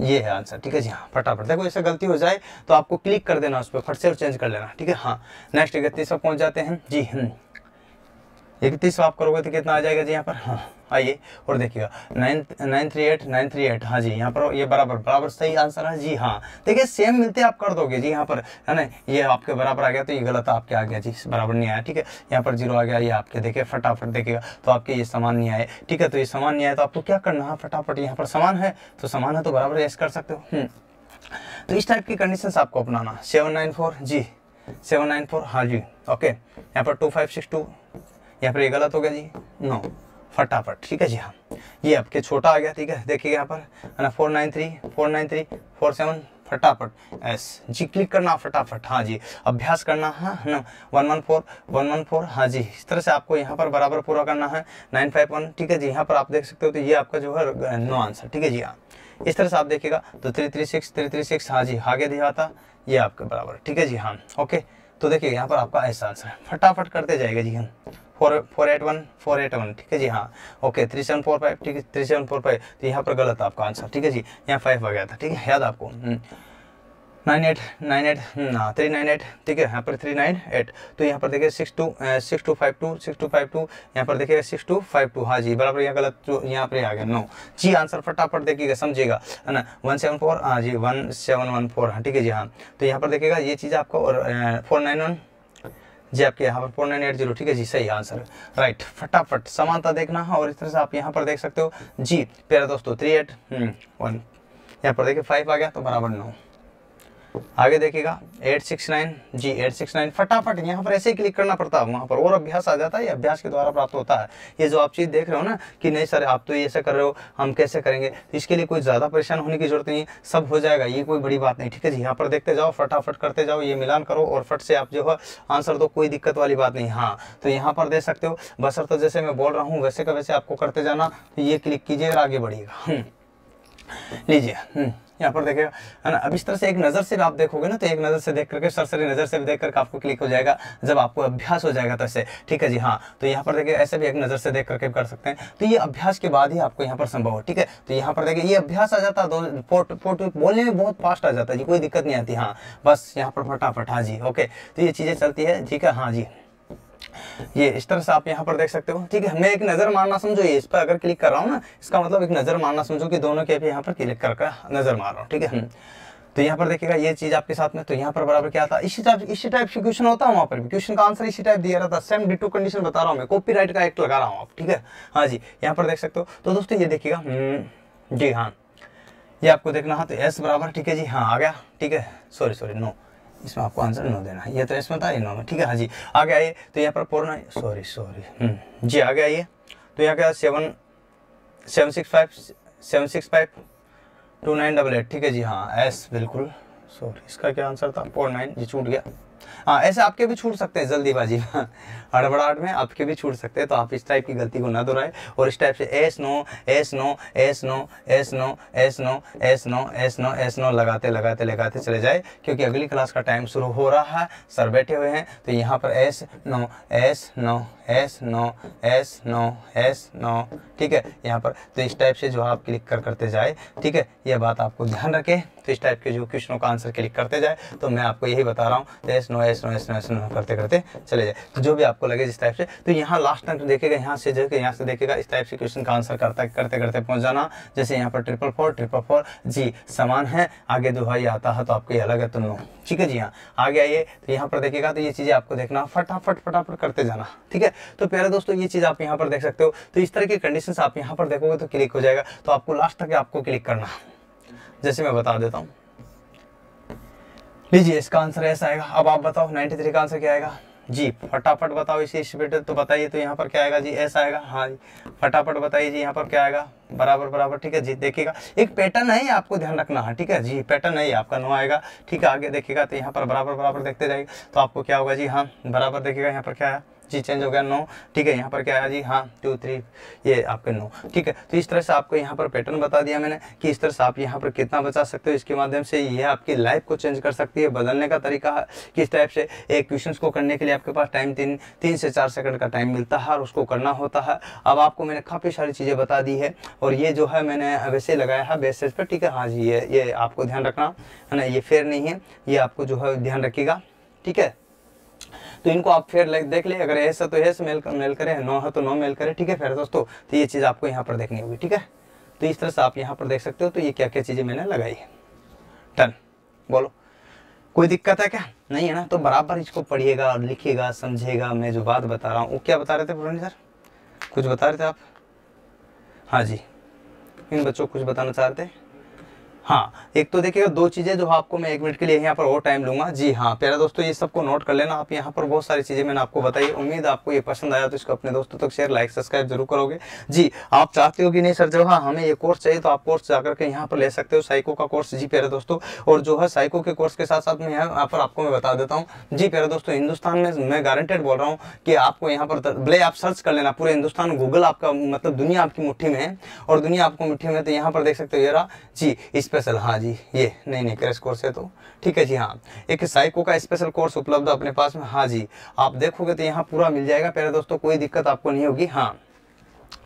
ये है आंसर ठीक है जी? हाँ फटाफट। देखो ऐसा गलती हो जाए तो आपको क्लिक कर देना, उस पर फट से चेंज कर लेना, ठीक है? हाँ नेक्स्ट इकतीस पर पहुँच जाते हैं। जी इकतीस आप करोगे तो कितना आ जाएगा जी यहाँ पर? हाँ आइए और देखिएगा। Nine nine three eight, nine three eight. हाँ जी, यहाँ पर ये बराबर बराबर सही आंसर है। जी हाँ देखिए सेम मिलते आप कर दोगे जी यहाँ पर, है ना? ये आपके बराबर आ गया तो ये गलत आपके आ गया जी, बराबर नहीं आया, ठीक है? यहाँ पर ज़ीरो आ गया, ये आपके देखिए, फटाफट देखिएगा तो आपके ये समान नहीं आए, ठीक है? तो ये समान नहीं आए तो आपको क्या करना है? फटाफट, यहाँ पर समान है तो समान है तो बराबर यस कर सकते हो। तो इस टाइप की कंडीशन आपको अपनाना। सेवन नाइन फोर, जी, सेवन नाइन फोर हाँ जी, ओके। यहाँ पर टू फाइव सिक्स टू यहाँ पर ये गलत हो गया जी? नो फटाफट, ठीक है जी? हाँ। ये आपके छोटा आ गया, ठीक है? देखिए यहाँ पर, है ना four nine three four nine three four seven फटाफट। एस जी क्लिक करना फटाफट हाँ जी। अभ्यास करना हाँ है ना? One one four one one four हाँ जी। इस तरह से आपको यहाँ पर बराबर पूरा करना है नाइन फाइव वन ठीक है जी? यहाँ पर आप देख सकते हो तो ये आपका जो है नो आंसर ठीक है जी? हाँ। इस तरह से आप देखिएगा तो three three six three three six हाँ जी, आगे दिया था ये आपके बराबर, ठीक है जी? हाँ ओके तो देखिए यहाँ पर आपका ऐसा आंसर है। फटाफट करते जाएगा जी हम। Four four eight one, four eight one, ठीक है जी? हाँ। Okay three seven four five ठीक है थ्री सेवन फोर फाइव तो यहाँ पर गलत आपका आंसर ठीक है जी? यहाँ फाइव आ गया था, ठीक है? याद आपको? नाइन एट नाइन एट ना थ्री नाइन एट ठीक है? यहाँ पर थ्री नाइन एट तो यहाँ पर देखिए six two six two five two six two five two यहाँ पर देखिएगा सिक्स टू फाइव टू हाँ जी, बराबर यहाँ गलत जो यहाँ पर आ गया नो जी आंसर फटाफट देखिएगा, समझिएगा, है ना? वन सेवन फोर हाँ जी वन सेवन वन फोर हाँ ठीक है जी हाँ। तो यहाँ पर देखिएगा, ये चीज़ आपको, और फोर नाइन वन जी, आपके यहाँ पर फोर नाइन एट ज़ीरो ठीक है जी? सही आंसर राइट फटाफट समानता देखना, है, और इस तरह से आप यहाँ पर देख सकते हो। जी, प्यारे दोस्तों थ्री एट वन यहाँ पर देखिए फाइव आ गया तो बराबर नौ। आगे देखिएगा एट सिक्स नाइन जी एट सिक्स नाइन फटाफट यहाँ पर ऐसे ही क्लिक करना पड़ता है, वहाँ पर और अभ्यास आ जाता है, ये अभ्यास के द्वारा प्राप्त होता है। ये जो आप चीज़ देख रहे हो ना, कि नहीं सर, आप तो ये ऐसे कर रहे हो, हम कैसे करेंगे? तो इसके लिए कोई ज़्यादा परेशान होने की ज़रूरत नहीं, सब हो जाएगा, ये कोई बड़ी बात नहीं, ठीक है जी? यहाँ पर देखते जाओ, फटाफट करते जाओ, ये मिलान करो और फट से आप जो है, आंसर दो, कोई दिक्कत वाली बात नहीं हाँ। तो यहाँ पर दे सकते हो बसर तो जैसे मैं बोल रहा हूँ, वैसे का वैसे आपको करते जाना तो ये क्लिक कीजिए और आगे बढ़िएगा। हम्म। लीजिए हम्म। यहाँ पर देखिएगा है ना? अब इस तरह से एक नज़र से आप देखोगे ना तो एक नज़र से देख करके सरसरी नज़र से देख करके आपको क्लिक हो जाएगा, जब आपको अभ्यास हो जाएगा तो ऐसे ठीक है जी? हाँ। तो यहाँ पर देखिए, ऐसे भी एक नज़र से देख करके कर सकते हैं। तो ये अभ्यास के बाद ही आपको यहाँ पर संभव हो, ठीक है? तो यहाँ पर देखिए, ये अभ्यास आ जाता है बोलने में बहुत फास्ट आ जाता है जी, कोई दिक्कत नहीं आती। हाँ। बस यहाँ पर फटाफट हाँ जी, ओके। तो ये चीज़ें चलती है, ठीक है? हाँ जी। ये इस तरह से आप यहाँ पर देख सकते हो। ठीक है मैं एक नज़र मारना समझो ये इस पर अगर क्लिक कर रहा हूँ ना इसका मतलब एक नज़र मारना समझो कि दोनों के यहाँ पर क्लिक कर नज़र मार रहा हूँ ठीक है। हम्म। तो यहाँ पर देखिएगा ये चीज़ आपके साथ में तो यहाँ पर बराबर क्या था? इसी टाइप इसी टाइप से क्वेश्चन होता है वहाँ पर भी। क्वेश्चन का आंसर इसी टाइप दिया रहा था सेम डिटो कंडीशन बता रहा हूँ मैं कॉपी का एक्ट लगा रहा हूँ आप ठीक है। हाँ जी यहाँ पर देख सकते हो। तो दोस्तों ये देखिएगा हम्म, जी हाँ ये आपको देखना है तो एस बराबर ठीक है जी हाँ आ गया ठीक है। सॉरी सॉरी नो इसमें आपको आंसर नो देना है। ये तो इसमें था नो में ठीक है हाँ जी। आगे आइए। तो यहाँ पर पूर्ण सॉरी सॉरी। जी आगे आइए। तो यहाँ क्या seven seven six five seven six five two nine double eight. ठीक है जी हाँ। एस बिल्कुल। सॉरी इसका क्या आंसर था? Four nine. जी छूट गया। हाँ ऐसे आपके भी छूट सकते हैं जल्दीबाजी में हड़बड़ाहट में आपके भी छूट सकते हैं तो आप इस टाइप की गलती को ना दोहराए और इस टाइप से S no S no S no S no S no S no S no S no लगाते लगाते लगाते चले जाए क्योंकि अगली क्लास का टाइम शुरू हो रहा है सर बैठे हुए हैं तो यहाँ पर S no S no S no S no S no ठीक है यहाँ पर तो इस टाइप से जो आप क्लिक कर करते जाए ठीक है यह बात आपको ध्यान रखें तो इस टाइप के जो क्वेश्चनों का आंसर क्लिक करते जाए तो मैं आपको यही बता रहा हूँ तो एस नो एस नो करते करते चले जाए। तो जो भी आपको लगे जिस टाइप से तो यहाँ लास्ट टाइम तो देखेगा यहाँ से जो यहाँ से देखेगा इस टाइप से क्वेश्चन का आंसर करता, करते करते पहुँच जाना। जैसे यहाँ पर ट्रिपल फोर ट्रिपल फोर जी, समान है। आगे है आता है तो आपको ये अलग है तो नो ठीक है जी हाँ आगे आइए। तो यहाँ पर देखेगा तो ये चीज़ें आपको देखना, फटाफट फटाफट करते जाना। ठीक है? तो प्यारे दोस्तों, ये चीज़ आप यहाँ पर देख सकते हो। तो इस तरह की कंडीशन आप यहाँ पर देखोगे तो क्लिक हो जाएगा। तो आपको लास्ट तक आपको क्लिक करना। जैसे मैं बता देता हूँ। लीजिए, इसका आंसर ऐसा आएगा। अब आप बताओ 93 का आंसर क्या आएगा? जी, फटाफट बताओ इसी स्पीड तो बताइए तो यहाँ पर क्या आएगा? जी, ऐसा आएगा। हाँ जी, फटाफट बताइए जी, यहाँ पर क्या आएगा? बराबर बराबर, ठीक है? जी, देखिएगा। एक पैटर्न है आपको ध्यान रखना। है, ठीक है? जी पैटर्न है आपका नो आएगा। ठीक है, आगे देखिएगा तो यहाँ पर बराबर बराबर देखते जाएगा तो आपको क्या होगा? जी हाँ बराबर देखिएगा, यहाँ पर क्या है जी चेंज हो गया नो ठीक है, यहाँ पर क्या है जी हाँ टू थ्री ये आपके नो ठीक है तो इस तरह से आपको यहाँ पर पैटर्न बता दिया मैंने कि इस तरह से आप यहाँ पर कितना बचा सकते हो। इसके माध्यम से ये आपकी लाइफ को चेंज कर सकती है। बदलने का तरीका किस टाइप से? एक क्वेश्चन को करने के लिए आपके पास टाइम तीन तीन से चार सेकंड का टाइम मिलता है और उसको करना होता है। अब आपको मैंने काफ़ी सारी चीज़ें बता दी है और ये जो है मैंने वैसे लगाया है बेसिस पर ठीक है हाँ जी, ये ये आपको ध्यान रखना, है ना, ये फेयर नहीं है, ये आपको जो है ध्यान रखिएगा। ठीक है तो इनको आप फिर देख ले, अगर ऐसा तो ऐसे मेल मेल करे, नो है तो नो मेल करे, ठीक है? फिर दोस्तों तो ये चीज़ आपको यहाँ पर देखनी होगी, ठीक है? तो इस तरह से आप यहाँ पर देख सकते हो तो ये क्या क्या चीज़ें मैंने लगाई है। टन बोलो। कोई दिक्कत है क्या? नहीं है ना? तो बराबर इसको पढ़िएगा और लिखिएगा, समझिएगा, मैं जो बात बता रहा हूँ, वो क्या बता रहे थे पुरानी सर? कुछ बता रहे थे आप? हाँ जी। इन बच्चों को कुछ बताना चाहते हैं हाँ एक तो देखिएगा दो चीज़ें जो आपको मैं एक मिनट के लिए यहाँ पर और टाइम लूँगा। जी हाँ प्यारा दोस्तों, ये सबको नोट कर लेना। आप यहाँ पर बहुत सारी चीज़ें मैंने आपको बताई। उम्मीद आपको ये पसंद आया तो इसको अपने दोस्तों तक शेयर लाइक सब्सक्राइब ज़रूर करोगे। जी, आप चाहते हो कि नहीं सर जो हाँ हमें ये कोर्स चाहिए तो आप कोर्स जाकर के यहाँ पर ले सकते हो साइको का कोर्स जी, प्यारे दोस्तों, और जो है साइको के कोर्स के साथ साथ मैं यहाँ पर आपको मैं बता देता हूँ। जी, प्यारे दोस्तों, हिंदुस्तान में मैं गारंटेड बोल रहा हूँ कि आपको यहाँ पर भले आप सर्च कर लेना। पूरे हिंदुस्तान गूगल आपका मतलब दुनिया आपकी मुट्ठी में है। और दुनिया आपको मुठ्ठी में तो यहाँ पर देख सकते हो ये जी स्पेशल हाँ जी, ये, नहीं नहीं क्रैश कोर्स है तो। ठीक है जी हाँ। एक साइको का स्पेशल कोर्स उपलब्ध अपने पास में। हाँ जी, आप देखोगे तो यहाँ पूरा मिल जाएगा। पहले दोस्तों, कोई दिक्कत आपको नहीं होगी। हाँ।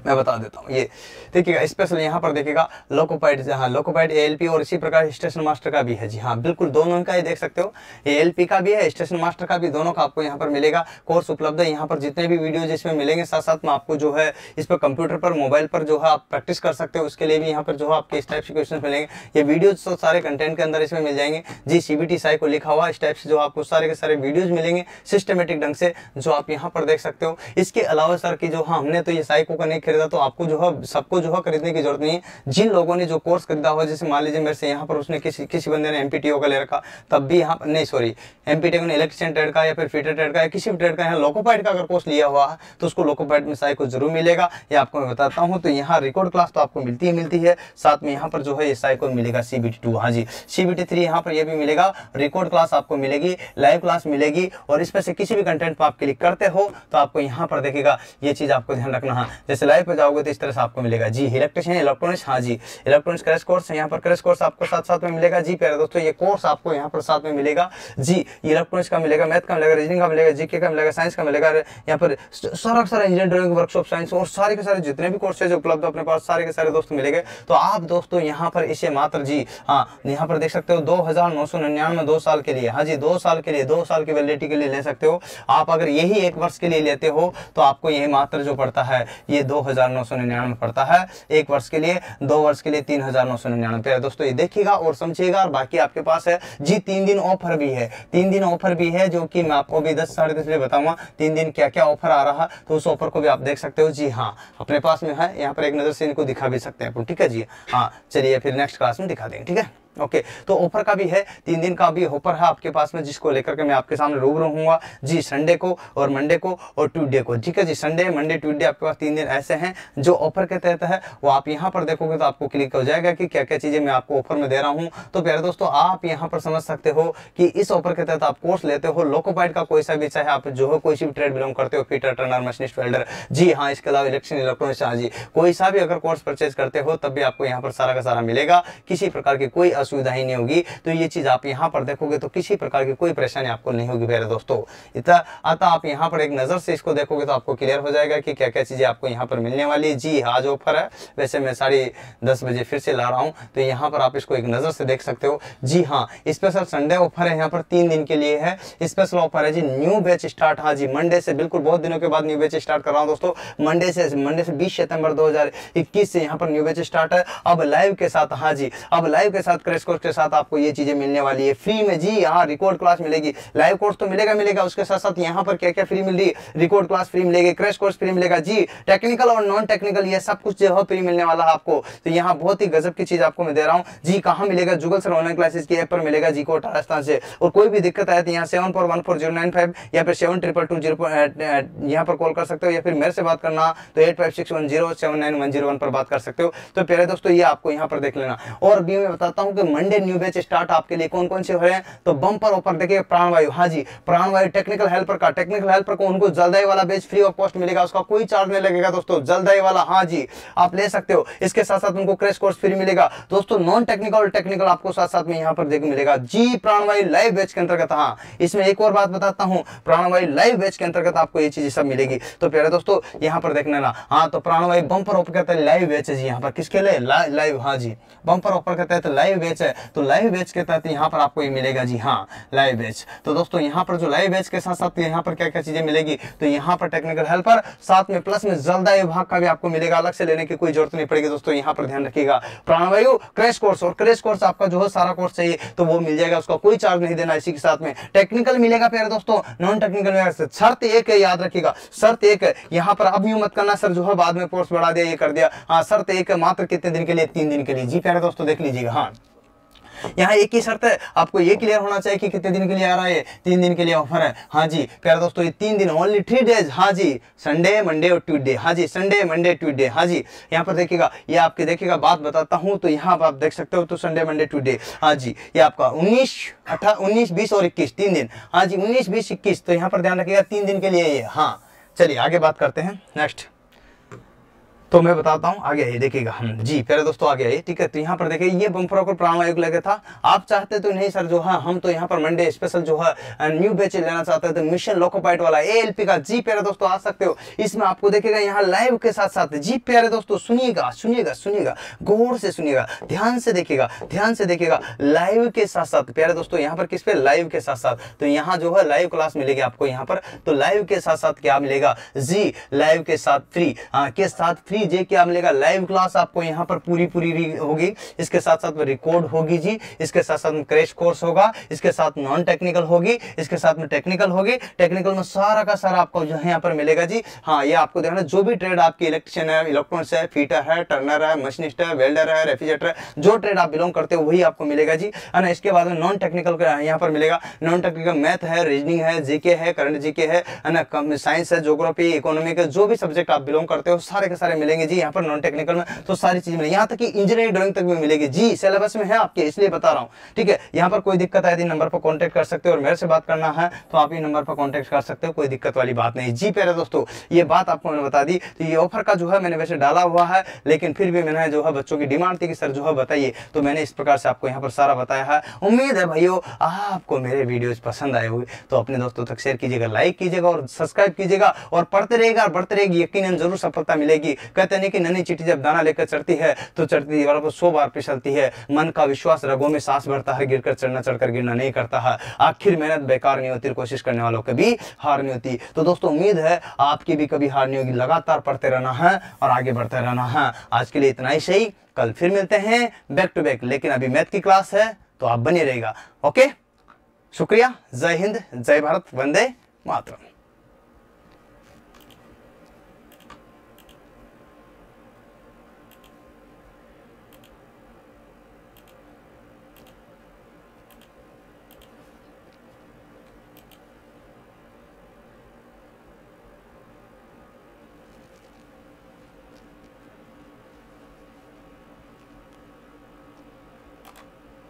मैं बता देता हूँ। ये देखिएगा स्पेशल यहाँ पर देखिएगा लोकोपाइड हाँ लोकोपाइड ए और इसी प्रकार स्टेशन मास्टर का भी है। जी हाँ बिल्कुल दोनों का ही देख सकते हो। ए का भी है स्टेशन मास्टर का भी, दोनों का आपको यहाँ पर मिलेगा। कोर्स उपलब्ध है, यहाँ पर जितने भी वीडियो जिसमें मिलेंगे साथ साथ में आपको जो है, इस पर कंप्यूटर पर मोबाइल पर जो है आप प्रैक्टिस कर सकते हो। उसके लिए भी यहाँ पर जो है आपके इस टाइप से क्वेश्चन मिलेंगे। ये वीडियो तो सारे कंटेंट के अंदर इसमें मिल जाएँगे। जी सीबीटी साई को लिखा हुआ, इस टाइप से जो आपको सारे के सारे वीडियोज़ मिलेंगे सिस्टमेटिक ढंग से जो आप यहाँ पर देख सकते हो। इसके अलावा सर की जो हाँ हमने तो ये साइको का नहीं खरीदा तो आपको जो है, सबको जो है खरीदने की ज़रूरत नहीं है। जिन लोगों ने जो कोर्स खरीदा हुआ, जैसे मान लीजिए मेरे से यहाँ पर उसने किसी किसी बंदे ने एमपीटीओ का ले रखा, तब भी यहाँ पर, नहीं सॉरी एमपीटीओ ने इलेक्ट्रिशियन ट्रेड का या फिर फीटर ट्रेड का या किसी भी ट्रेड का, यहाँ लोकोपाइड का अगर कोर्स लिया हुआ है तो उसको लोकोपाइड में साइको ज़रूर मिलेगा। ये आपको मैं बताता हूँ तो यहाँ रिकॉर्ड क्लास तो आपको मिलती ही मिलती है। साथ में यहाँ पर जो है, ये साइको मिलेगा सीबीटी टू हाँ जी। सीबीटी थ्री यहाँ पर यह भी मिलेगा रिकॉर्ड क्लास आपको मिलेगी लाइव क्लास मिलेगी, और इसमें से किसी भी कंटेंट पर आप क्लिक करते हो तो आपको यहाँ पर देखेगा, ये चीज़ आपको ध्यान रखना, है। जैसे लाइव पे जाओगे तो इस तरह से आपको मिलेगा। जी इलेक्ट्रिशियन इलेक्ट्रॉनिक्स हाँ जी इलेक्ट्रॉनिक्स क्रैश कोर्स यहाँ पर क्रैश कोर्स आपको साथ साथ में मिलेगा। जी, प्यारे दोस्तों, ये कोर्स आपको यहाँ पर साथ में मिलेगा। जी इलेक्ट्रॉनिक्स का मिलेगा मैथ का मिलेगा रीजनिंग का मिलेगा जीके का मिलेगा साइंस का मिलेगा, यहाँ पर सारा सारा इंजीनियरिंग वर्कशॉप साइंस और सारे के सारे जितने भी कोर्सेज उपलब्ध अपने पास, सारे के सारे दोस्त मिलेंगे तो आप दोस्तों, यहाँ पर इसे मात्र, जी हाँ यहाँ पर देख सकते हो, दो हज़ार नौ सौ निन्यानवे, दो साल के लिए हाँ जी, दो साल के लिए, दो साल की वैलिडिटी के लिए ले सकते हो। आप अगर यही एक वर्ष के लिए लेते हो तो आपको यही मात्र जो पड़ता है, ये दो हज़ार नौ सौ निन्यानवे पड़ता है। एक वर्ष के लिए, दो वर्ष के लिए तीन हज़ार नौ सौ निन्यानवे दोस्तों, ये देखिएगा और समझिएगा और बाकी आपके पास है। जी, तीन दिन ऑफ़र भी है। तीन दिन ऑफ़र भी है जो कि मैं आपको भी दस साढ़े दस बजे बताऊँगा, तीन दिन क्या क्या ऑफ़र आ रहा। तो उस ऑफ़र को भी आप देख सकते हो। जी हाँ अपने पास में है। यहाँ पर एक नज़र से इनको दिखा भी सकते हैं ठीक है जी? हाँ चलिए फिर नेक्स्ट क्लास में दिखा देंगे, ठीक है? ओके तो ऑफ़र का भी है, तीन दिन का भी ऑफ़र है आपके पास में, जिसको लेकर के मैं आपके सामने रूबरू रहूँगा जी संडे को और मंडे को और ट्यूसडे को। ठीक है जी संडे मंडे ट्यूसडे आपके पास तीन दिन ऐसे हैं, जो ऑफ़र के तहत है, वो आप यहाँ पर देखोगे तो आपको क्लिक हो जाएगा कि क्या क्या चीज़ें मैं आपको ऑफ़र में दे रहा हूँ। तो प्यारे दोस्तों, आप यहाँ पर समझ सकते हो कि इस ऑफ़र के तहत आप कोर्स लेते हो लोकोपाइड का कोई सा भी, चाहे आप जो हो, कोई सी भी ट्रेड बिलोंग करते हो फीटर टर्नर मशीनिस्ट वेल्डर जी हाँ इसके अलावा इलेक्शन इलेक्ट्रॉनिक्स हाँ कोई सा भी अगर कोर्स परचेज करते हो, तब भी आपको यहाँ पर सारा का सारा मिलेगा। किसी प्रकार की कोई असुविधा ही नहीं होगी। तो ये चीज़ आप यहाँ पर देखोगे तो किसी प्रकार की कोई परेशानी आपको नहीं होगी मेरे दोस्तों। इतना आता आप यहाँ पर एक नज़र से इसको देखोगे तो आपको क्लियर हो जाएगा कि क्या क्या चीज़ें आपको यहाँ पर मिलने वाली है। जी आज ऑफ़र है। वैसे मैं साढ़े दस बजे फिर से ला रहा हूँ। तो यहाँ पर आप इसको एक नज़र से देख सकते हो। जी हाँ स्पेशल संडे ऑफ़र है यहाँ पर तीन दिन के लिए है। स्पेशल ऑफ़र है जी न्यू बैच स्टार्ट हाँ जी मंडे से बिल्कुल बहुत दिनों के बाद न्यू बैच स्टार्ट कर रहा हूँ दोस्तों। मंडे से मंडे से बीस सितंबर दो से यहाँ पर न्यू बैच स्टार्ट है। अब लाइव के साथ हाँ जी, अब लाइव के साथ क्रेश कोर्स के साथ आपको ये चीज़ें मिलने वाली है। फ्री में जी, यहाँ रिकॉर्ड क्लास मिलेगी। लाइव कोर्स तो मिलेगा मिलेगा। उसके साथ साथ यहाँ पर क्या क्या फ्री मिल रही है? रिकॉर्ड क्लास फ्री मिलेगी क्रैश कोर्स फ्री मिलेगा। जी टेक्निकल और नॉन टेक्निकल ये सब कुछ जो है फ्री मिलने वाला है आपको। तो यहाँ बहुत ही गजब की चीज़ आपको मैं दे रहा हूँ। जी, कहाँ मिलेगा? जुगल सर ऑनलाइन क्लासेस की ऐप पर मिलेगा। जी को राजस्थान से। और कोई भी दिक्कत आए तो यहाँ seven four one four zero nine five या फिर सेवन ट्रिपल टू ज़ीरो यहाँ पर कॉल कर सकते हो या फिर मेरे से बात करना। तो eight five six one zero seven nine one zero one पर बात कर सकते हो। तो प्यारे दोस्तों, ये आपको यहाँ पर देख लेना। और भी मैं बताता हूँ कि मंडे न्यू बैच स्टार्ट आपके लिए कौन कौन से हो? रहे हैं तो बम्पर ऑफ़र देखिए, प्राणवायु। हाँ जी, प्राणवायु टेक्निकल हेल्पर का टेक्निकल हेल्पर को उनको जल्दाई वाला बेच फ्री ऑफ़ कॉस्ट मिलेगा, उसका कोई चार्ज नहीं लगेगा दोस्तों, जल्दाई वाला। हाँ जी, आप ले सकते हो। इसके साथ साथ उनको क्रेश कोर्स फ्री मिलेगा। दोस्तों नॉन टेक्निकल और टेक्निकल आपको साथ साथ में यहाँ पर देखने मिलेगा। जी, प्राणवायु लाइव बेच के अंतर्गत। हाँ इसमें एक और बात बताता हूँ। प्राणवायु लाइव बेच के अंतर्गत आपको ये चीज़ सब मिलेगी। तो प्यारे दोस्तों, यहाँ पर देखने ना। हाँ तो प्राणवायु बम्पर ऑफ़र कहते हैं लाइव बेच है जी यहाँ पर किसके लिए? लाइव हाँ जी बम्पर ऑफ़र कहते हैं तो लाइव बेच है तो लाइव बेच के तहत यहाँ पर आपको ये मिलेगा। जी हाँ लाइव बैच। तो दोस्तों, यहाँ पर जो लाइव बैच के साथ साथ यहाँ पर क्या क्या चीज़ें मिलेगी? तो यहाँ पर टेक्निकल हेल्पर साथ में प्लस में जल्दा विभाग का भी आपको मिलेगा। अलग से लेने की कोई ज़रूरत नहीं पड़ेगी दोस्तों, यहाँ पर ध्यान रखिएगा। प्राणवायु क्रैश कोर्स और क्रैश कोर्स आपका जो है, सारा कोर्स चाहिए तो वो मिल जाएगा, उसका कोई चार्ज नहीं देना इसी के साथ में। टेक्निकल मिलेगा प्यारे दोस्तों नॉन टेक्निकल शर्त एक है, याद रखिएगा। शर्त एक, यहाँ पर अब यू मत करना, सर जो है बाद में कोर्स बढ़ा दिया, ये कर दिया। हाँ शर्त एक, मात्र कितने दिन के लिए? तीन दिन के लिए। जी प्यारे दोस्तों, देख लीजिएगा। हाँ। यहाँ एक ही शर्त है। आपको ये क्लियर होना चाहिए कि कितने दिन के लिए आ रहा है, तीन दिन के लिए ऑफ़र है। हाँ जी, प्यारे दोस्तों, ये तीन दिन ओनली थ्री डेज़ हाँ जी संडे मंडे और ट्यूसडे हाँ जी संडे मंडे ट्यूसडे हाँ जी, यहाँ पर देखिएगा, ये आपके देखिएगा, बात बताता हूँ तो यहाँ आप देख सकते हो तो संडे मंडे ट्यूसडे हाँ जी, ये आपका उन्नीस, अठारह, उन्नीस, बीस और इक्कीस, तीन दिन। हाँ जी, उन्नीस, बीस, इक्कीस तो यहाँ पर ध्यान रखिएगा, तीन दिन के लिए ये। हाँ चलिए, आगे बात करते हैं। नेक्स्ट तो मैं बताता हूँ, आगे आइए, देखिएगा हम। जी पहले दोस्तों, आगे आइए, ठीक है? तो यहाँ पर देखिए, ये बम्पर ऑफ़र प्राणवायु लगे था। आप चाहते तो नहीं, सर, जो है, हम तो यहाँ पर मंडे स्पेशल जो है न्यू बेच लेना चाहते थे मिशन लोकोपाइट वाला ए का। जी, प्यारे दोस्तों, आ सकते हो। इसमें आपको देखेगा यहाँ लाइव के साथ साथ, जी, प्यारे दोस्तों, सुनिएगा सुनिएगा सुनिएगा, गौर से सुनिएगा, ध्यान से देखिएगा, ध्यान से देखिएगा लाइव के साथ साथ, प्यारे दोस्तों, यहाँ पर किस पे? लाइव के साथ साथ। तो यहाँ जो है लाइव क्लास मिलेगी आपको यहाँ पर। तो लाइव के साथ साथ क्या मिलेगा? जी लाइव के साथ फ्री के साथ फ्री जे क्या मिलेगा लाइव क्लास आपको यहाँ पर पूरी पूरी होगी। इसके साथ साथ में रिकॉर्ड होगी जी। इसके साथ साथ में क्रैश कोर्स होगा। इसके साथ नॉन टेक्निकल होगी। इसके साथ में टेक्निकल होगी। टेक्निकल में सारा का सारा आपको जो है यहाँ पर मिलेगा जी। हाँ ये आपको देखना जो भी ट्रेड आपकी इलेक्ट्रिशियन है इलेक्ट्रॉनिक्स है फीटर है टर्नर है मशीनिस्ट है वेल्डर है रेफ्रिजरेटर है, जो ट्रेड आप बिलोंग करते हो, वही आपको मिलेगा जी। है ना, इसके बाद में नॉन टेक्निकल यहाँ पर मिलेगा। नॉन टेक्निकल मैथ है रीजनिंग है जीके है करंट जीके है। ना साइंस है जोग्राफी इकोनॉमिक जो भी सब्जेक्ट आप बिलोंग करते हो, सारे के सारे मिलेंगे जी, यहाँ पर नॉन टेक्निकल में तो सारी चीज़ मिलेगी। यहाँ तक कि इंजीनियरिंग ड्राइंग तक भी मिलेगी जी सिलेबस में है आपके, इसलिए बता रहा हूँ। ठीक है, यहाँ पर कोई दिक्कत आए नंबर पर कॉन्टेक्ट कर सकते हो और मेरे से बात करना है तो आप ये नंबर पर कॉन्टेक्ट कर सकते हो, कोई दिक्कत वाली बात नहीं। जी प्यारे दोस्तों, ये बात आपको मैंने बता दी तो ये ऑफ़र का जो है मैंने वैसे डाला हुआ है, लेकिन फिर भी मैंने जो है बच्चों की डिमांड थी कि सर जो है बताइए तो मैंने इस प्रकार से आपको यहाँ पर सारा बताया है। उम्मीद है भाइयों, आपको मेरे वीडियोज़ पसंद आए हुए तो अपने दोस्तों तक शेयर कीजिएगा लाइक कीजिएगा और सब्सक्राइब कीजिएगा, और पढ़ते रहेगा और बढ़ते रहेगी यकीन ज़रूर सफलता मिलेगी। कहते नहीं कि ननी चिट्ठी जब दाना लेकर चढ़ती है तो चढ़ती दीवारों पर सौ बार फिसलती है। मन का विश्वास रगों में सांस भरता है, गिरकर चढ़ना चढ़कर गिरना नहीं करता है। आखिर मेहनत, बेकार नहीं होती कोशिश करने वालों कभी हार नहीं होती तो दोस्तों, उम्मीद है आपकी भी कभी हार नहीं होगी लगातार पढ़ते रहना है और आगे बढ़ते रहना है। आज के लिए इतना ही सही। कल फिर मिलते हैं बैक टू बैक लेकिन अभी मैथ की क्लास है तो आप बने रहेगा ओके शुक्रिया। जय हिंद, जय भारत। वंदे मातरम।